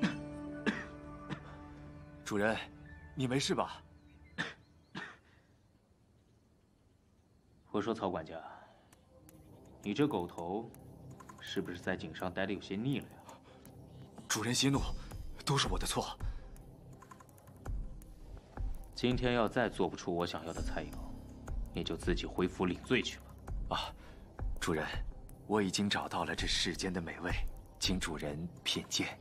主人，你没事吧？我说曹管家，你这狗头，是不是在井上待的有些腻了呀？主人息怒，都是我的错。今天要再做不出我想要的菜肴，你就自己回府领罪去吧。啊，主人，我已经找到了这世间的美味，请主人品鉴。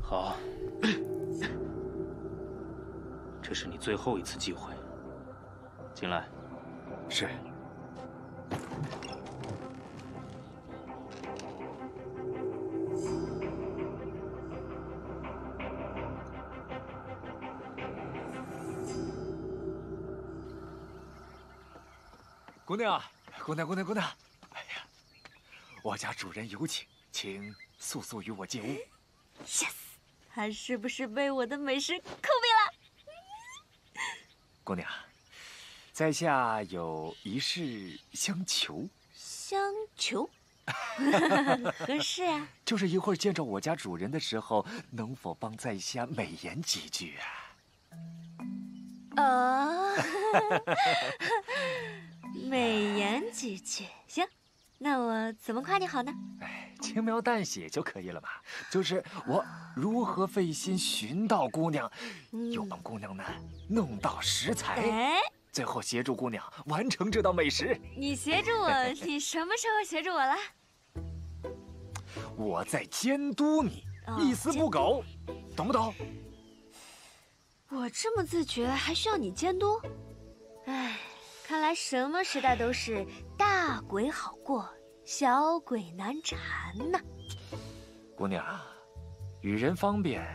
好，这是你最后一次机会。进来。是。姑娘，姑娘，姑娘，姑娘！哎呀，我家主人有请，请速速与我进屋。yes，他是不是被我的美食？姑娘，在下有一事相求。相求，何事啊？就是一会儿见着我家主人的时候，能否帮在下美言几句啊？哦，美言几句，行，那我怎么夸你好呢？哎轻描淡写就可以了嘛。就是我如何费心寻到姑娘，又帮姑娘呢弄到食材，哎，最后协助姑娘完成这道美食。你协助我，你什么时候协助我了？我在监督你，哦一丝不苟，懂不懂？我这么自觉，还需要你监督？哎，看来什么时代都是大鬼好过，小鬼难缠呐。姑娘，与人方便，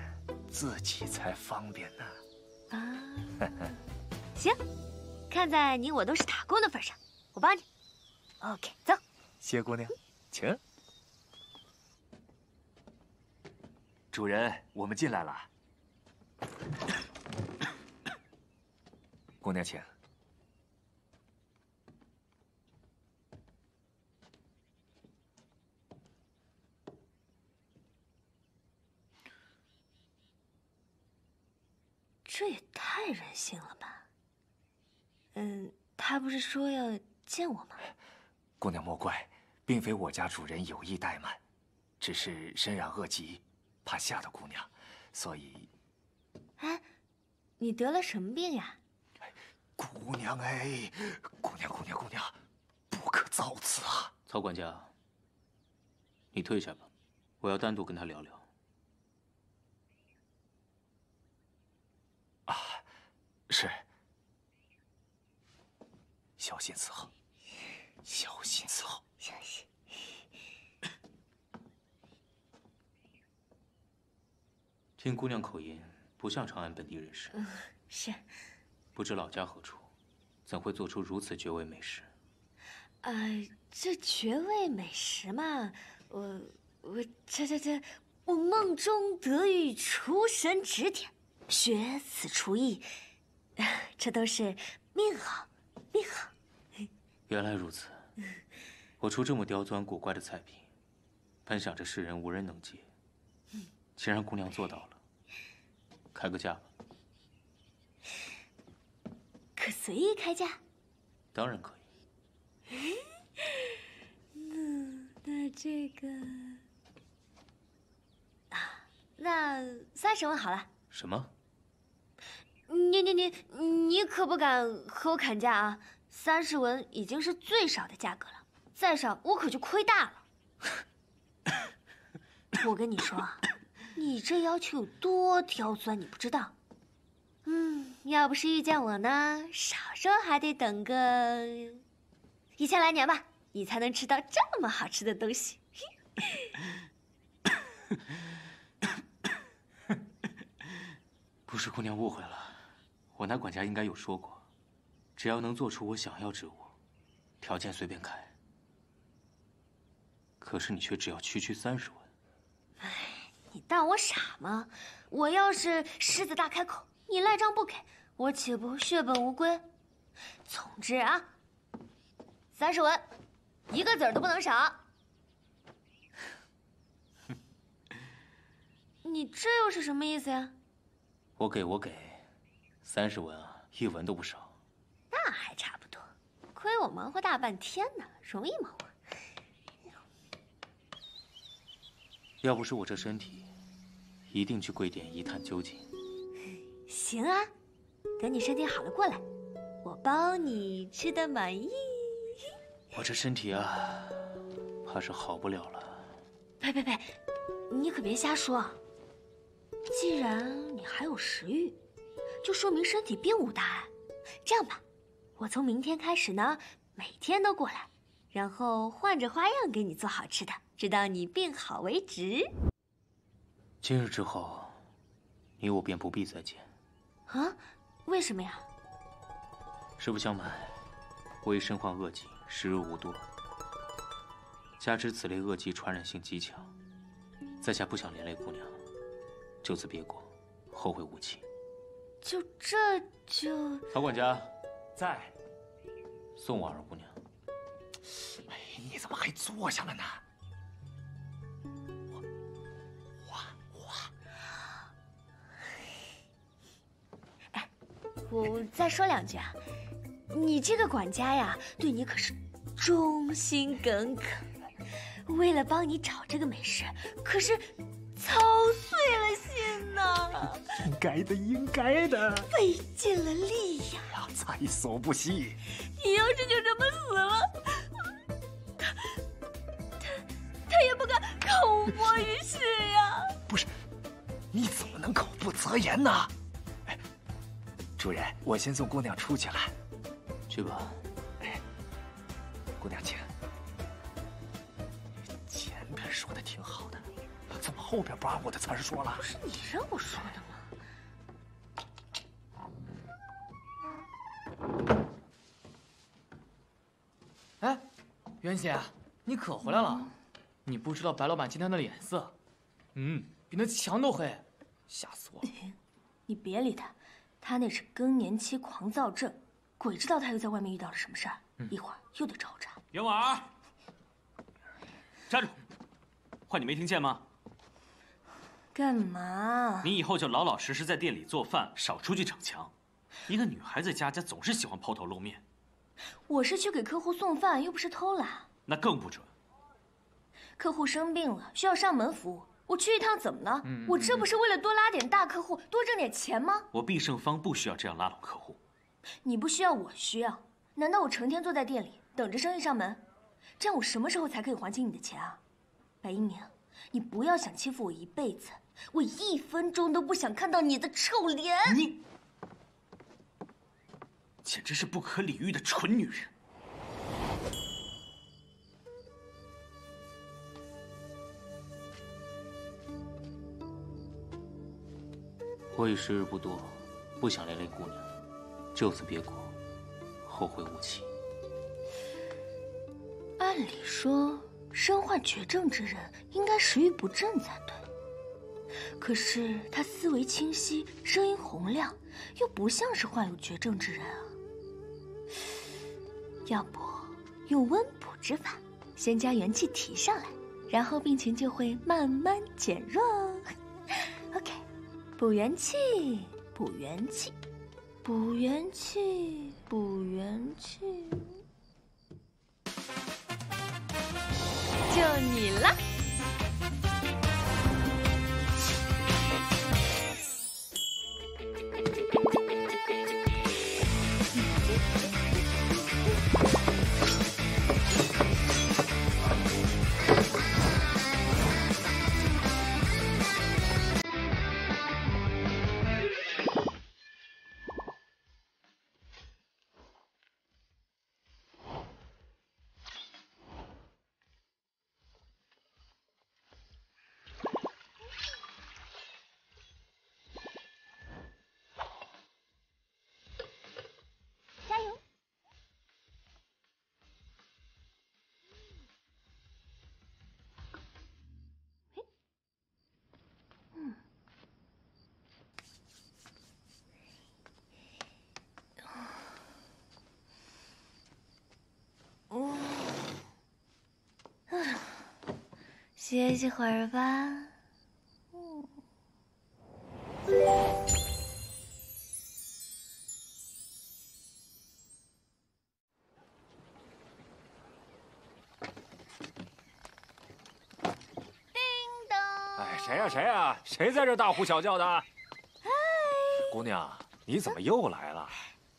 自己才方便呢。啊，行，看在你我都是打工的份上，我帮你。OK，走。谢姑娘，请。主人，我们进来了。姑娘，请。这也太任性了吧？嗯，他不是说要见我吗？姑娘莫怪，并非我家主人有意怠慢，只是身染恶疾，怕吓到姑娘，所以。哎，你得了什么病呀？姑娘哎，姑娘姑娘姑娘，不可造次啊！曹管家，你退下吧，我要单独跟他聊聊。啊，是。小心伺候，小心伺候，小心。听姑娘口音，不像长安本地人士。嗯，是。不知老家何处，怎会做出如此绝味美食？呃，这绝味美食嘛，我我这这这，我梦中得遇厨神指点，学此厨艺，这都是命好，命好。原来如此，我出这么刁钻古怪的菜品，本想着世人无人能及，既然姑娘做到了，开个价吧。可随意开价？当然可以。那那这个啊，那三十万好了。什么？你你你你可不敢和我砍价啊！三十文已经是最少的价格了，再少我可就亏大了。我跟你说啊，你这要求有多刁钻，你不知道。嗯，要不是遇见我呢，少说还得等个一千来年吧，你才能吃到这么好吃的东西。不是姑娘误会了，我那管家应该有说过，只要能做出我想要之物，条件随便开。可是你却只要区区三十文。哎，你当我傻吗？我要是狮子大开口。你赖账不给，我岂不血本无归？总之啊，三十文，一个子儿都不能少。你这又是什么意思呀？我给我给，三十文啊，一文都不少。那还差不多，亏我忙活大半天呢，容易吗我？要不是我这身体，一定去贵店一探究竟。行啊，等你身体好了过来，我包你吃的满意。我这身体啊，怕是好不了了。呸呸呸，你可别瞎说。既然你还有食欲，就说明身体并无大碍。这样吧，我从明天开始呢，每天都过来，然后换着花样给你做好吃的，直到你病好为止。今日之后，你我便不必再见。啊，为什么呀？实不相瞒，我已身患恶疾，时日无多。加之此类恶疾传染性极强，在下不想连累姑娘，就此别过，后会无期。就这就……曹管家，在。送我二姑娘。哎，你怎么还坐下了呢？我再说两句啊，你这个管家呀，对你可是忠心耿耿，为了帮你找这个美食，可是操碎了心呐。应该的，应该的，费尽了力呀，在所不惜。你要是就这么死了，他他他也不敢口沫于世呀。不是，你怎么能口不择言呢？主人，我先送姑娘出去了，去吧。哎，姑娘请。前边说的挺好后边不按我的词儿说了？不是你让我说的吗？哎，袁姐，你可回来了。你不知道白老板今天的脸色，嗯，比那墙都黑，吓死我了。你别理他。他那是更年期狂躁症，鬼知道他又在外面遇到了什么事儿，一会儿又得找我茬。袁婉儿，站住！话你没听见吗？干嘛？你以后就老老实实在店里做饭，少出去逞强。一个女孩子家家总是喜欢抛头露面，我是去给客户送饭，又不是偷懒。那更不准。客户生病了，需要上门服务，我去一趟怎么了？嗯我这不是为了多拉点大客户，多挣点钱吗？我必胜方不需要这样拉拢客户。你不需要，我需要。难道我成天坐在店里等着生意上门？这样我什么时候才可以还清你的钱啊？白一鸣，你不要想欺负我一辈子，我一分钟都不想看到你的臭脸。你简直是不可理喻的蠢女人。我已时日不多，不想连累姑娘，就此别过，后会无期。按理说，身患绝症之人应该食欲不振才对。可是他思维清晰，声音洪亮，又不像是患有绝症之人啊。要不用温补之法，先将元气提上来，然后病情就会慢慢减弱。OK，补元气，补元气，补元气，补元气。就你了。歇息会儿吧。嗯。哎，谁呀、谁呀、谁在这大呼小叫的？姑娘，你怎么又来了？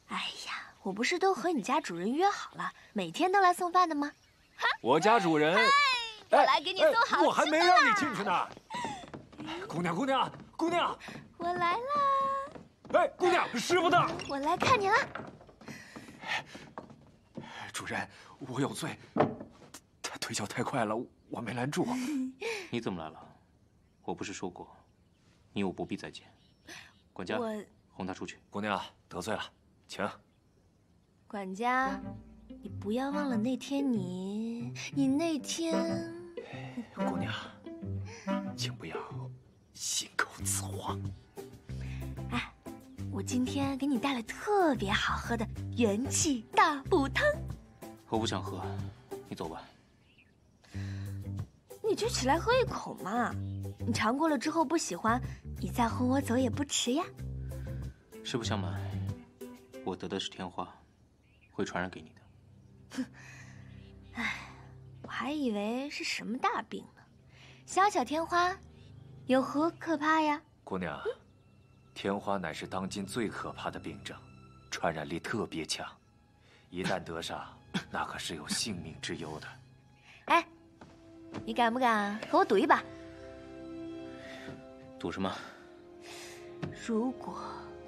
哎呀，我不是都和你家主人约好了，每天都来送饭的吗？我家主人，我来给你送好吃的啦我还没让你进去呢。姑娘，姑娘，姑娘，我来啦！哎，姑娘，师傅呢？我来看你了。主人，我有罪，他腿脚太快了，我没拦住。你怎么来了？我不是说过，你我不必再见。管家我，轰他出去。姑娘得罪了，请。管家，你不要忘了那天你，你那天，姑娘，请不要信口雌黄。哎我今天给你带了特别好喝的元气大补汤，我不想喝，你走吧。你就起来喝一口嘛。你尝过了之后不喜欢，你再轰我走也不迟呀。实不相瞒，我得的是天花，会传染给你的。我还以为是什么大病呢，小小天花，有何可怕呀？姑娘，天花乃是当今最可怕的病症，传染力特别强，一旦得上，那可是有性命之忧的。哎，你敢不敢和我赌一把？赌什么？如果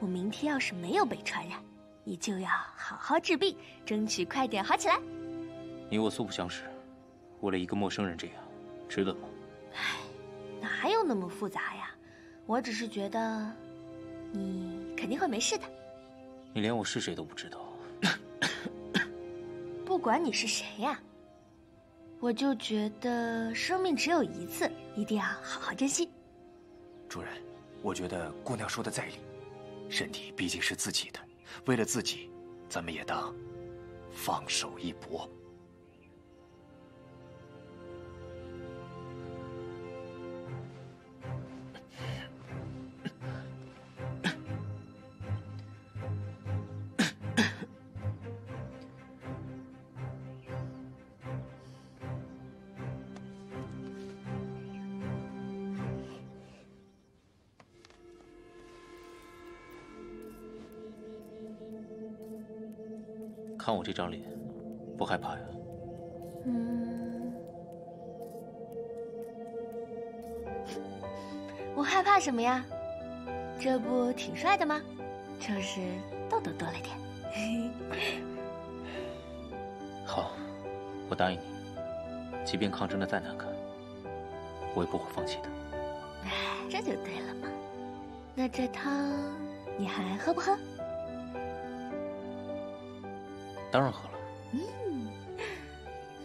我明天要是没有被传染，你就要好好治病，争取快点好起来。你我素不相识，为了一个陌生人这样，值得吗？哪有那么复杂呀？我只是觉得，你肯定会没事的。你连我是谁都不知道。不管你是谁呀，我就觉得生命只有一次，一定要好好珍惜。主人，我觉得姑娘说的在理，身体毕竟是自己的，为了自己，咱们也当放手一搏。看我这张脸，不害怕呀？嗯，我害怕什么呀？这不挺帅的吗？就是痘痘多了点。好，我答应你，即便抗争的再难看，我也不会放弃的。这就对了嘛。那这汤你还喝不喝？当然喝了。嗯，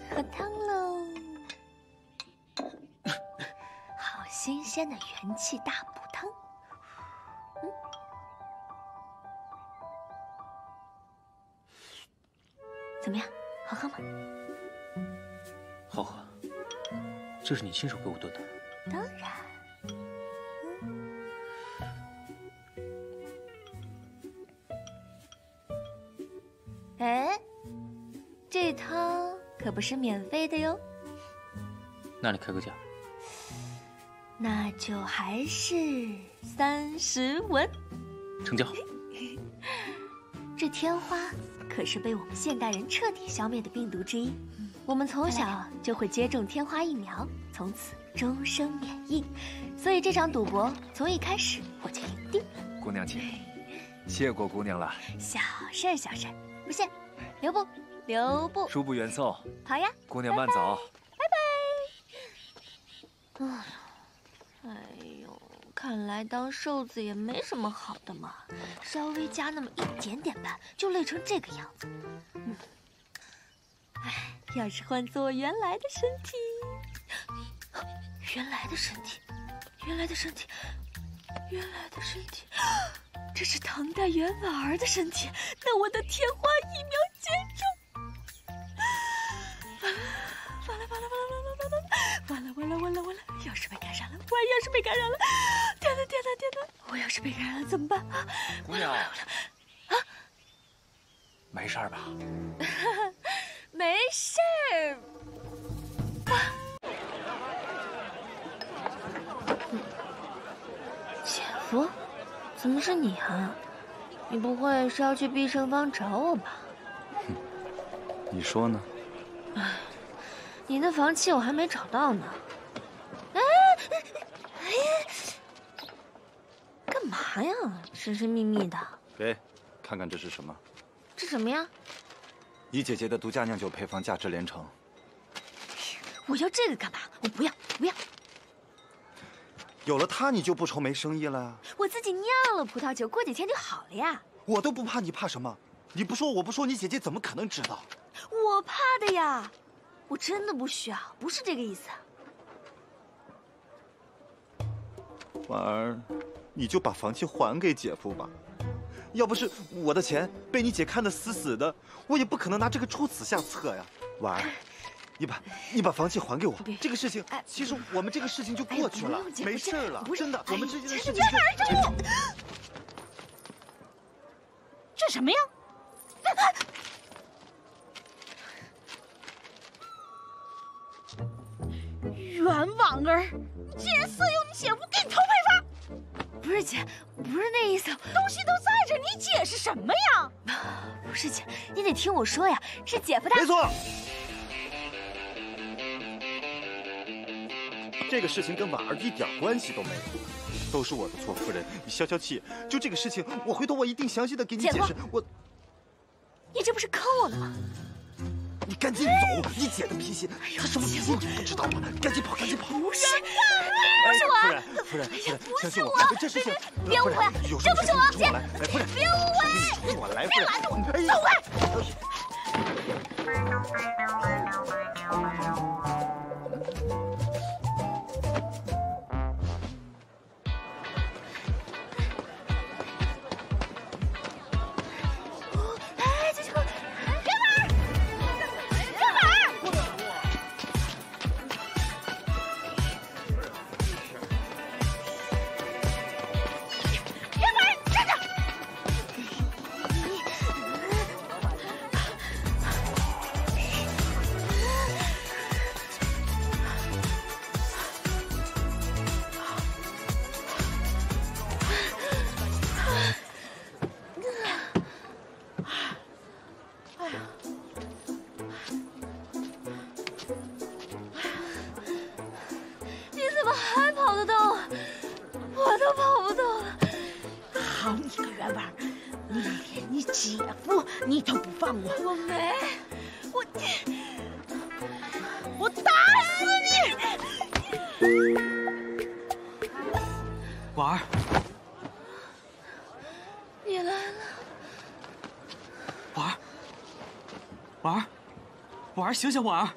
喝汤喽！好新鲜的元气大补汤。嗯，怎么样？好喝吗？好喝。这是你亲手给我炖的。当然。不是免费的哟。那你开个价。那就还是三十文。成交。这天花可是被我们现代人彻底消灭的病毒之一。我们从小就会接种天花疫苗，从此终生免疫。所以这场赌博从一开始我就赢定了。姑娘请，谢过姑娘了。小事儿，小事儿，不谢。留步，留步。恕不远送。好呀。姑娘慢走。拜拜。哎呦，哎呦，看来当瘦子也没什么好的嘛，稍微加那么一点点班，就累成这个样子。嗯。哎，要是换做我原来的身体，原来的身体，原来的身体，原来的身体，这是唐代袁婉儿的身体，那我的天花疫苗接种，完了完了完了完了要是被感染了，我要是被感染了，天哪天哪天哪，我要是被感染了怎么办啊？姑娘，啊，没事吧？没事儿。姐夫，怎么是你啊？你不会是要去碧胜坊找我吧？哼你说呢？哎，你的房契我还没找到呢。哎，哎，干嘛呀？神神秘秘的。给，看看这是什么？这什么呀？你姐姐的独家酿酒配方，价值连城。我要这个干嘛？我不要，不要。有了它，你就不愁没生意了呀？我自己酿了葡萄酒，过几天就好了呀。我都不怕，你怕什么？你不说，我不说，你姐姐怎么可能知道？我怕的呀，我真的不需要，不是这个意思。婉儿，你就把房契还给姐夫吧。要不是我的钱被你姐看得死死的，我也不可能拿这个出此下策呀。婉儿，你把你把房契还给我，这个事情其实我们这个事情就过去了，没事了，真的，我们之间的事情就。这什么呀？袁婉儿，你竟然色诱你姐夫给你偷配方！不是姐，不是那意思，东西都在这，你解释什么呀？不是姐，你得听我说呀，是姐夫他。没错，这个事情跟婉儿一点关系都没有，都是我的错，夫人，你消消气。就这个事情，我回头我一定详细的给你解释。我，你这不是坑我了吗？你赶紧走！你姐的脾气，她什么脾气你不知道吗？赶紧跑，赶紧跑！不是，不是我，夫人，夫人，夫人，不是我，这事情别误会，这不是我，姐，夫人，别误会，我来，别拦着我，走开！婉儿，醒醒，婉儿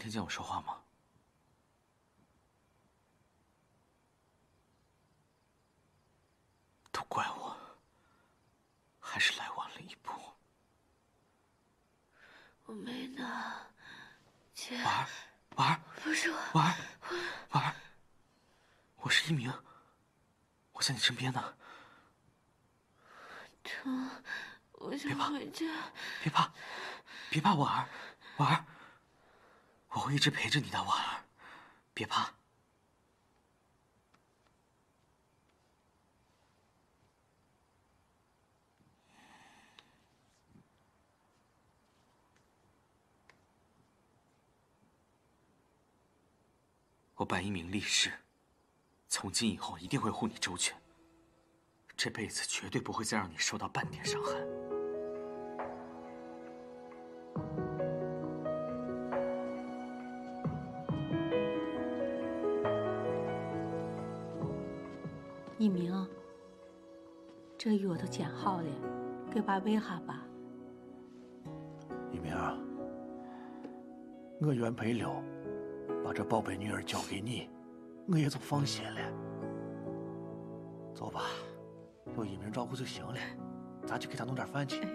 听见我说话吗？都怪我，还是来晚了一步。我没拿，姐。婉儿，婉儿，不是我，婉儿，婉儿，我是一鸣，我在你身边呢。疼，我想回家。别怕，别怕，婉儿，婉儿，我会一直陪着你的，婉儿，别怕。我白一鸣立誓，从今以后一定会护你周全，这辈子绝对不会再让你受到半点伤害。煎好了，给爸喂下吧。一鸣，我原配了，把这宝贝女儿交给你，我也就放心了。走吧，有一鸣照顾就行了，咱去给他弄点饭去。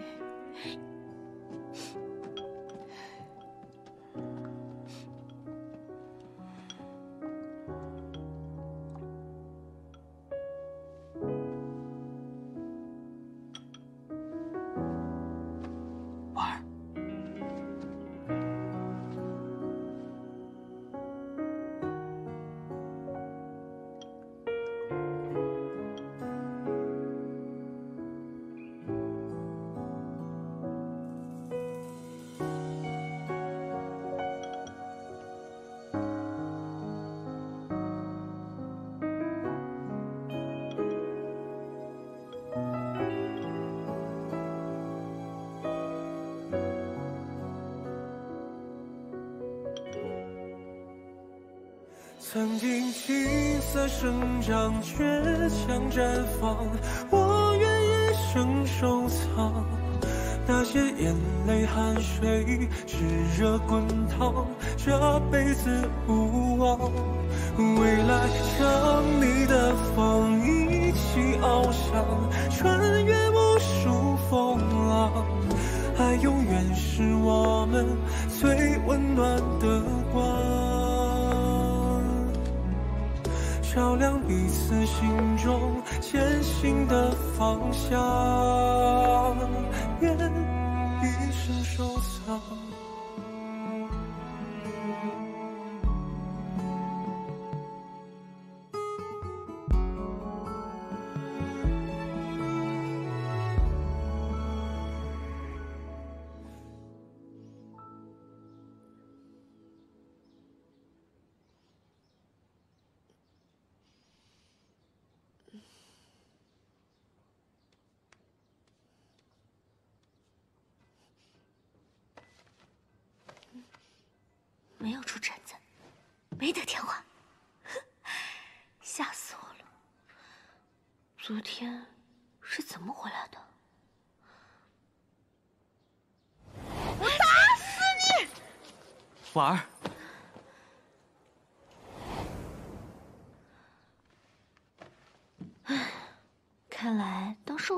长，倔强绽放，我愿一生收藏。那些眼泪汗水，炙热滚烫，这辈子无望。未来向你的风一起翱翔，穿越无数风浪。爱永远是我们最温暖的彼此心中前行的方向，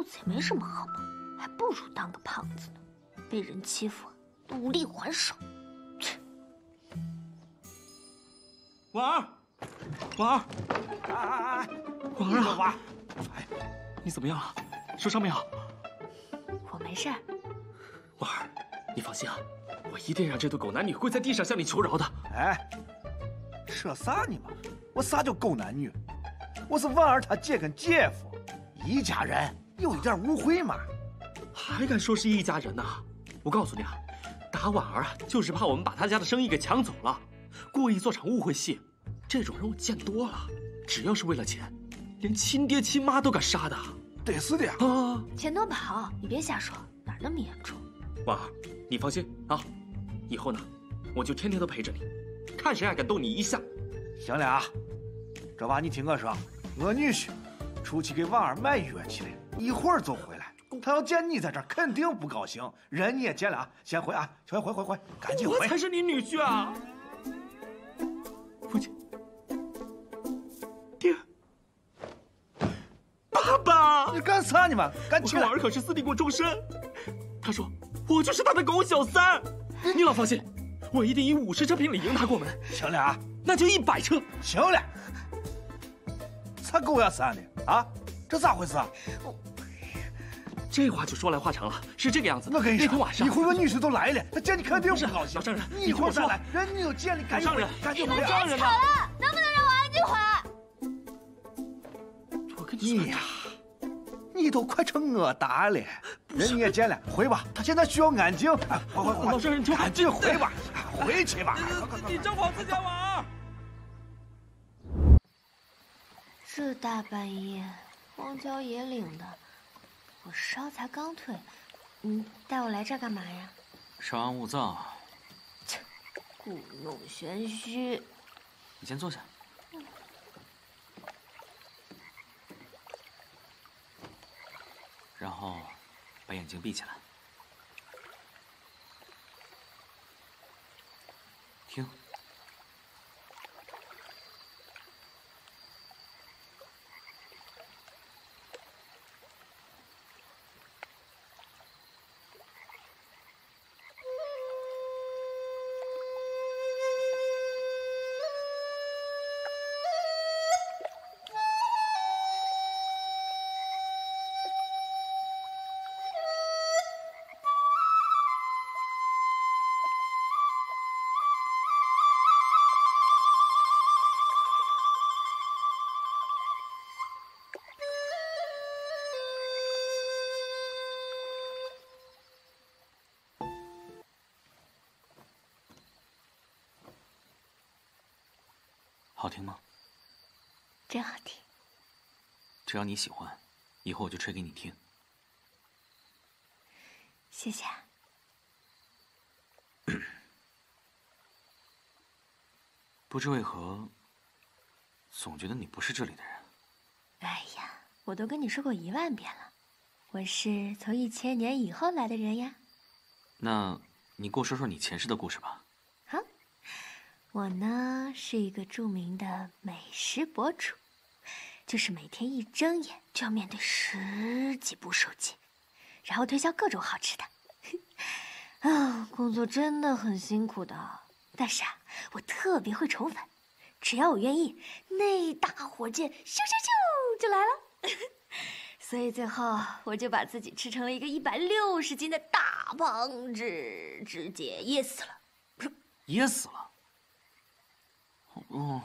子也没什么好嘛，还不如当个胖子呢。被人欺负都无力还手。切婉儿，婉儿，哎哎哎，婉儿啊，婉，哎，你怎么样了？受伤没有？我没事儿。婉儿，你放心啊，我一定让这对狗男女跪在地上向你求饶的。哎，说啥呢嘛？我啥叫狗男女？我是婉儿她姐跟姐夫，一家人，有一点误会嘛。还敢说是一家人呐？我告诉你啊，打婉儿啊，就是怕我们把他家的生意给抢走了，故意做场误会戏。这种人我见多了，只要是为了钱，连亲爹亲妈都敢杀的。得是的呀啊！钱多宝，你别瞎说，哪那么严重？婉儿，你放心啊，以后呢，我就天天都陪着你，看谁还敢动你一下。行了啊，这娃你听我说，我女婿出去给婉儿买药去了，一会儿就回来。他要见你在这儿，肯定不高兴。人你也见了啊，先回啊，回回回回，赶紧回。我才是你女婿啊！父亲，爹，爸爸，你干啥呢嘛？赶紧！我儿可是私定过终身，他说我就是他的狗小三。你老放心，我一定以五十车聘礼迎他过门。行了啊，那就一百车。行了，啥狗呀三的啊？这咋回事啊？这话就说来话长了，是这个样子。我跟你说，那天晚上一会儿我女婿都来了，他见你肯定不高兴。老丈人，你一会儿再来，人你都见了，赶紧回，赶紧回。你们别吵了，能不能让我安静会？我跟你呀，你都快成我达了，人你也见了，回吧。他现在需要安静。快快快，老丈人，你赶紧回吧，回去吧。你照好自己，婉这大半夜，荒郊野岭的。我烧才刚退，你带我来这儿干嘛呀？稍安勿躁。切，故弄玄虚。你先坐下。然后，把眼睛闭起来，好听吗？真好听。只要你喜欢，以后我就吹给你听。谢谢。不知为何，总觉得你不是这里的人。哎呀，我都跟你说过一万遍了，我是从一千年以后来的人呀。那，你给我说说你前世的故事吧。我呢是一个著名的美食博主，就是每天一睁眼就要面对十几部手机，然后推销各种好吃的。啊，工作真的很辛苦的，但是啊，我特别会宠粉，只要我愿意，那大火箭咻咻咻就来了。所以最后我就把自己吃成了一个一百六十斤的大胖子，直接噎死了。噎死了？哦，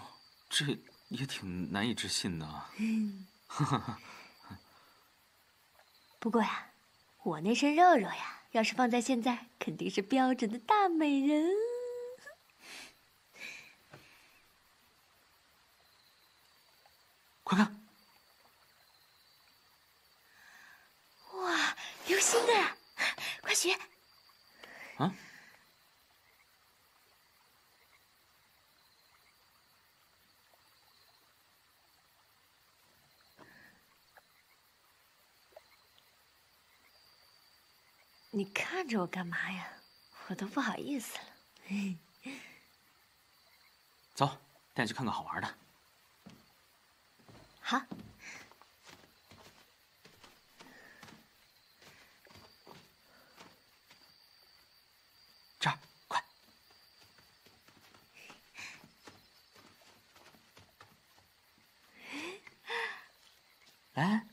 这也挺难以置信的。嗯，不过呀，我那身肉肉呀，要是放在现在，肯定是标准的大美人。快看！哇，流星啊！快学！啊？你看着我干嘛呀？我都不好意思了。走带你去看个好玩的。好。这儿快。哎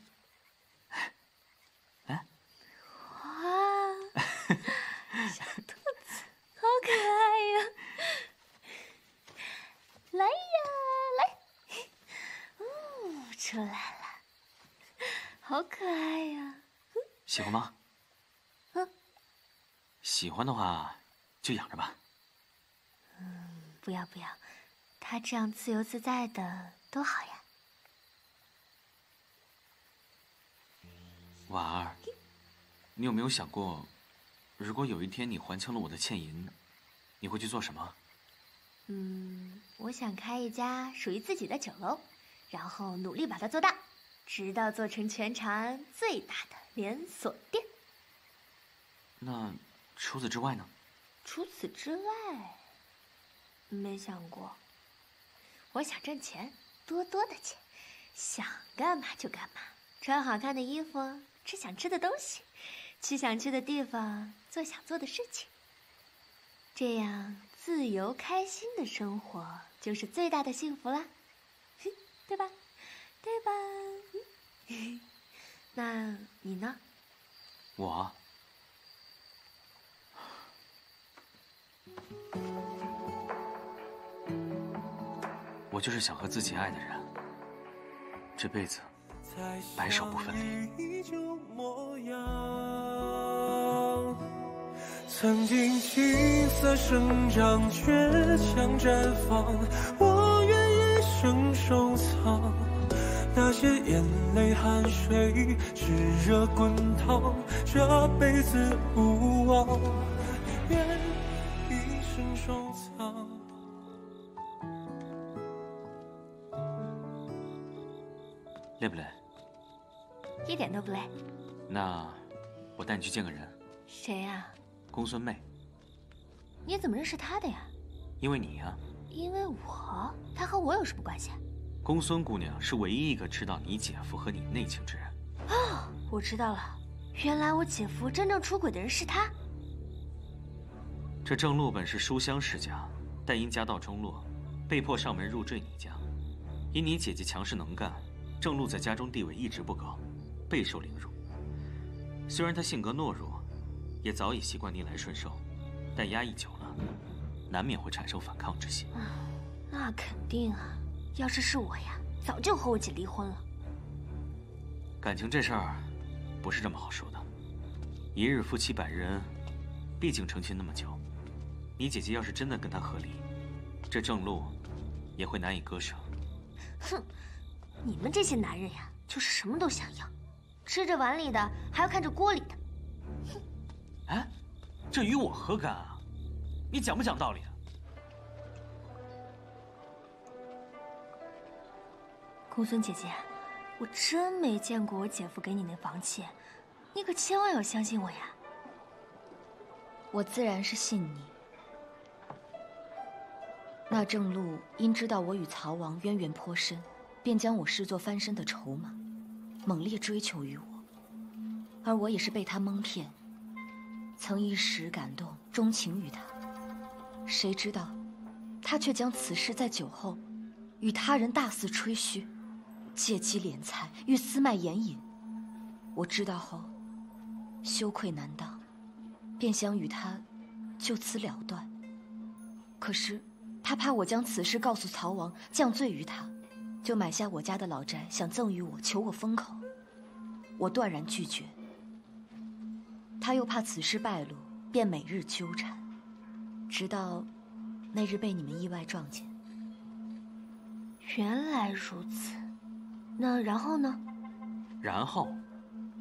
呀，来！哦，出来了，好可爱呀！喜欢吗？嗯，喜欢的话就养着吧。嗯，不要不要，它这样自由自在的多好呀！婉儿，你有没有想过，如果有一天你还清了我的欠银，你会去做什么？嗯，我想开一家属于自己的酒楼，然后努力把它做大，直到做成全长安最大的连锁店。那除此之外呢？除此之外，没想过。我想挣钱，多多的钱，想干嘛就干嘛，穿好看的衣服，吃想吃的东西，去想去的地方，做想做的事情。这样自由开心的生活就是最大的幸福啦，对吧？对吧？那你呢？我，我就是想和自己爱的人，这辈子白首不分离。曾经青涩生长，倔强绽放，我愿一生收藏。那些眼泪汗水，炙热滚烫，这辈子无望，愿一生收藏。累不累？一点都不累。那我带你去见个人，谁呀、公孙妹，你怎么认识他的呀？因为你呀、因为我，他和我有什么关系？公孙姑娘是唯一一个知道你姐夫和你内情之人。哦，我知道了，原来我姐夫真正出轨的人是他。这郑禄本是书香世家，但因家道中落，被迫上门入赘你家。因你姐姐强势能干，郑禄在家中地位一直不高，备受凌辱。虽然他性格懦弱，也早已习惯逆来顺受，但压抑久了，难免会产生反抗之心。那肯定啊，要是是我呀，早就和我姐离婚了。感情这事儿，不是这么好说的。一日夫妻百日恩，毕竟成亲那么久，你姐姐要是真的跟他和离，这正路也会难以割舍。哼，你们这些男人呀，就是什么都想要，吃着碗里的，还要看着锅里的。哎，这与我何干啊？你讲不讲道理？公孙姐姐，我真没见过我姐夫给你那房契，你可千万要相信我呀！我自然是信你。那郑禄因知道我与曹王渊源颇深，便将我视作翻身的筹码，猛烈追求于我。而我也是被他蒙骗，曾一时感动钟情于他。谁知道，他却将此事在酒后与他人大肆吹嘘，借机敛财，欲私卖眼影。我知道后，羞愧难当，便想与他就此了断。可是。他怕我将此事告诉曹王，降罪于他，就买下我家的老宅，想赠与我，求我封口。我断然拒绝。他又怕此事败露，便每日纠缠，直到那日被你们意外撞见。原来如此，那然后呢？然后，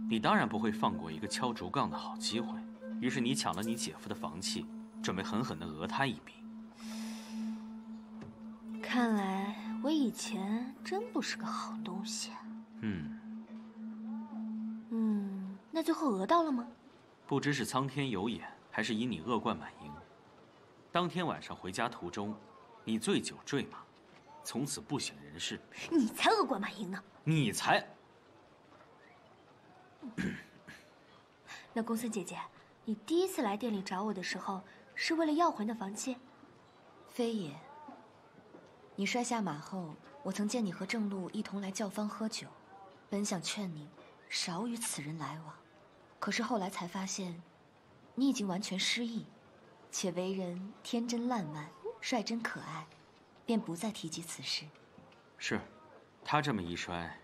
你当然不会放过一个敲竹杠的好机会，于是你抢了你姐夫的房契，准备狠狠地讹他一笔。看来我以前真不是个好东西啊。嗯，嗯，那最后讹到了吗？不知是苍天有眼，还是因你恶贯满盈。当天晚上回家途中，你醉酒坠马，从此不省人事。你才恶贯满盈呢！你才……那公孙姐姐，你第一次来店里找我的时候，是为了要回那房契？非也。你摔下马后，我曾见你和郑禄一同来教坊喝酒，本想劝你少与此人来往，可是后来才发现，你已经完全失忆，且为人天真烂漫、率真可爱，便不再提及此事。是，他这么一摔，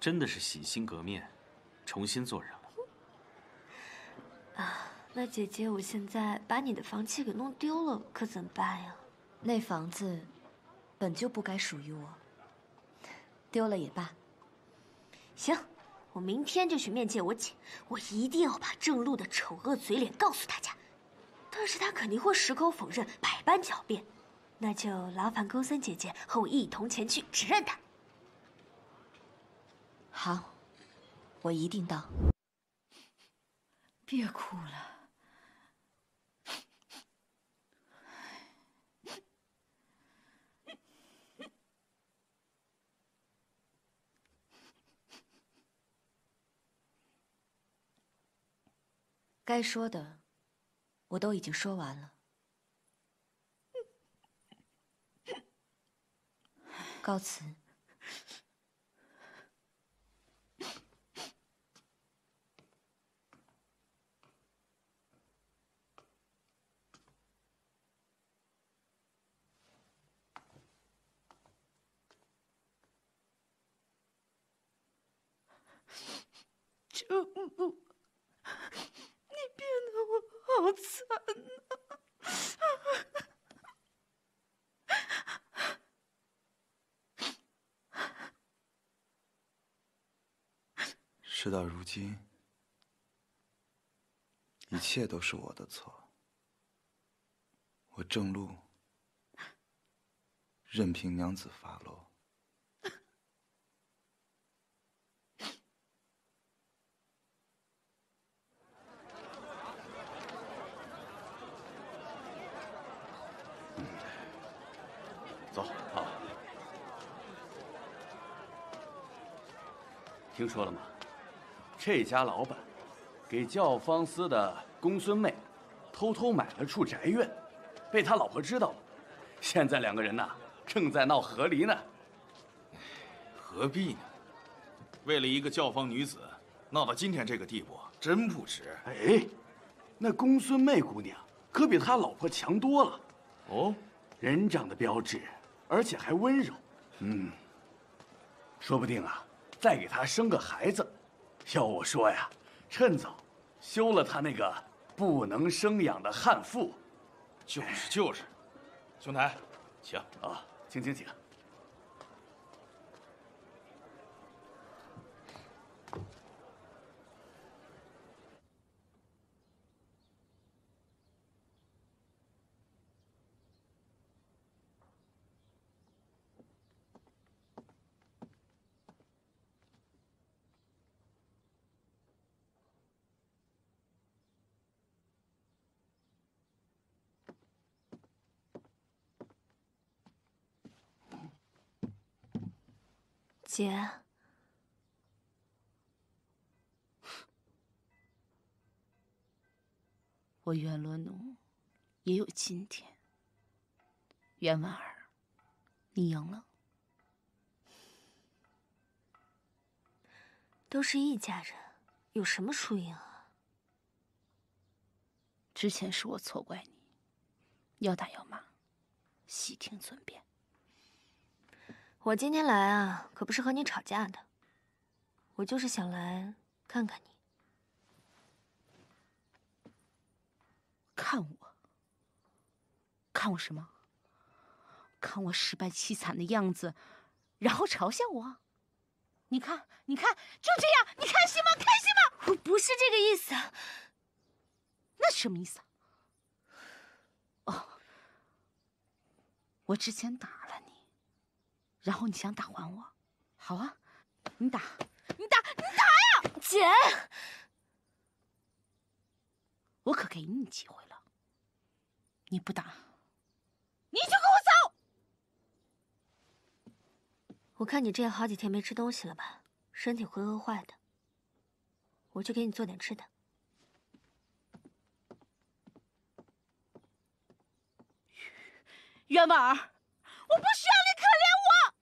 真的是洗心革面，重新做人了。啊，那姐姐，我现在把你的房契给弄丢了，可怎么办呀？那房子本就不该属于我，丢了也罢。行，我明天就去面见我姐，我一定要把郑露的丑恶嘴脸告诉大家。但是她肯定会矢口否认，百般狡辩。那就劳烦公孙姐姐和我一同前去指认她。好，我一定到。别哭了。该说的，我都已经说完了。告辞。好惨呐、事到如今，一切都是我的错。我郑露，任凭娘子发落。听说了吗？这家老板给教坊司的公孙妹偷偷买了处宅院，被他老婆知道了。现在两个人呐，正在闹和离呢。何必呢？为了一个教坊女子，闹到今天这个地步，真不值。哎，那公孙妹姑娘可比他老婆强多了。哦，人长得标致，而且还温柔。嗯，说不定啊，再给他生个孩子。要我说呀，趁早休了他那个不能生养的悍妇。就是就是，兄台，请啊，请请请。姐，我袁罗奴也有今天。袁婉儿，你赢了。都是一家人，有什么输赢啊？之前是我错怪你，要打要骂，悉听尊便。我今天来啊，可不是和你吵架的。我就是想来看看你。看我？看我什么？看我失败凄惨的样子，然后嘲笑我？你看，你看，就这样，你开心吗？开心吗？我不是这个意思。那什么意思？哦，我之前打。然后你想打还我，好啊，你打，你打，你打呀，姐！我可给你机会了，你不打，你就给我走！我看你这样好几天没吃东西了吧，身体会饿坏的。我去给你做点吃的。渊婉儿，我不需要你可怜我。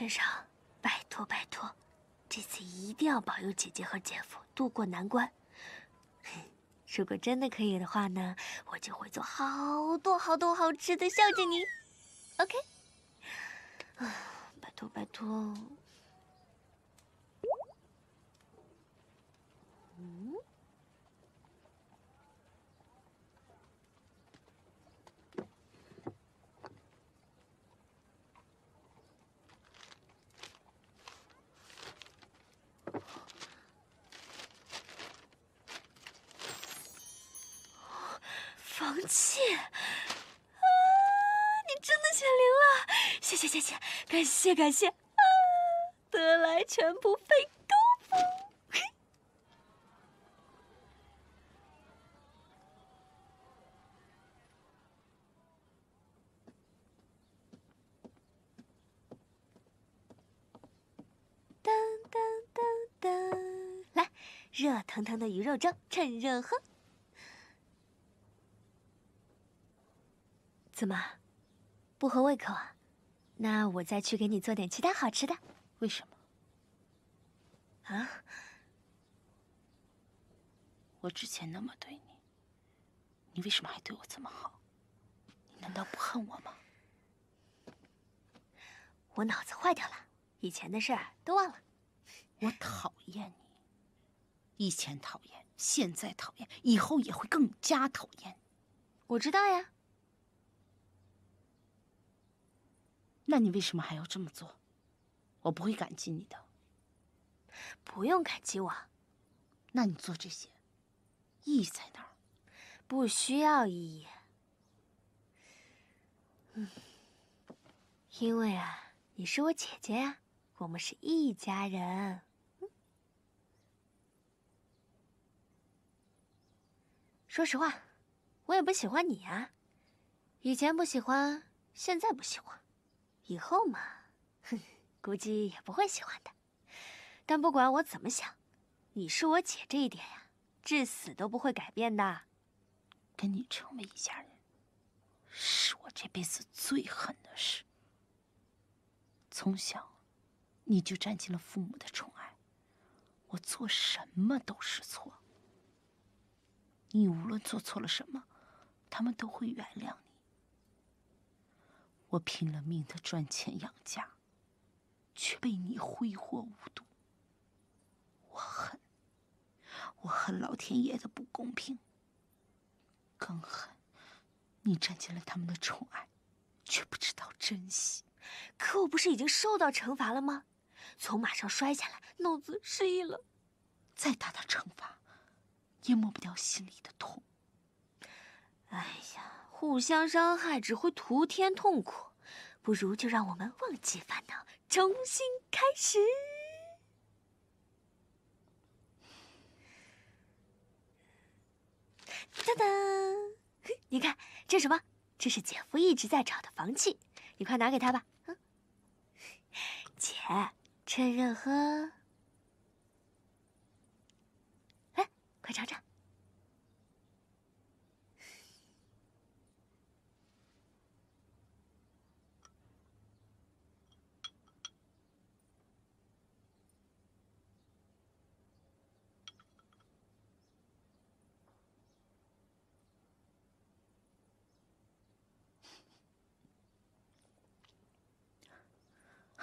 春少，拜托拜托，这次一定要保佑姐姐和姐夫渡过难关。如果真的可以的话呢，我就会做好多好多好吃的孝敬你。OK？拜托拜托。嗯。房契，啊，你真的显灵了！谢谢谢谢，感谢，啊，得来全不费工夫。噔噔噔噔，来，热腾腾的鱼肉粥，趁热喝。怎么，不合胃口啊？那我再去给你做点其他好吃的。为什么？啊？我之前那么对你，你为什么还对我这么好？你难道不恨我吗？我脑子坏掉了，以前的事儿都忘了。我讨厌你，以前讨厌，现在讨厌，以后也会更加讨厌。我知道呀。那你为什么还要这么做？我不会感激你的。不用感激我。那你做这些，意义在哪儿？不需要意义。嗯，因为啊，你是我姐姐呀，我们是一家人。说实话，我也不喜欢你啊。以前不喜欢，现在不喜欢。以后嘛，哼，估计也不会喜欢的。但不管我怎么想，你是我姐这一点呀，至死都不会改变的。跟你成为一家人，是我这辈子最恨的事。从小，你就占尽了父母的宠爱，我做什么都是错。你无论做错了什么，他们都会原谅你。我拼了命的赚钱养家，却被你挥霍无度。我恨，我恨老天爷的不公平。更恨，你占尽了他们的宠爱，却不知道珍惜。可我不是已经受到惩罚了吗？从马上摔下来，脑子失忆了。再大的惩罚，也抹不掉心里的痛。哎呀！互相伤害只会徒添痛苦，不如就让我们忘记烦恼，重新开始。噔噔，你看这什么？这是姐夫一直在找的房契，你快拿给他吧。嗯，姐，趁热喝。来，快尝尝。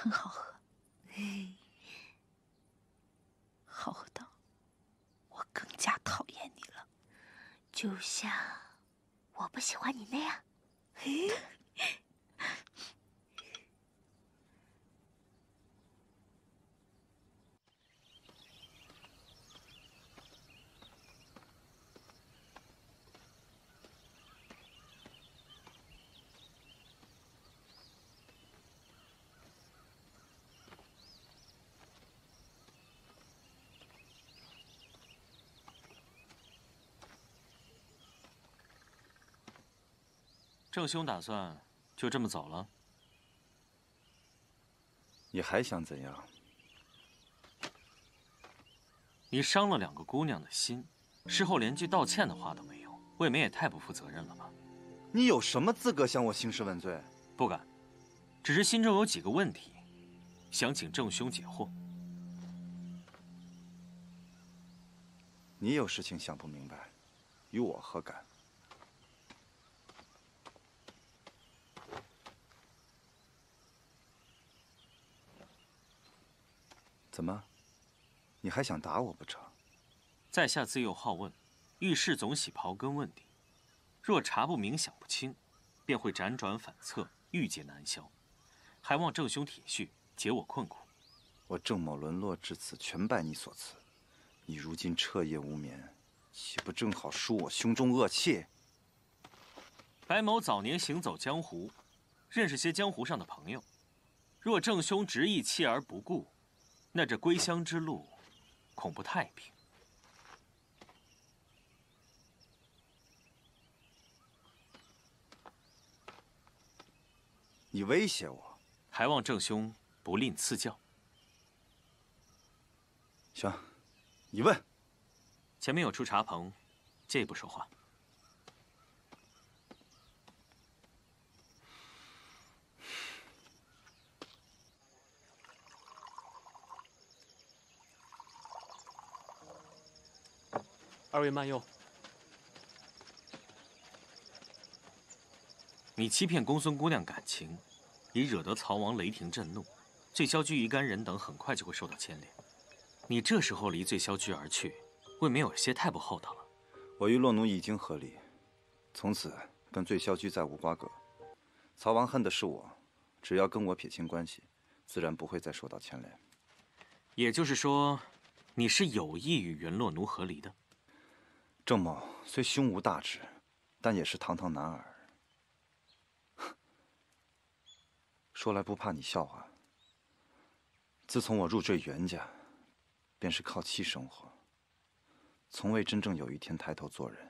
很好喝，好喝到我更加讨厌你了，就像我不喜欢你那样。郑兄打算就这么走了？你还想怎样？你伤了两个姑娘的心，事后连句道歉的话都没有，未免也太不负责任了吧？你有什么资格向我兴师问罪？不敢，只是心中有几个问题，想请郑兄解惑。你有事情想不明白，与我何干？怎么，你还想打我不成？在下自幼好问，遇事总喜刨根问底，若查不明想不清，便会辗转反侧，郁结难消。还望郑兄体恤，解我困苦。我郑某沦落至此，全拜你所赐。你如今彻夜无眠，岂不正好舒我胸中恶气？白某早年行走江湖，认识些江湖上的朋友。若郑兄执意弃而不顾，那这归乡之路，恐不太平。你威胁我，还望郑兄不吝赐教。行。你问，前面有处茶棚，借一步说话。二位慢用。你欺骗公孙姑娘感情，已惹得曹王雷霆震怒，醉霄居一干人等很快就会受到牵连。你这时候离醉霄居而去，未免有些太不厚道了。我与洛奴已经和离，从此跟醉霄居再无瓜葛。曹王恨的是我，只要跟我撇清关系，自然不会再受到牵连。也就是说，你是有意与袁洛奴和离的。郑某虽胸无大志，但也是堂堂男儿。说来不怕你笑话，自从我入赘袁家。便是靠妻生活，从未真正有一天抬头做人。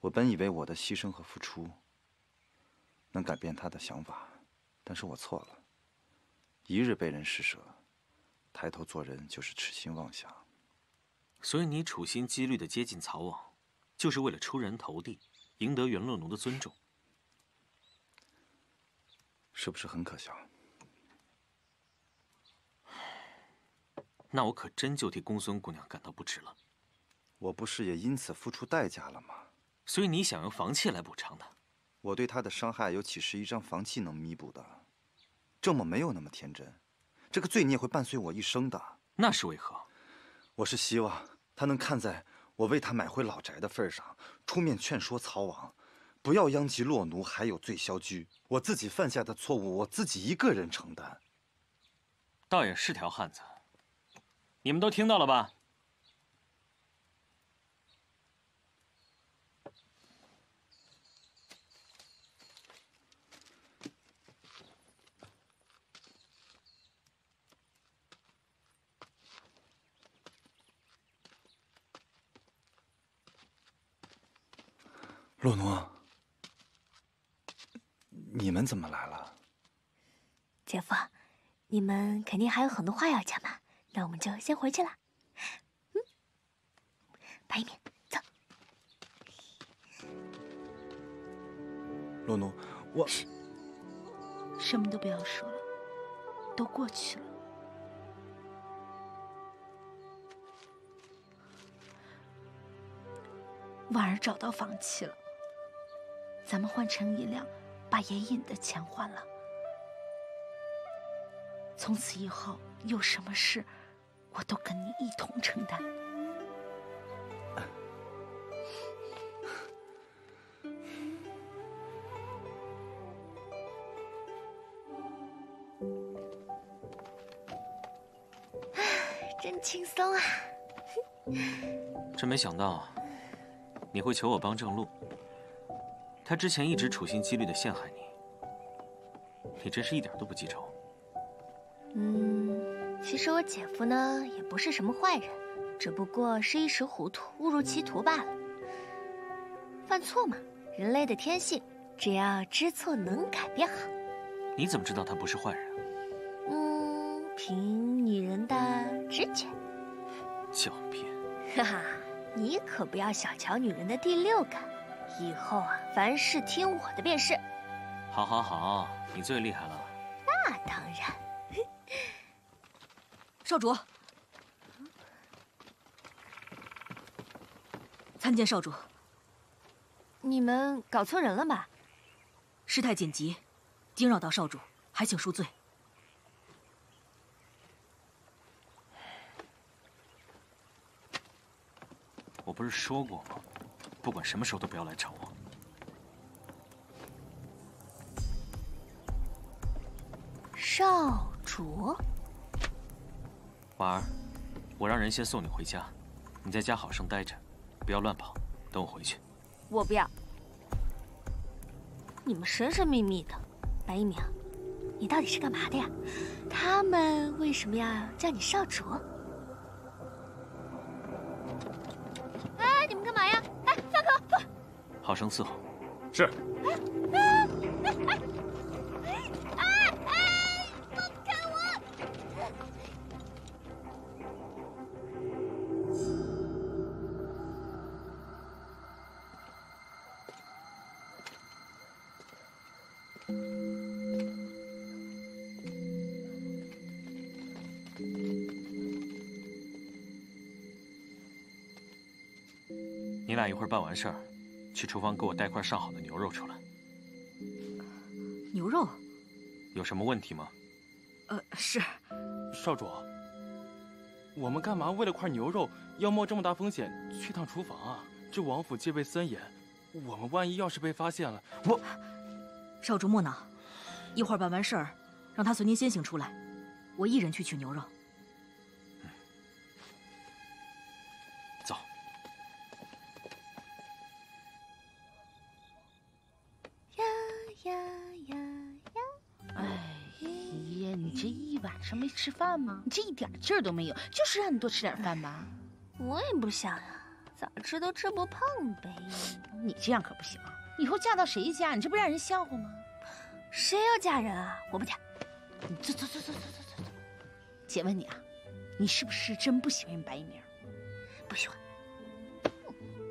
我本以为我的牺牲和付出能改变他的想法，但是我错了。一日被人施舍，抬头做人就是痴心妄想。所以你处心积虑的接近曹王，就是为了出人头地，赢得袁洛奴的尊重，是不是很可笑？那我可真就替公孙姑娘感到不值了。我不是也因此付出代价了吗？所以你想用房契来补偿他？我对他的伤害又岂是一张房契能弥补的？郑某没有那么天真，这个罪孽会伴随我一生的。那是为何？我是希望他能看在我为他买回老宅的份上，出面劝说曹王，不要殃及洛奴，还有醉萧居。我自己犯下的错误，我自己一个人承担。倒也是条汉子。你们都听到了吧？洛奴，你们怎么来了？姐夫，你们肯定还有很多话要讲吧？那我们就先回去了。嗯，白一鸣，走。洛奴，我什么都不要说了，都过去了。婉儿找到房契了，咱们换成一辆，把严隐的钱换了。从此以后，有什么事？我都跟你一同承担。真轻松啊！真没想到，你会求我帮正路。他之前一直处心积虑的陷害你，你真是一点都不记仇。嗯。其实我姐夫呢也不是什么坏人，只不过是一时糊涂误入歧途罢了。犯错嘛，人类的天性，只要知错能改便好。你怎么知道他不是坏人？嗯，凭女人的直觉。狡辩！哈哈，你可不要小瞧女人的第六感，以后啊，凡事听我的便是。好，好，好，你最厉害了。那当然。少主，参见少主。你们搞错人了吧？事态紧急，惊扰到少主，还请恕罪。我不是说过吗？不管什么时候都不要来找我。少主，婉儿，我让人先送你回家，你在家好生待着，不要乱跑，等我回去。我不要。你们神神秘秘的，白一鸣，你到底是干嘛的呀？他们为什么要叫你少主？哎，你们干嘛呀？哎，放口！放。好生伺候。是。你俩一会儿办完事儿，去厨房给我带块上好的牛肉出来。牛肉？有什么问题吗？呃，是。少主，我们干嘛为了块牛肉要冒这么大风险去趟厨房啊？这王府戒备森严，我们万一要是被发现了，我 少主莫恼，一会儿办完事儿，让他随您先行出来，我一人去取牛肉。上没吃饭吗？你这一点劲儿都没有，就是让你多吃点饭吧。我也不想呀，咋吃都吃不胖呗。你这样可不行，以后嫁到谁家，你这不让人笑话吗？谁要嫁人啊？我不嫁。你走走走走走走走。姐问你啊，你是不是真不喜欢白一鸣？不喜欢。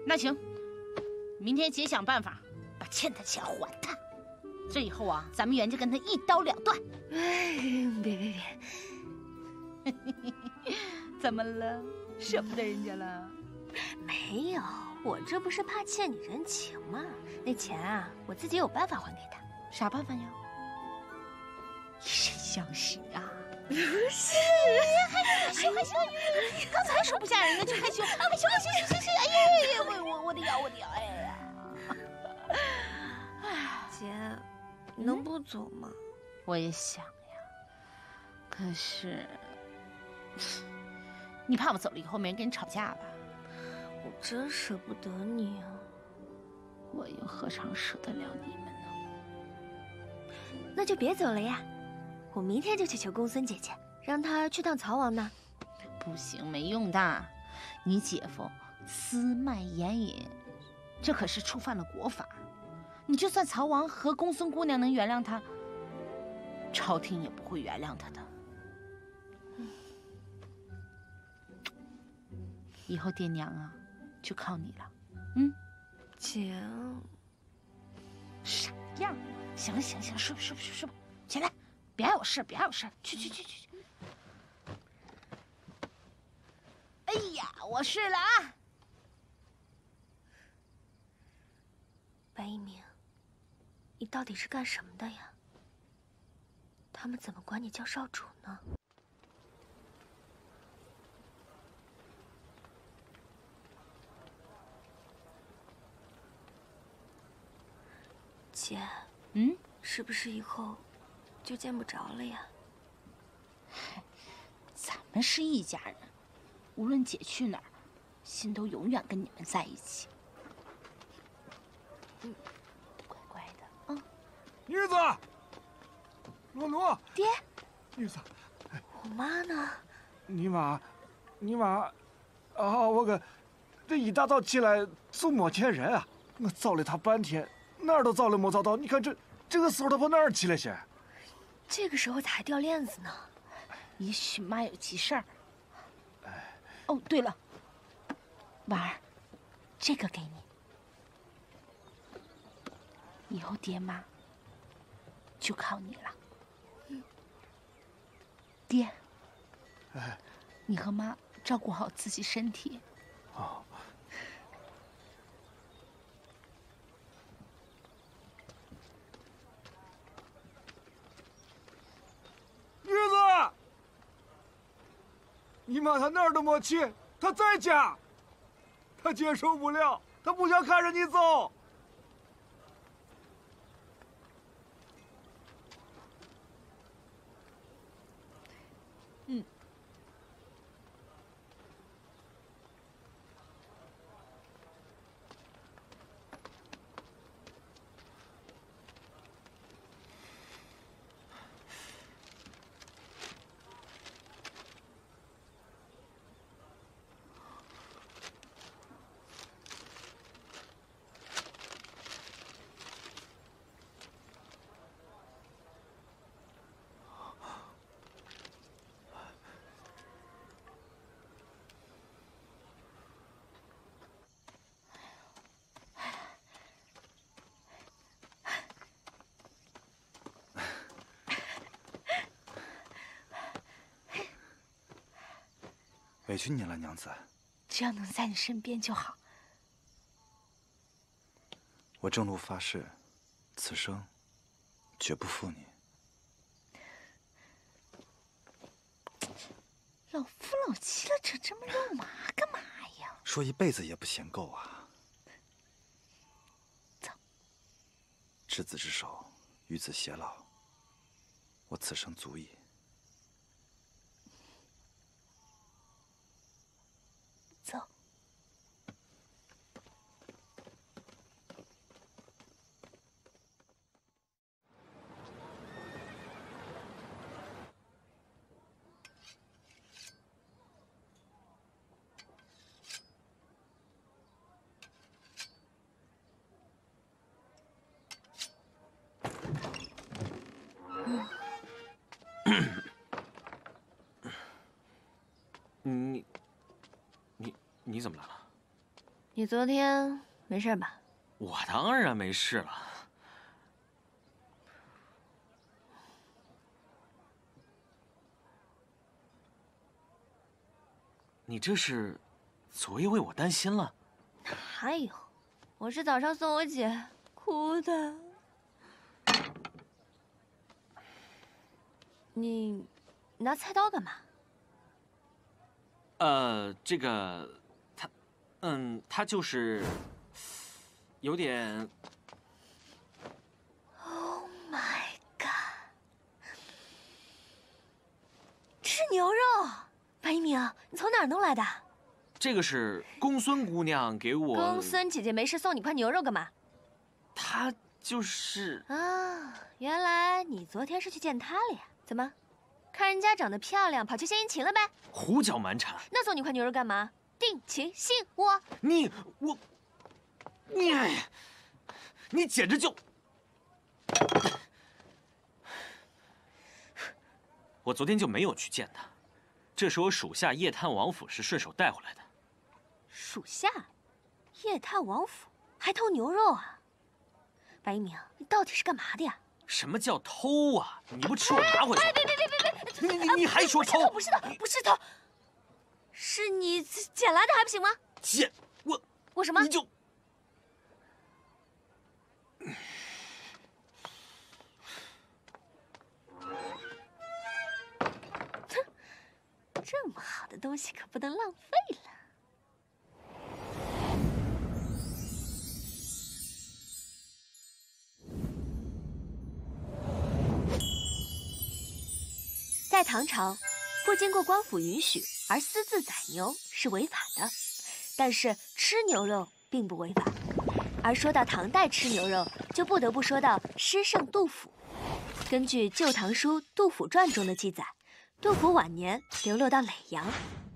那行，明天姐想办法把欠他钱还他。这以后啊，咱们袁家跟他一刀两断。哎，别别别！怎么了？舍不得人家了？没有，我这不是怕欠你人情吗？那钱啊，我自己有办法还给他。啥办法呀？以身相许啊！不是，害羞害羞！刚才说不吓人呢，就害羞啊！害羞害羞害羞害羞！哎呀呀呀！我我我的腰我的腰！哎能不走吗？我也想呀，可是 你怕我走了以后没人跟你吵架吧？我真舍不得你啊！我又何尝舍得了你们呢？那就别走了呀！我明天就去求公孙姐姐，让她去趟曹王那。不行，没用的。你姐夫私卖盐引，这可是触犯了国法。你就算曹王和公孙姑娘能原谅他，朝廷也不会原谅他的。以后爹娘啊，就靠你了。嗯，姐，傻样！行了行行，睡吧睡吧睡吧，起来，别碍我事，别碍我事，去去去去去。哎呀，我睡了啊。白一鸣，你到底是干什么的呀？他们怎么管你叫少主呢？姐，嗯，是不是以后就见不着了呀？咱们是一家人，无论姐去哪儿，心都永远跟你们在一起。女子，罗罗，爹，女子，我妈呢？你妈，你妈，啊，我个这一大早起来就没见人啊！我找了她半天，哪儿都找了没找到。你看这这个时候她跑哪儿去了些？这个时候咋还掉链子呢？也许妈有急事儿。哦，对了，婉儿，这个给你，以后爹妈就靠你了。爹，你和妈照顾好自己身体。啊。你妈她哪儿都没去，她在家。她接受不了，她不想看着你走。嗯。委屈你了，娘子。只要能在你身边就好。我正路发誓，此生绝不负你。老夫老妻了，扯这么肉麻干嘛呀？说一辈子也不嫌够啊！走。执子之手，与子偕老，我此生足矣。你昨天没事吧？我当然没事了。你这是昨夜为我担心了？哪有？我是早上送我姐，哭的。你拿菜刀干嘛？呃，这个，他，嗯，他就是有点。Oh my god！吃牛肉，白一鸣，你从哪儿弄来的？这个是公孙姑娘给我。公孙姐姐没事送你块牛肉干嘛？她就是啊，原来你昨天是去见她了呀？怎么，看人家长得漂亮，跑去献殷勤了呗？胡搅蛮缠。那送你块牛肉干嘛？定情信我。你我，你，你简直就……我昨天就没有去见他，这是我属下夜探王府时顺手带回来的。属下，夜探王府还偷牛肉啊？白一鸣，你到底是干嘛的呀？什么叫偷啊？你不吃我拿回去？哎，别别别别别！你你你还说偷？不是偷，不是偷，是你捡来的还不行吗？捡我我什么？你就哼，这么好的东西可不能浪费了。在唐朝，不经过官府允许而私自宰牛是违法的，但是吃牛肉并不违法。而说到唐代吃牛肉，就不得不说到诗圣杜甫。根据《旧唐书·杜甫传》中的记载，杜甫晚年流落到耒阳，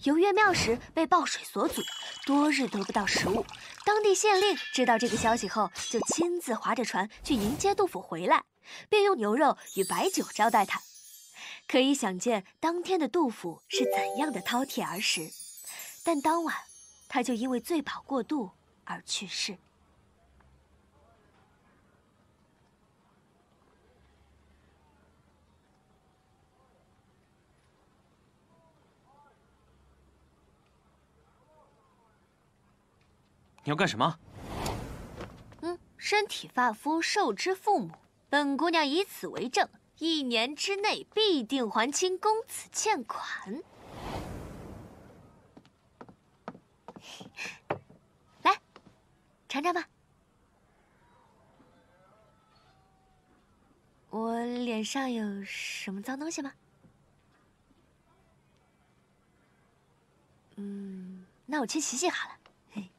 游岳庙时被暴水所阻，多日得不到食物。当地县令知道这个消息后，就亲自划着船去迎接杜甫回来，并用牛肉与白酒招待他。可以想见当天的杜甫是怎样的饕餮而食，但当晚他就因为醉饱过度而去世。你要干什么？嗯，身体发肤，受之父母。本姑娘以此为证。一年之内必定还清公子欠款。来，尝尝吧。我脸上有什么脏东西吗？嗯，那我去洗洗好了。嘿，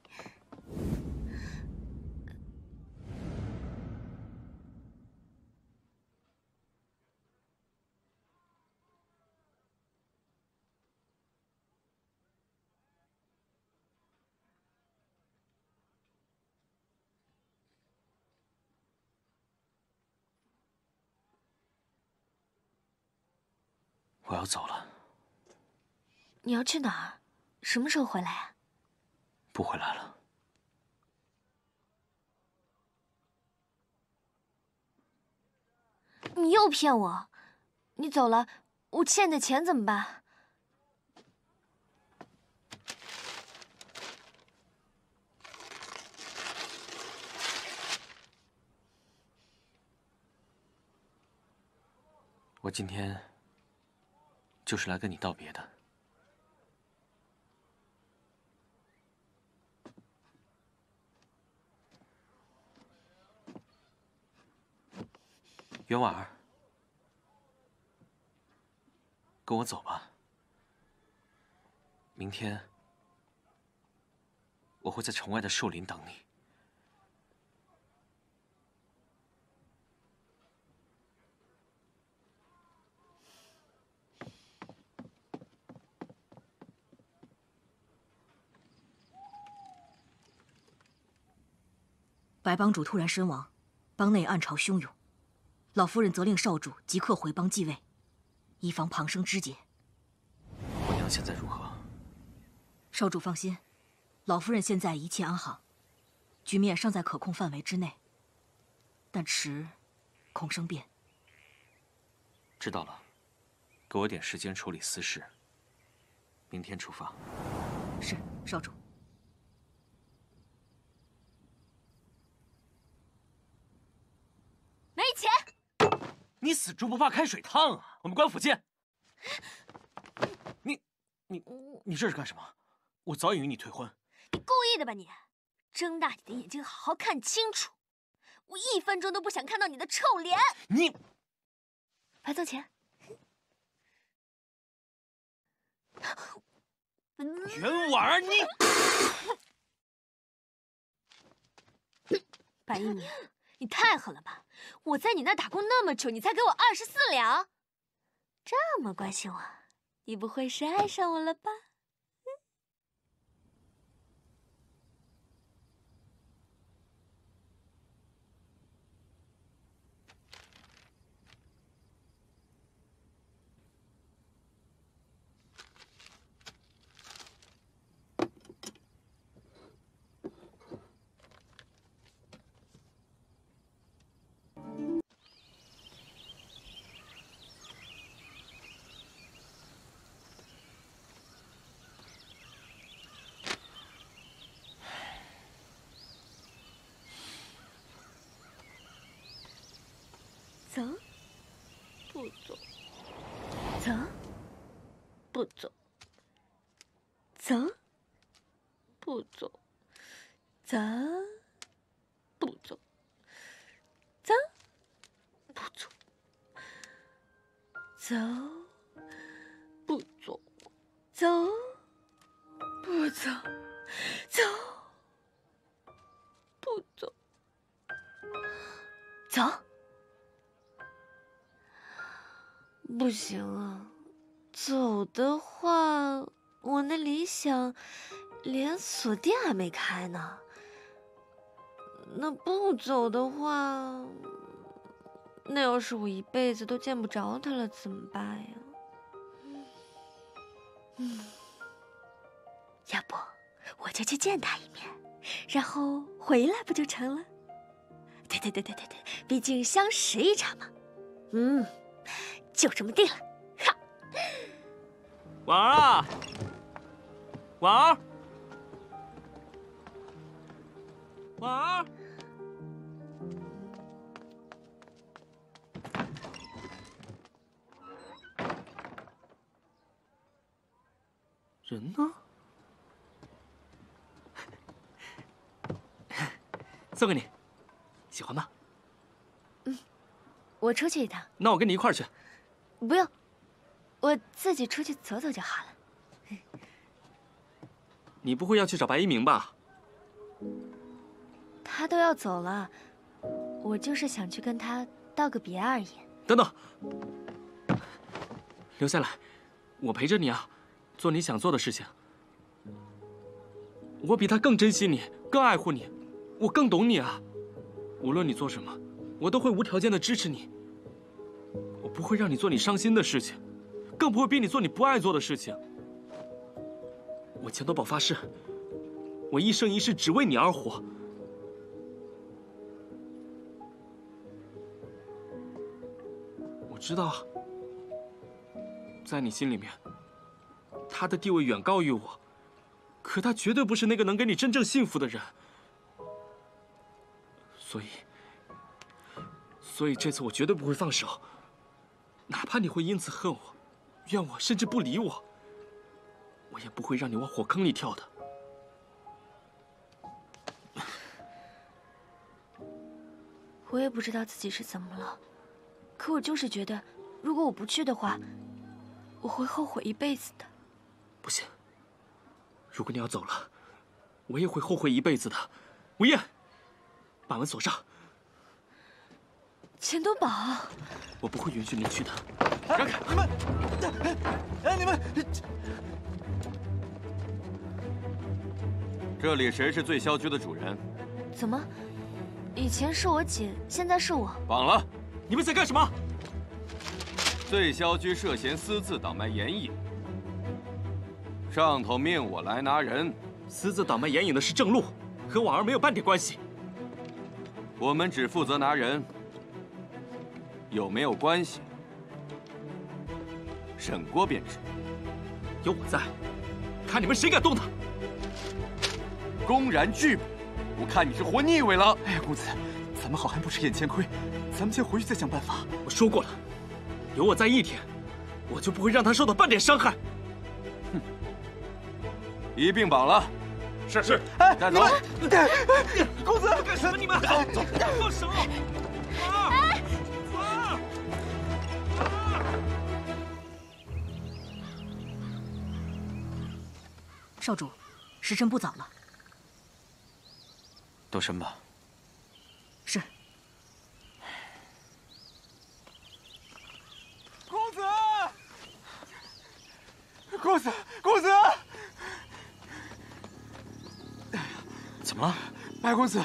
我要走了，你要去哪儿？什么时候回来啊？不回来了。你又骗我！你走了，我欠你的钱怎么办？我今天就是来跟你道别的。袁婉儿，跟我走吧。明天我会在城外的树林等你。白帮主突然身亡，帮内暗潮汹涌，老夫人责令少主即刻回帮继位，以防旁生枝节。我娘现在如何？少主放心，老夫人现在一切安好，局面尚在可控范围之内，但迟恐生变。知道了，给我点时间处理私事。明天出发。是，少主。没钱！你死猪不怕开水烫啊！我们官府见。你，你，你这是干什么？我早已与你退婚。你故意的吧你？睁大你的眼睛，好好看清楚！我一分钟都不想看到你的臭脸。你，白奏前。袁婉儿，你，白一鸣，你太狠了吧！我在你那打工那么久，你才给我二十四两，这么关心我，你不会是爱上我了吧？走，不走，走，不走，走，不走，走，不行啊，走的话，我那理想连锁店还没开呢。那不走的话，那要是我一辈子都见不着他了，怎么办呀？嗯，要不我就去见他一面，然后回来不就成了？对对对对对对，毕竟相识一场嘛。嗯。就这么定了，哈！婉儿啊，婉儿，婉儿，人呢？送给你，喜欢吗？嗯我出去一趟，那我跟你一块儿去。不用，我自己出去走走就好了。你不会要去找白一鸣吧？他都要走了，我就是想去跟他道个别而已。等等，留下来，我陪着你啊，做你想做的事情。我比他更珍惜你，更爱护你，我更懂你啊。无论你做什么，我都会无条件的支持你。我不会让你做你伤心的事情，更不会逼你做你不爱做的事情。我钱多宝发誓，我一生一世只为你而活。我知道，在你心里面，他的地位远高于我，可他绝对不是那个能给你真正幸福的人。所以，所以这次我绝对不会放手，哪怕你会因此恨我、怨我，甚至不理我，我也不会让你往火坑里跳的。我也不知道自己是怎么了，可我就是觉得，如果我不去的话，我会后悔一辈子的。不行，如果你要走了，我也会后悔一辈子的。吴燕，把门锁上。钱多宝，我不会允许你去的。让开！你们，哎，你们，这里谁是醉霄居的主人？怎么？以前是我姐，现在是我。绑了！你们在干什么？醉霄居涉嫌私自倒卖盐引，上头命我来拿人。私自倒卖盐引的是郑禄，和婉儿没有半点关系。我们只负责拿人，有没有关系，审过便知。有我在，看你们谁敢动他！公然拒捕，我看你是活腻味了。哎呀，公子，咱们好汉不吃眼前亏，咱们先回去再想办法。我说过了，有我在一天，我就不会让他受到半点伤害。哼，一并绑了。是是，哎，带走。公子干什么？你们走走，放手！少主，时辰不早了。动身吧。是。公子，公子，公子！怎么了？白公子，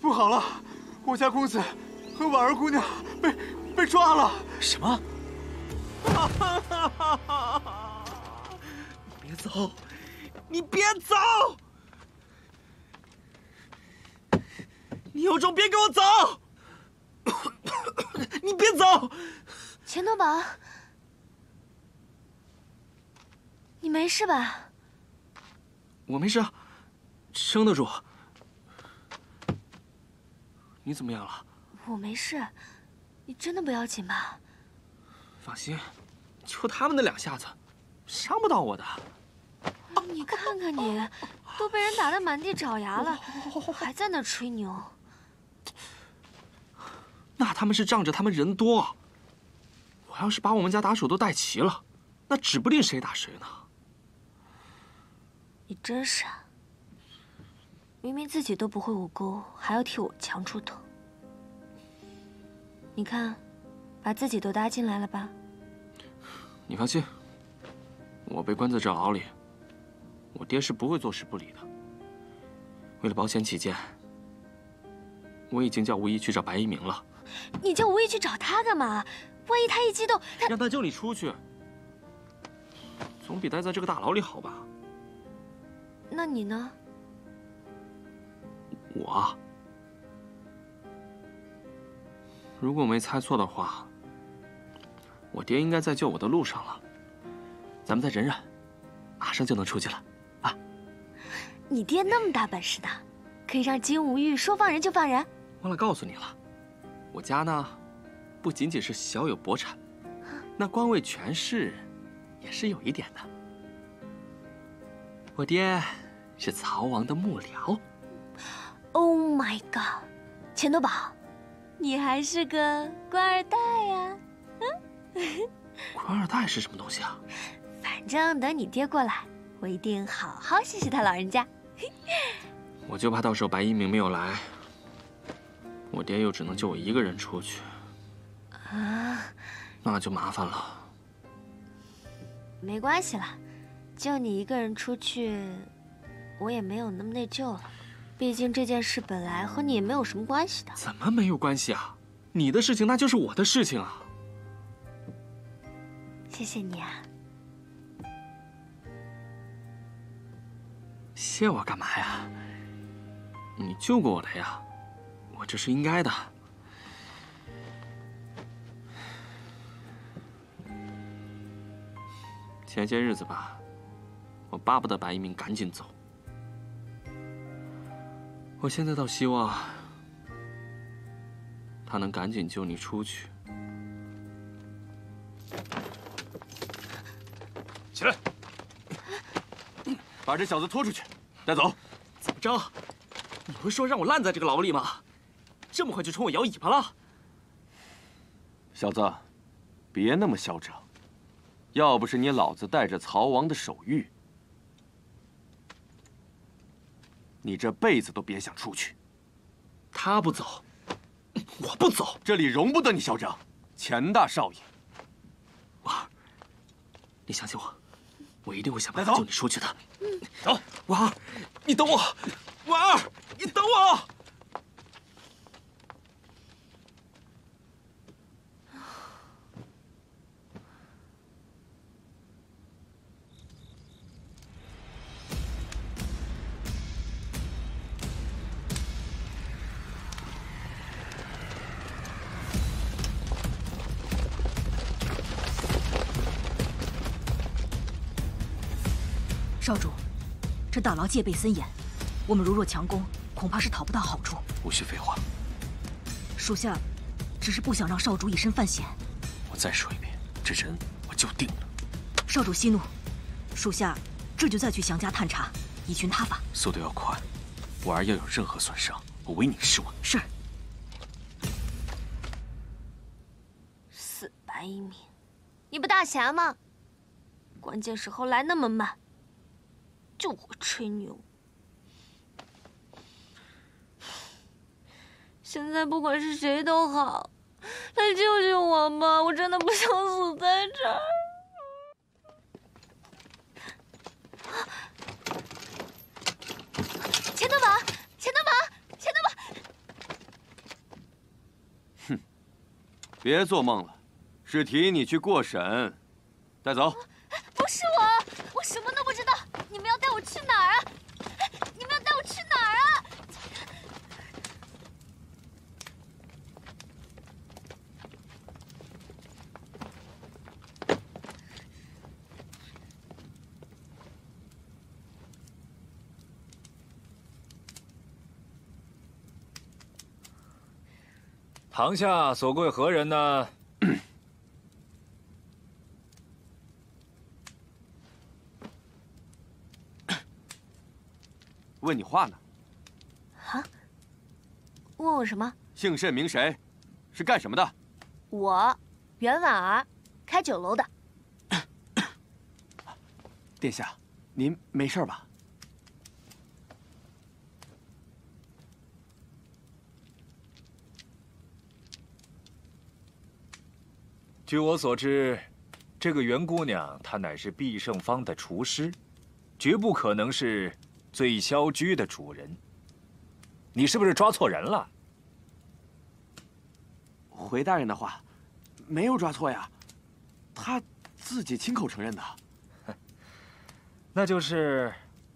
不好了！我家公子和婉儿姑娘被被抓了。什么？别走！你别走！你有种别给我走！你别走！钱多宝，你没事吧？我没事，撑得住。你怎么样了？我没事，你真的不要紧吧？放心，就他们那两下子，伤不到我的。你看看你，都被人打得满地找牙了，还在那吹牛。那他们是仗着他们人多。我要是把我们家打手都带齐了，那指不定谁打谁呢。你真傻！明明自己都不会武功，还要替我强出头。你看，把自己都搭进来了吧？你放心，我被关在这牢里，我爹是不会坐视不理的。为了保险起见，我已经叫吴毅去找白一鸣了。你叫吴毅去找他干嘛？万一他一激动，他让他救你出去，总比待在这个大牢里好吧？那你呢？我，如果没猜错的话，我爹应该在救我的路上了。咱们再忍忍，马上就能出去了。你爹那么大本事的，可以让金无玉说放人就放人。忘了告诉你了，我家呢，不仅仅是小有薄产，那官位权势，也是有一点的。我爹是曹王的幕僚。Oh my god，钱多宝，你还是个官二代呀！官二代是什么东西啊？反正等你爹过来，我一定好好谢谢他老人家。我就怕到时候白一鸣没有来，我爹又只能就我一个人出去，啊，那就麻烦了。没关系了，就你一个人出去，我也没有那么内疚了。毕竟这件事本来和你也没有什么关系的。怎么没有关系啊？你的事情那就是我的事情啊！谢谢你啊，谢我干嘛呀？你救过我的呀，我这是应该的。前些日子吧，我巴不得白一鸣赶紧走。我现在倒希望他能赶紧救你出去。起来，把这小子拖出去，带走。怎么着？你不是说让我烂在这个牢里吗？这么快就冲我摇尾巴了？小子，别那么嚣张。要不是你老子带着曹王的手谕，你这辈子都别想出去。他不走，我不走，这里容不得你嚣张。钱大少爷，你相信我，我一定会想办法救你出去的。走，婉儿，你等我，婉儿，你等我。大牢戒备森严，我们如若强攻，恐怕是讨不到好处。无需废话，属下只是不想让少主以身犯险。我再说一遍，这人我就定了。少主息怒，属下这就再去详加探查，以寻他法。速度要快，婉儿要有任何损伤，我唯你是问。是。死白一鸣，你不大侠吗？关键时候来那么慢，就会吹牛。现在不管是谁都好，来救救我吧！我真的不想死在这儿。钱德宝，钱德宝，钱德宝！哼别做梦了，是提你去过审，带走。不是我，我什么都不知道。去哪儿啊？你们要带我去哪儿啊？堂下所贵何人呢？问你话呢，啊？问我什么？姓甚名谁？是干什么的？我袁婉儿，开酒楼的。殿下，您没事吧？据我所知，这个袁姑娘她乃是必胜坊的厨师，绝不可能是醉霄居的主人。你是不是抓错人了？回大人的话，没有抓错呀，他自己亲口承认的。那就是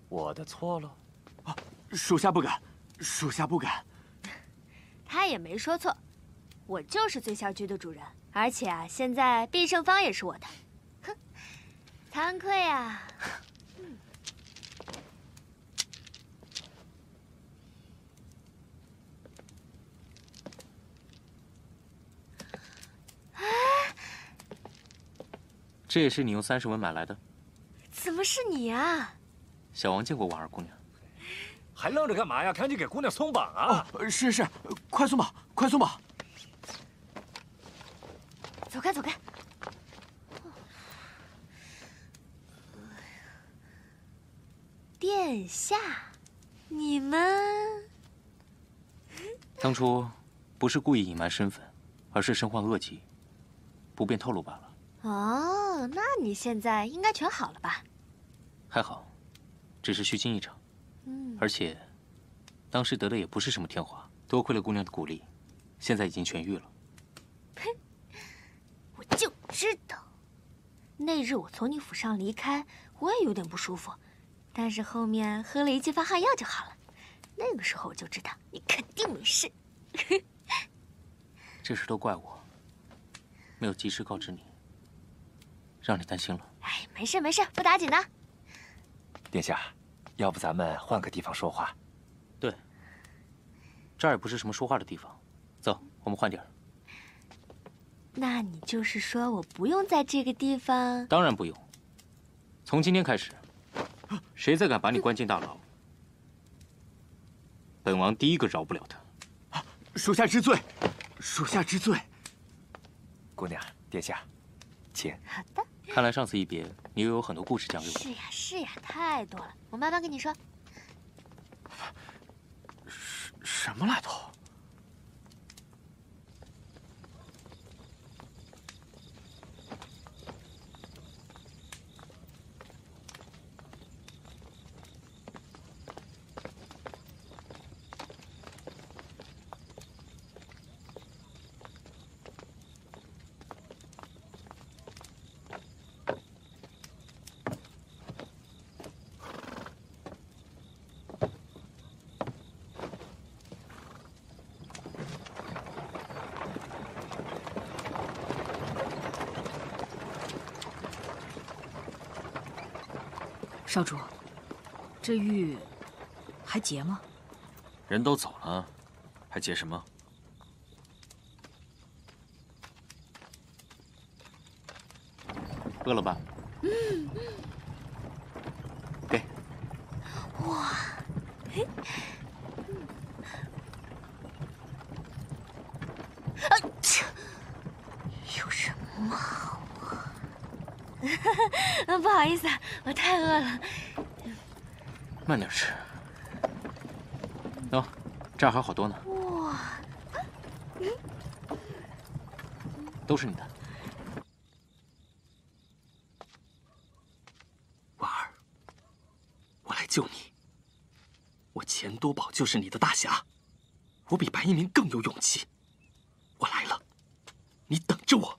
我的错喽。啊，属下不敢，属下不敢。他也没说错，我就是醉霄居的主人，而且啊，现在必胜坊也是我的。哼，惭愧啊。这也是你用三十文买来的。怎么是你啊？小王见过婉儿姑娘，还愣着干嘛呀？赶紧给姑娘松绑啊！哦，是是，快松绑，快松绑！走开，走开！殿下，你们当初不是故意隐瞒身份，而是身患恶疾，不便透露罢了。哦，那你现在应该全好了吧？还好，只是虚惊一场。嗯，而且，当时得的也不是什么天花，多亏了姑娘的鼓励，现在已经痊愈了。呸！我就知道，那日我从你府上离开，我也有点不舒服，但是后面喝了一剂发汗药就好了。那个时候我就知道你肯定没事。这事都怪我，没有及时告知你，让你担心了。哎，没事没事，不打紧的。殿下，要不咱们换个地方说话？对，这儿也不是什么说话的地方。走，我们换地儿。那你就是说我不用在这个地方？当然不用。从今天开始，谁再敢把你关进大牢，本王第一个饶不了他。属下知罪，属下知罪。姑娘，殿下，请。好的。看来上次一别，你又有很多故事讲给我。是呀是呀，太多了，我慢慢跟你说。什什么来头？少主，这玉还结吗？人都走了，还结什么？饿了吧？嗯。给。哇！嘿。啊！有什么好啊？不好意思，我太饿了。慢点吃。喏，这儿还好多呢。哇！都是你的。婉儿，我来救你。我钱多宝就是你的大侠，我比白一鸣更有勇气。我来了，你等着我。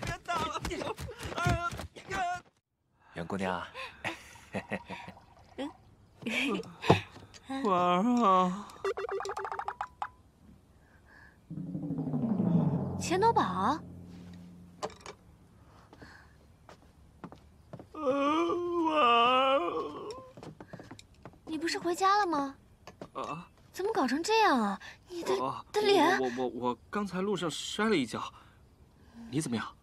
别打了！袁姑娘，婉儿啊，钱多宝，婉儿，你不是回家了吗？啊？怎么搞成这样啊？你的啊的脸，我我我刚才路上摔了一跤，你怎么样？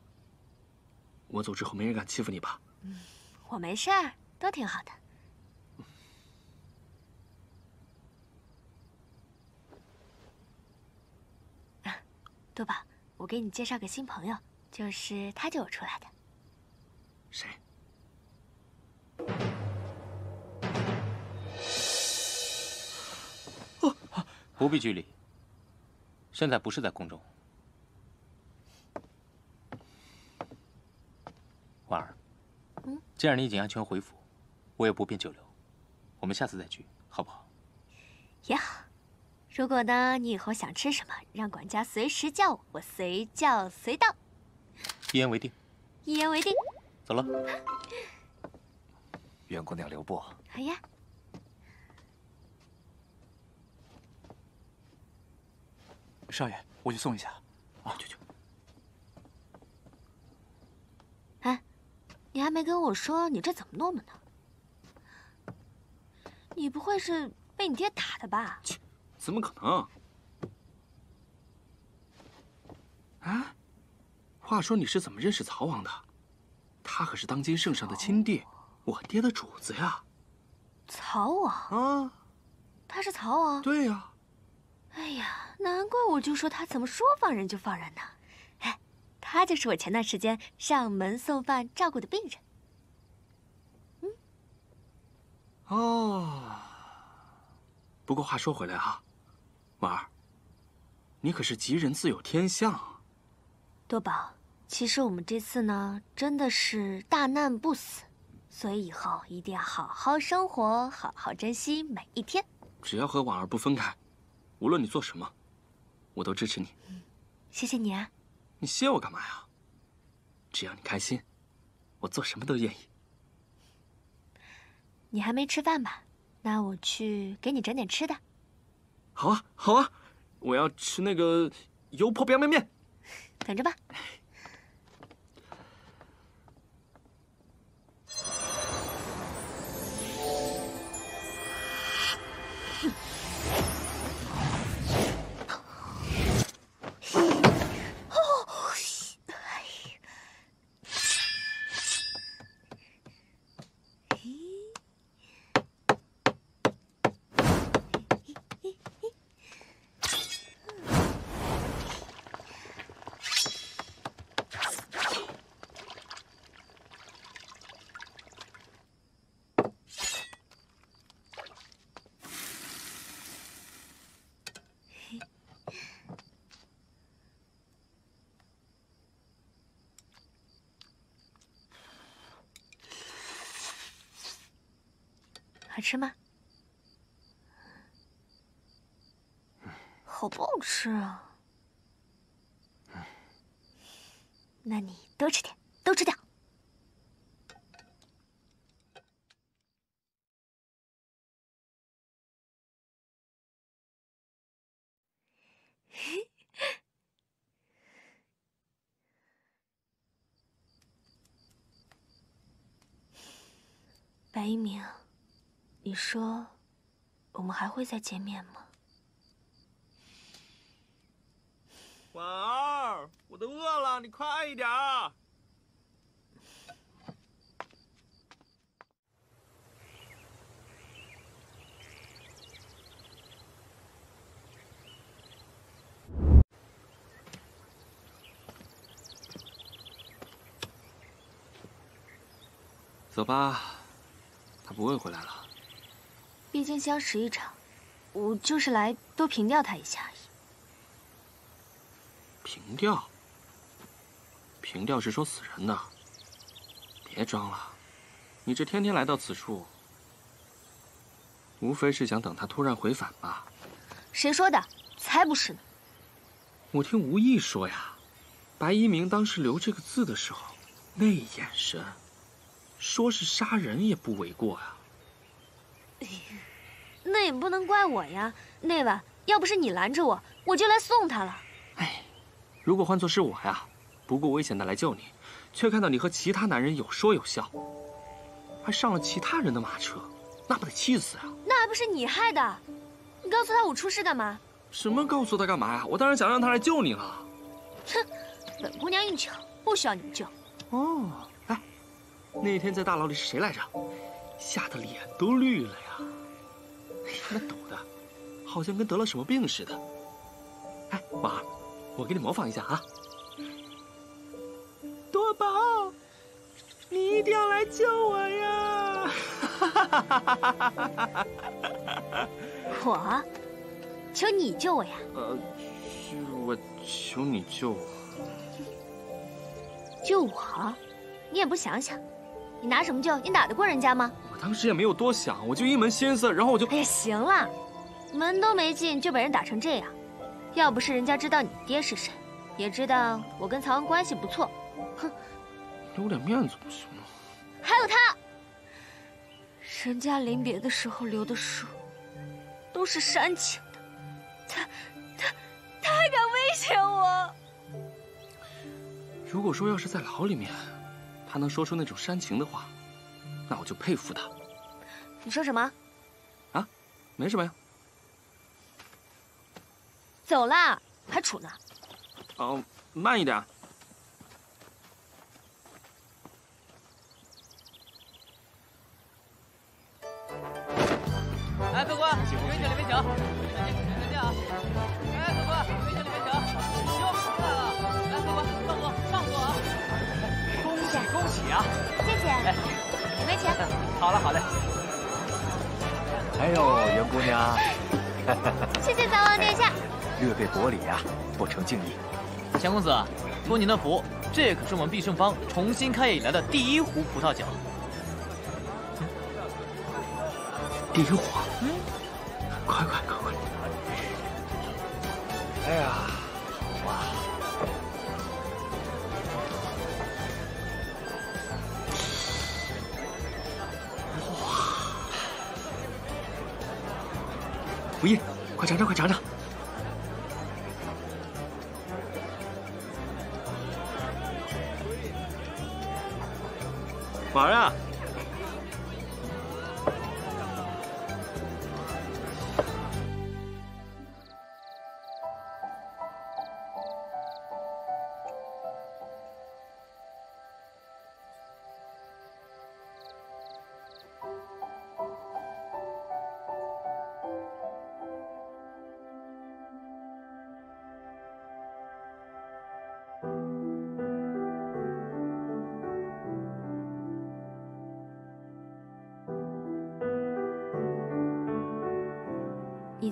我走之后没人敢欺负你吧？我没事儿，都挺好的。啊，多宝，我给你介绍个新朋友，就是他救我出来的。谁？不必拘礼。现在不是在宫中。婉儿，嗯，既然你已经安全回府，我也不便久留，我们下次再聚，好不好？也好。如果呢，你以后想吃什么，让管家随时叫我，我随叫随到。一言为定。一言为定。走了。袁姑娘留步。好呀。少爷，我去送一下。啊，去去。哎，你还没跟我说你这怎么弄的呢？你不会是被你爹打的吧？切怎么可能？啊，话说你是怎么认识曹王的？他可是当今圣上的亲弟，我爹的主子呀。曹王啊，他是曹王。对呀。哎呀，难怪我就说他怎么说放人就放人呢。哎，他就是我前段时间上门送饭照顾的病人。嗯。哦。不过话说回来啊，婉儿，你可是吉人自有天相。多宝，其实我们这次呢，真的是大难不死，所以以后一定要好好生活，好好珍惜每一天。只要和婉儿不分开，无论你做什么，我都支持你。谢谢你啊。你谢我干嘛呀？只要你开心，我做什么都愿意。你还没吃饭吧？那我去给你整点吃的。好啊，好啊，我要吃那个油泼凉面面。等着吧。好吃吗？好是啊？那你多吃点，都吃掉。白一鸣。你说，我们还会再见面吗？婉儿，我都饿了，你快一点。走吧。他不会回来了。毕竟相识一场，我就是来多凭吊他一下而已。凭吊？平吊是说死人的。别装了，你这天天来到此处，无非是想等他突然回返吧？谁说的？才不是呢！我听吴毅说呀，白一鸣当时留这个字的时候，那眼神。说是杀人也不为过呀。那也不能怪我呀，那晚要不是你拦着我，我就来送他了。哎，如果换作是我呀，不顾危险的来救你，却看到你和其他男人有说有笑，还上了其他人的马车，那不得气死啊！那还不是你害的？你告诉他我出事干嘛？什么告诉他干嘛呀？我当然想让他来救你了。哼，本姑娘硬强，不需要你们救。哦。哎那天在大牢里是谁来着？吓得脸都绿了呀！那抖的，好像跟得了什么病似的。哎，婉儿，我给你模仿一下啊！多宝，你一定要来救我呀！我？求你救我呀！呃，我求你救我。救我？你也不想想。你拿什么救？你打得过人家吗？我当时也没有多想，我就一门心思，然后我就……哎呀，行了，门都没进就被人打成这样，要不是人家知道你爹是谁，也知道我跟曹昂关系不错，哼，留点面子不行吗？还有他，人家临别的时候留的书，都是煽情的，他他他还敢威胁我。如果说要是在牢里面。他能说出那种煽情的话，那我就佩服他。你说什么？啊，没什么呀。走了，还杵呢。哦，慢一点。来，客官，里面请，里面请。再见，再见啊。哎，客官，里面请，里面请。哟，来了，来，客官上座，上座啊。恭喜恭喜啊！谢谢。没请。好了，好嘞。哎呦，袁姑娘。谢谢，三王殿下。略备薄礼啊，不成敬意。钱公子，托您的福，这可是我们必胜坊重新开业以来的第一壶葡萄酒。第一壶，嗯，快快快快！哎呀，哇！不硬，快尝尝，快尝尝。玩啊。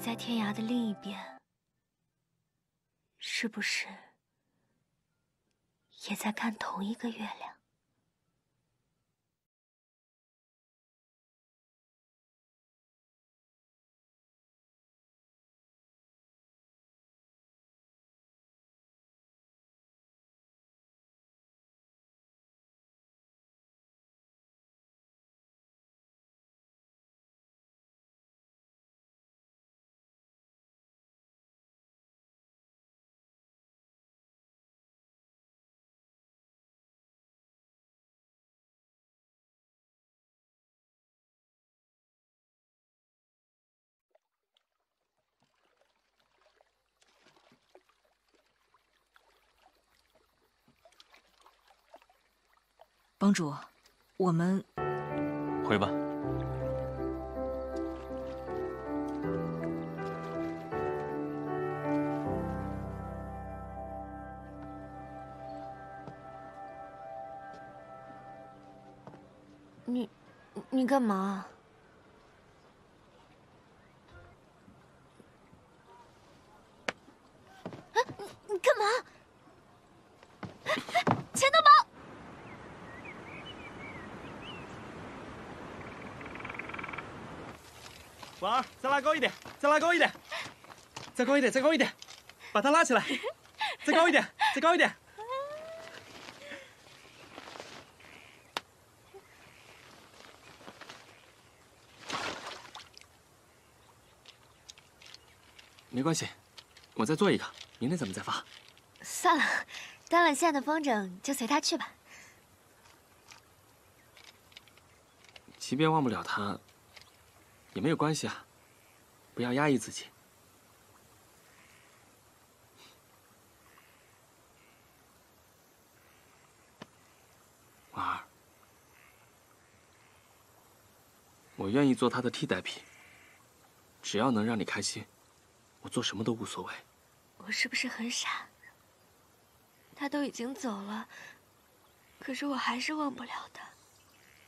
在天涯的另一边，是不是也在看同一个月亮？帮主，我们回吧。你，你干嘛？啊，你你干嘛？钱豆包。再拉高一点，再拉高一点，再高一点，再高一点，把它拉起来，再高一点，再高一点。没关系，我再做一个，明天咱们再发。算了，断了线的风筝就随他去吧。即便忘不了他，也没有关系啊，不要压抑自己。婉儿，我愿意做他的替代品，只要能让你开心，我做什么都无所谓。我是不是很傻？他都已经走了，可是我还是忘不了他。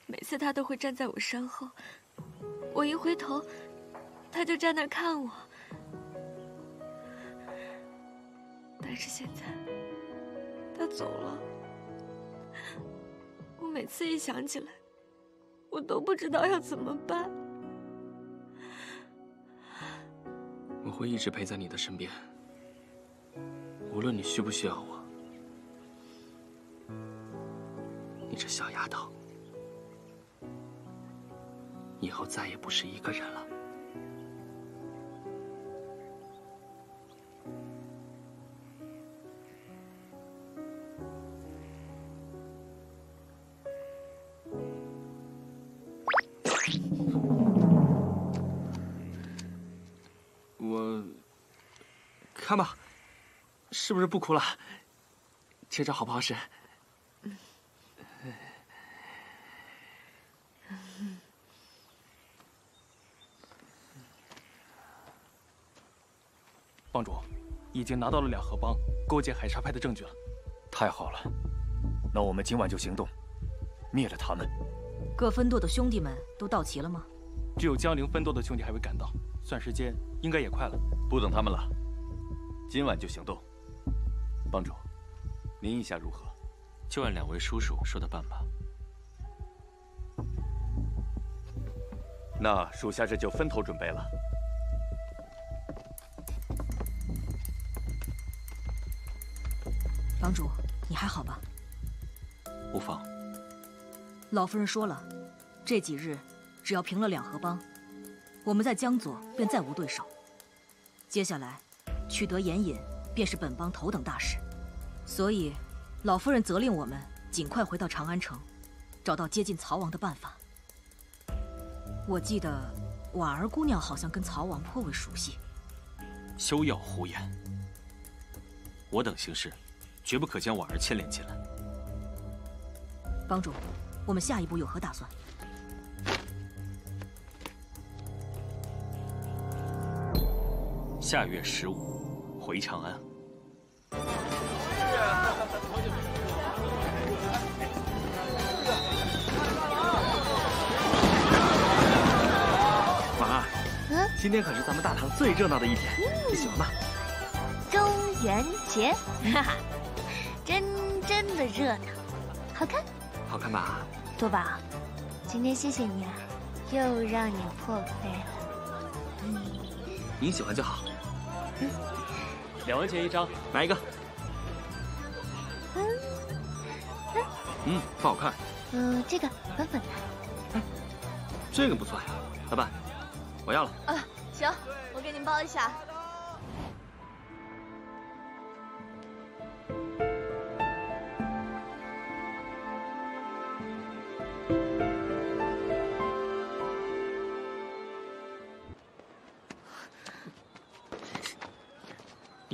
每次他都会站在我身后，我一回头，他就站那看我。但是现在，他走了，我每次一想起来，我都不知道要怎么办。我会一直陪在你的身边，无论你需不需要我。你这小丫头，以后再也不是一个人了。我看吧，是不是不哭了？这招好不好使？帮主，已经拿到了两河帮勾结海沙派的证据了。太好了，那我们今晚就行动，灭了他们。各分舵的兄弟们都到齐了吗？只有江陵分舵的兄弟还未赶到，算时间应该也快了。不等他们了，今晚就行动。帮主，您意下如何？就按两位叔叔说的办吧。那属下这就分头准备了。帮主，你还好吧？无妨。老夫人说了，这几日只要平了两河帮，我们在江左便再无对手。接下来，取得盐引便是本帮头等大事，所以，老夫人责令我们尽快回到长安城，找到接近曹王的办法。我记得婉儿姑娘好像跟曹王颇为熟悉。休要胡言！我等行事，绝不可将婉儿牵连进来。帮主，我们下一步有何打算？下月十五回长安。婉儿今天可是咱们大唐最热闹的一天，你喜欢吗？中元节，哈哈，的热闹，好看，好看吧？多宝，今天谢谢你啊，又让你破费了。嗯，你喜欢就好。嗯，两文钱一张，买一个。嗯，嗯，嗯不好看。嗯，这个粉粉的。这个不错呀，老板。我要了啊，行，我给您包一下。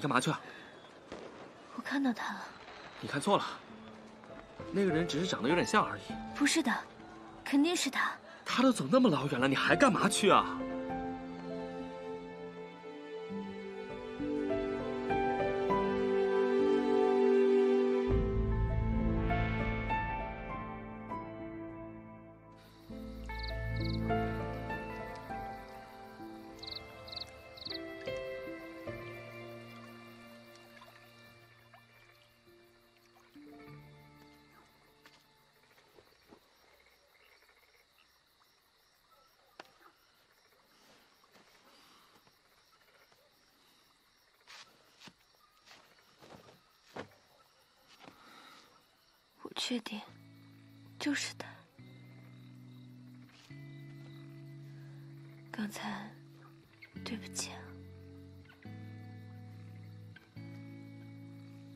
干嘛去啊？我看到他了。你看错了，那个人只是长得有点像而已。不是的，肯定是他。他都走那么老远了，你还干嘛去啊？确定，就是他。刚才，对不起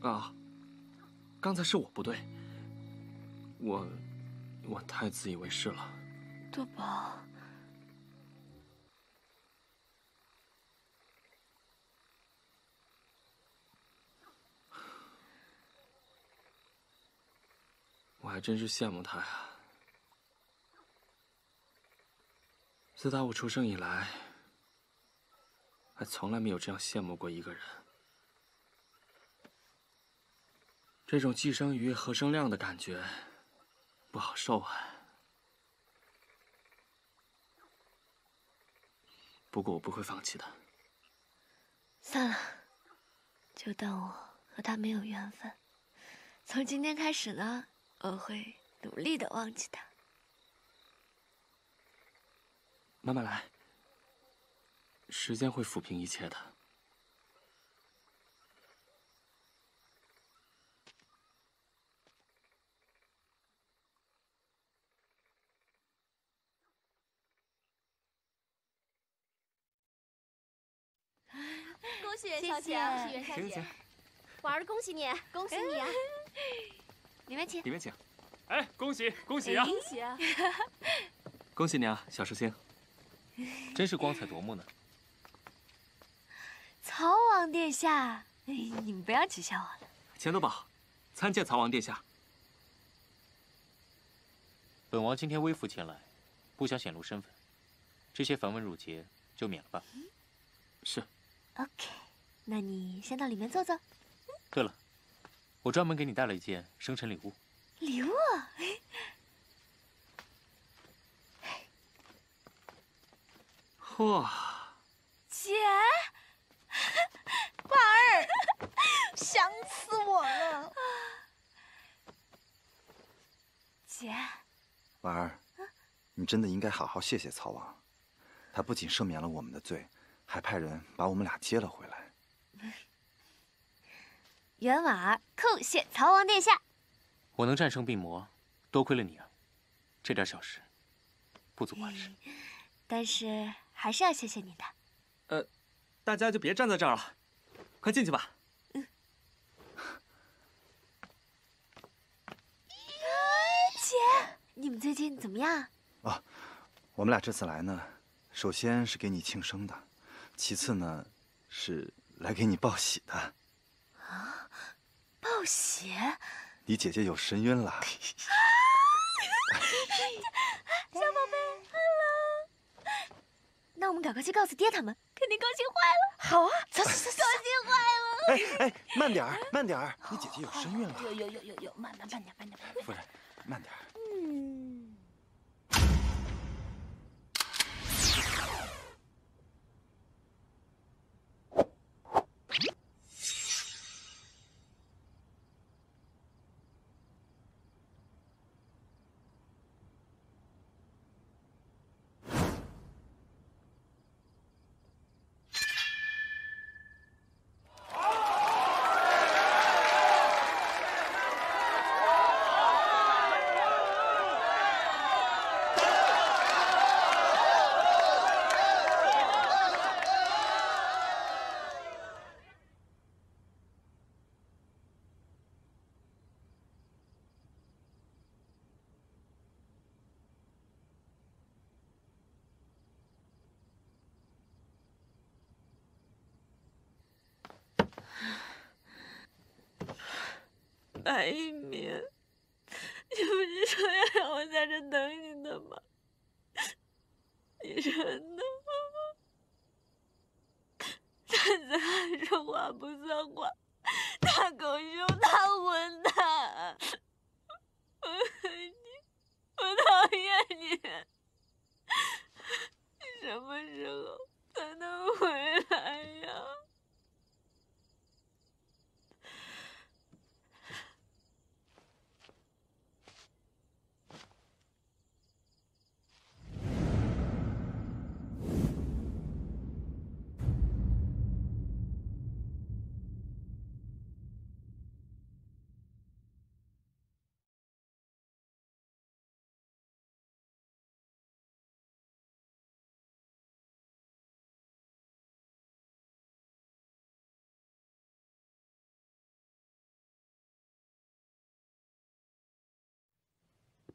啊。啊，刚才是我不对，我，我太自以为是了。多宝。还真是羡慕他呀！自打我出生以来，还从来没有这样羡慕过一个人。这种寄生于何生亮的感觉，不好受啊。不过我不会放弃的。算了，就当我和他没有缘分。从今天开始呢。我会努力的忘记他，慢慢来，时间会抚平一切的。恭喜袁小姐，恭喜元小姐，婉儿恭喜你，恭喜你啊！里面请，里面请。哎，恭喜恭喜啊！恭喜啊！恭喜你啊，小寿星，真是光彩夺目呢。曹王殿下，你们不要取笑我了。钱多宝，参见曹王殿下。本王今天微服前来，不想显露身份，这些繁文缛节就免了吧。是。OK。那你先到里面坐坐。对了，我专门给你带了一件生辰礼物。礼物？哇！姐，婉儿，想死我了。姐，婉儿，你真的应该好好谢谢曹王，他不仅赦免了我们的罪，还派人把我们俩接了回来。袁婉儿叩谢曹王殿下。我能战胜病魔，多亏了你啊！这点小事，不足挂齿。但是还是要谢谢你的。呃，大家就别站在这儿了，快进去吧。姐，你们最近怎么样？啊，我们俩这次来呢，首先是给你庆生的，其次呢，是来给你报喜的。啊，报喜！你姐姐有身孕了。小宝贝，hello。那我们赶快去告诉爹他们，肯定高兴坏了。好啊，走走走，高兴坏了。哎哎，慢点儿，慢点儿，你姐姐有身孕了。有有有有有，慢慢慢点，慢点。夫人，慢点儿。嗯。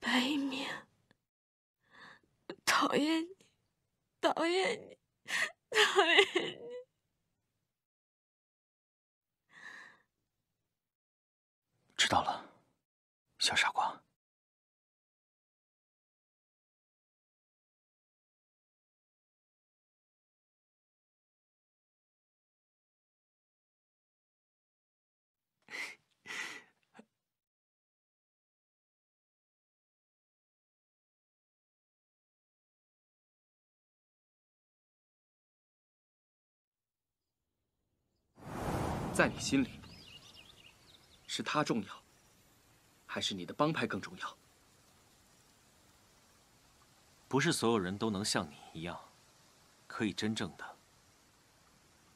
白一鸣，讨厌你，讨厌你，讨厌你！知道了，小傻瓜。在你心里，是他重要，还是你的帮派更重要？不是所有人都能像你一样，可以真正的、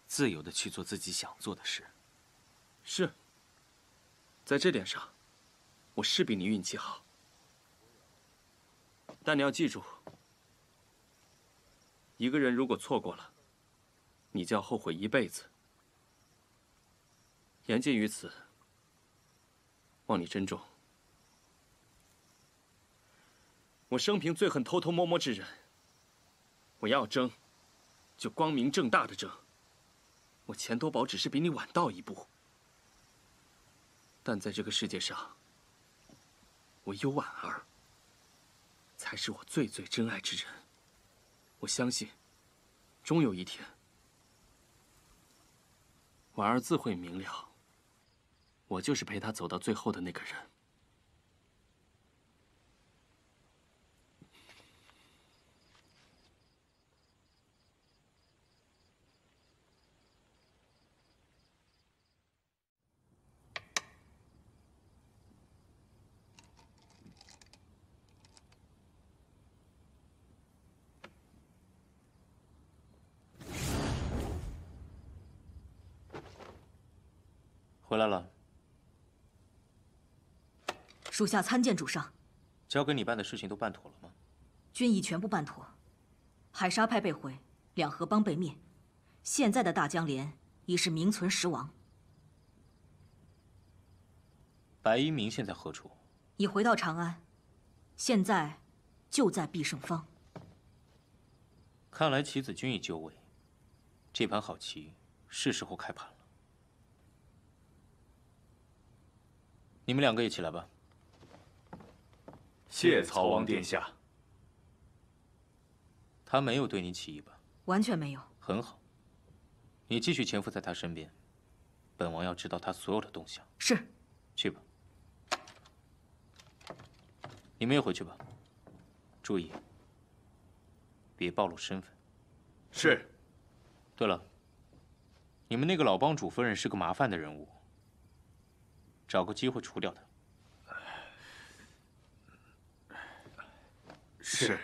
自由的去做自己想做的事。是，在这点上，我是比你运气好。但你要记住，一个人如果错过了，你就要后悔一辈子。言尽于此，望你珍重。我生平最恨偷偷摸摸之人。我要争，就光明正大的争。我钱多宝只是比你晚到一步，但在这个世界上，我有婉儿，才是我最最珍爱之人。我相信，终有一天。婉儿自会明了。我就是陪他走到最后的那个人。回来了，属下参见主上。交给你办的事情都办妥了吗？均已全部办妥，海沙派被毁，两河帮被灭，现在的大江连已是名存实亡。白一鸣现在何处？已回到长安，现在就在必胜坊。看来棋子均已就位，这盘好棋是时候开盘了。你们两个一起来吧。谢曹王殿下。他没有对你起疑吧？完全没有。很好，你继续潜伏在他身边，本王要知道他所有的动向。是。去吧。你们也回去吧。注意，别暴露身份。是。对了，你们那个老帮主夫人是个麻烦的人物。找个机会除掉他。是。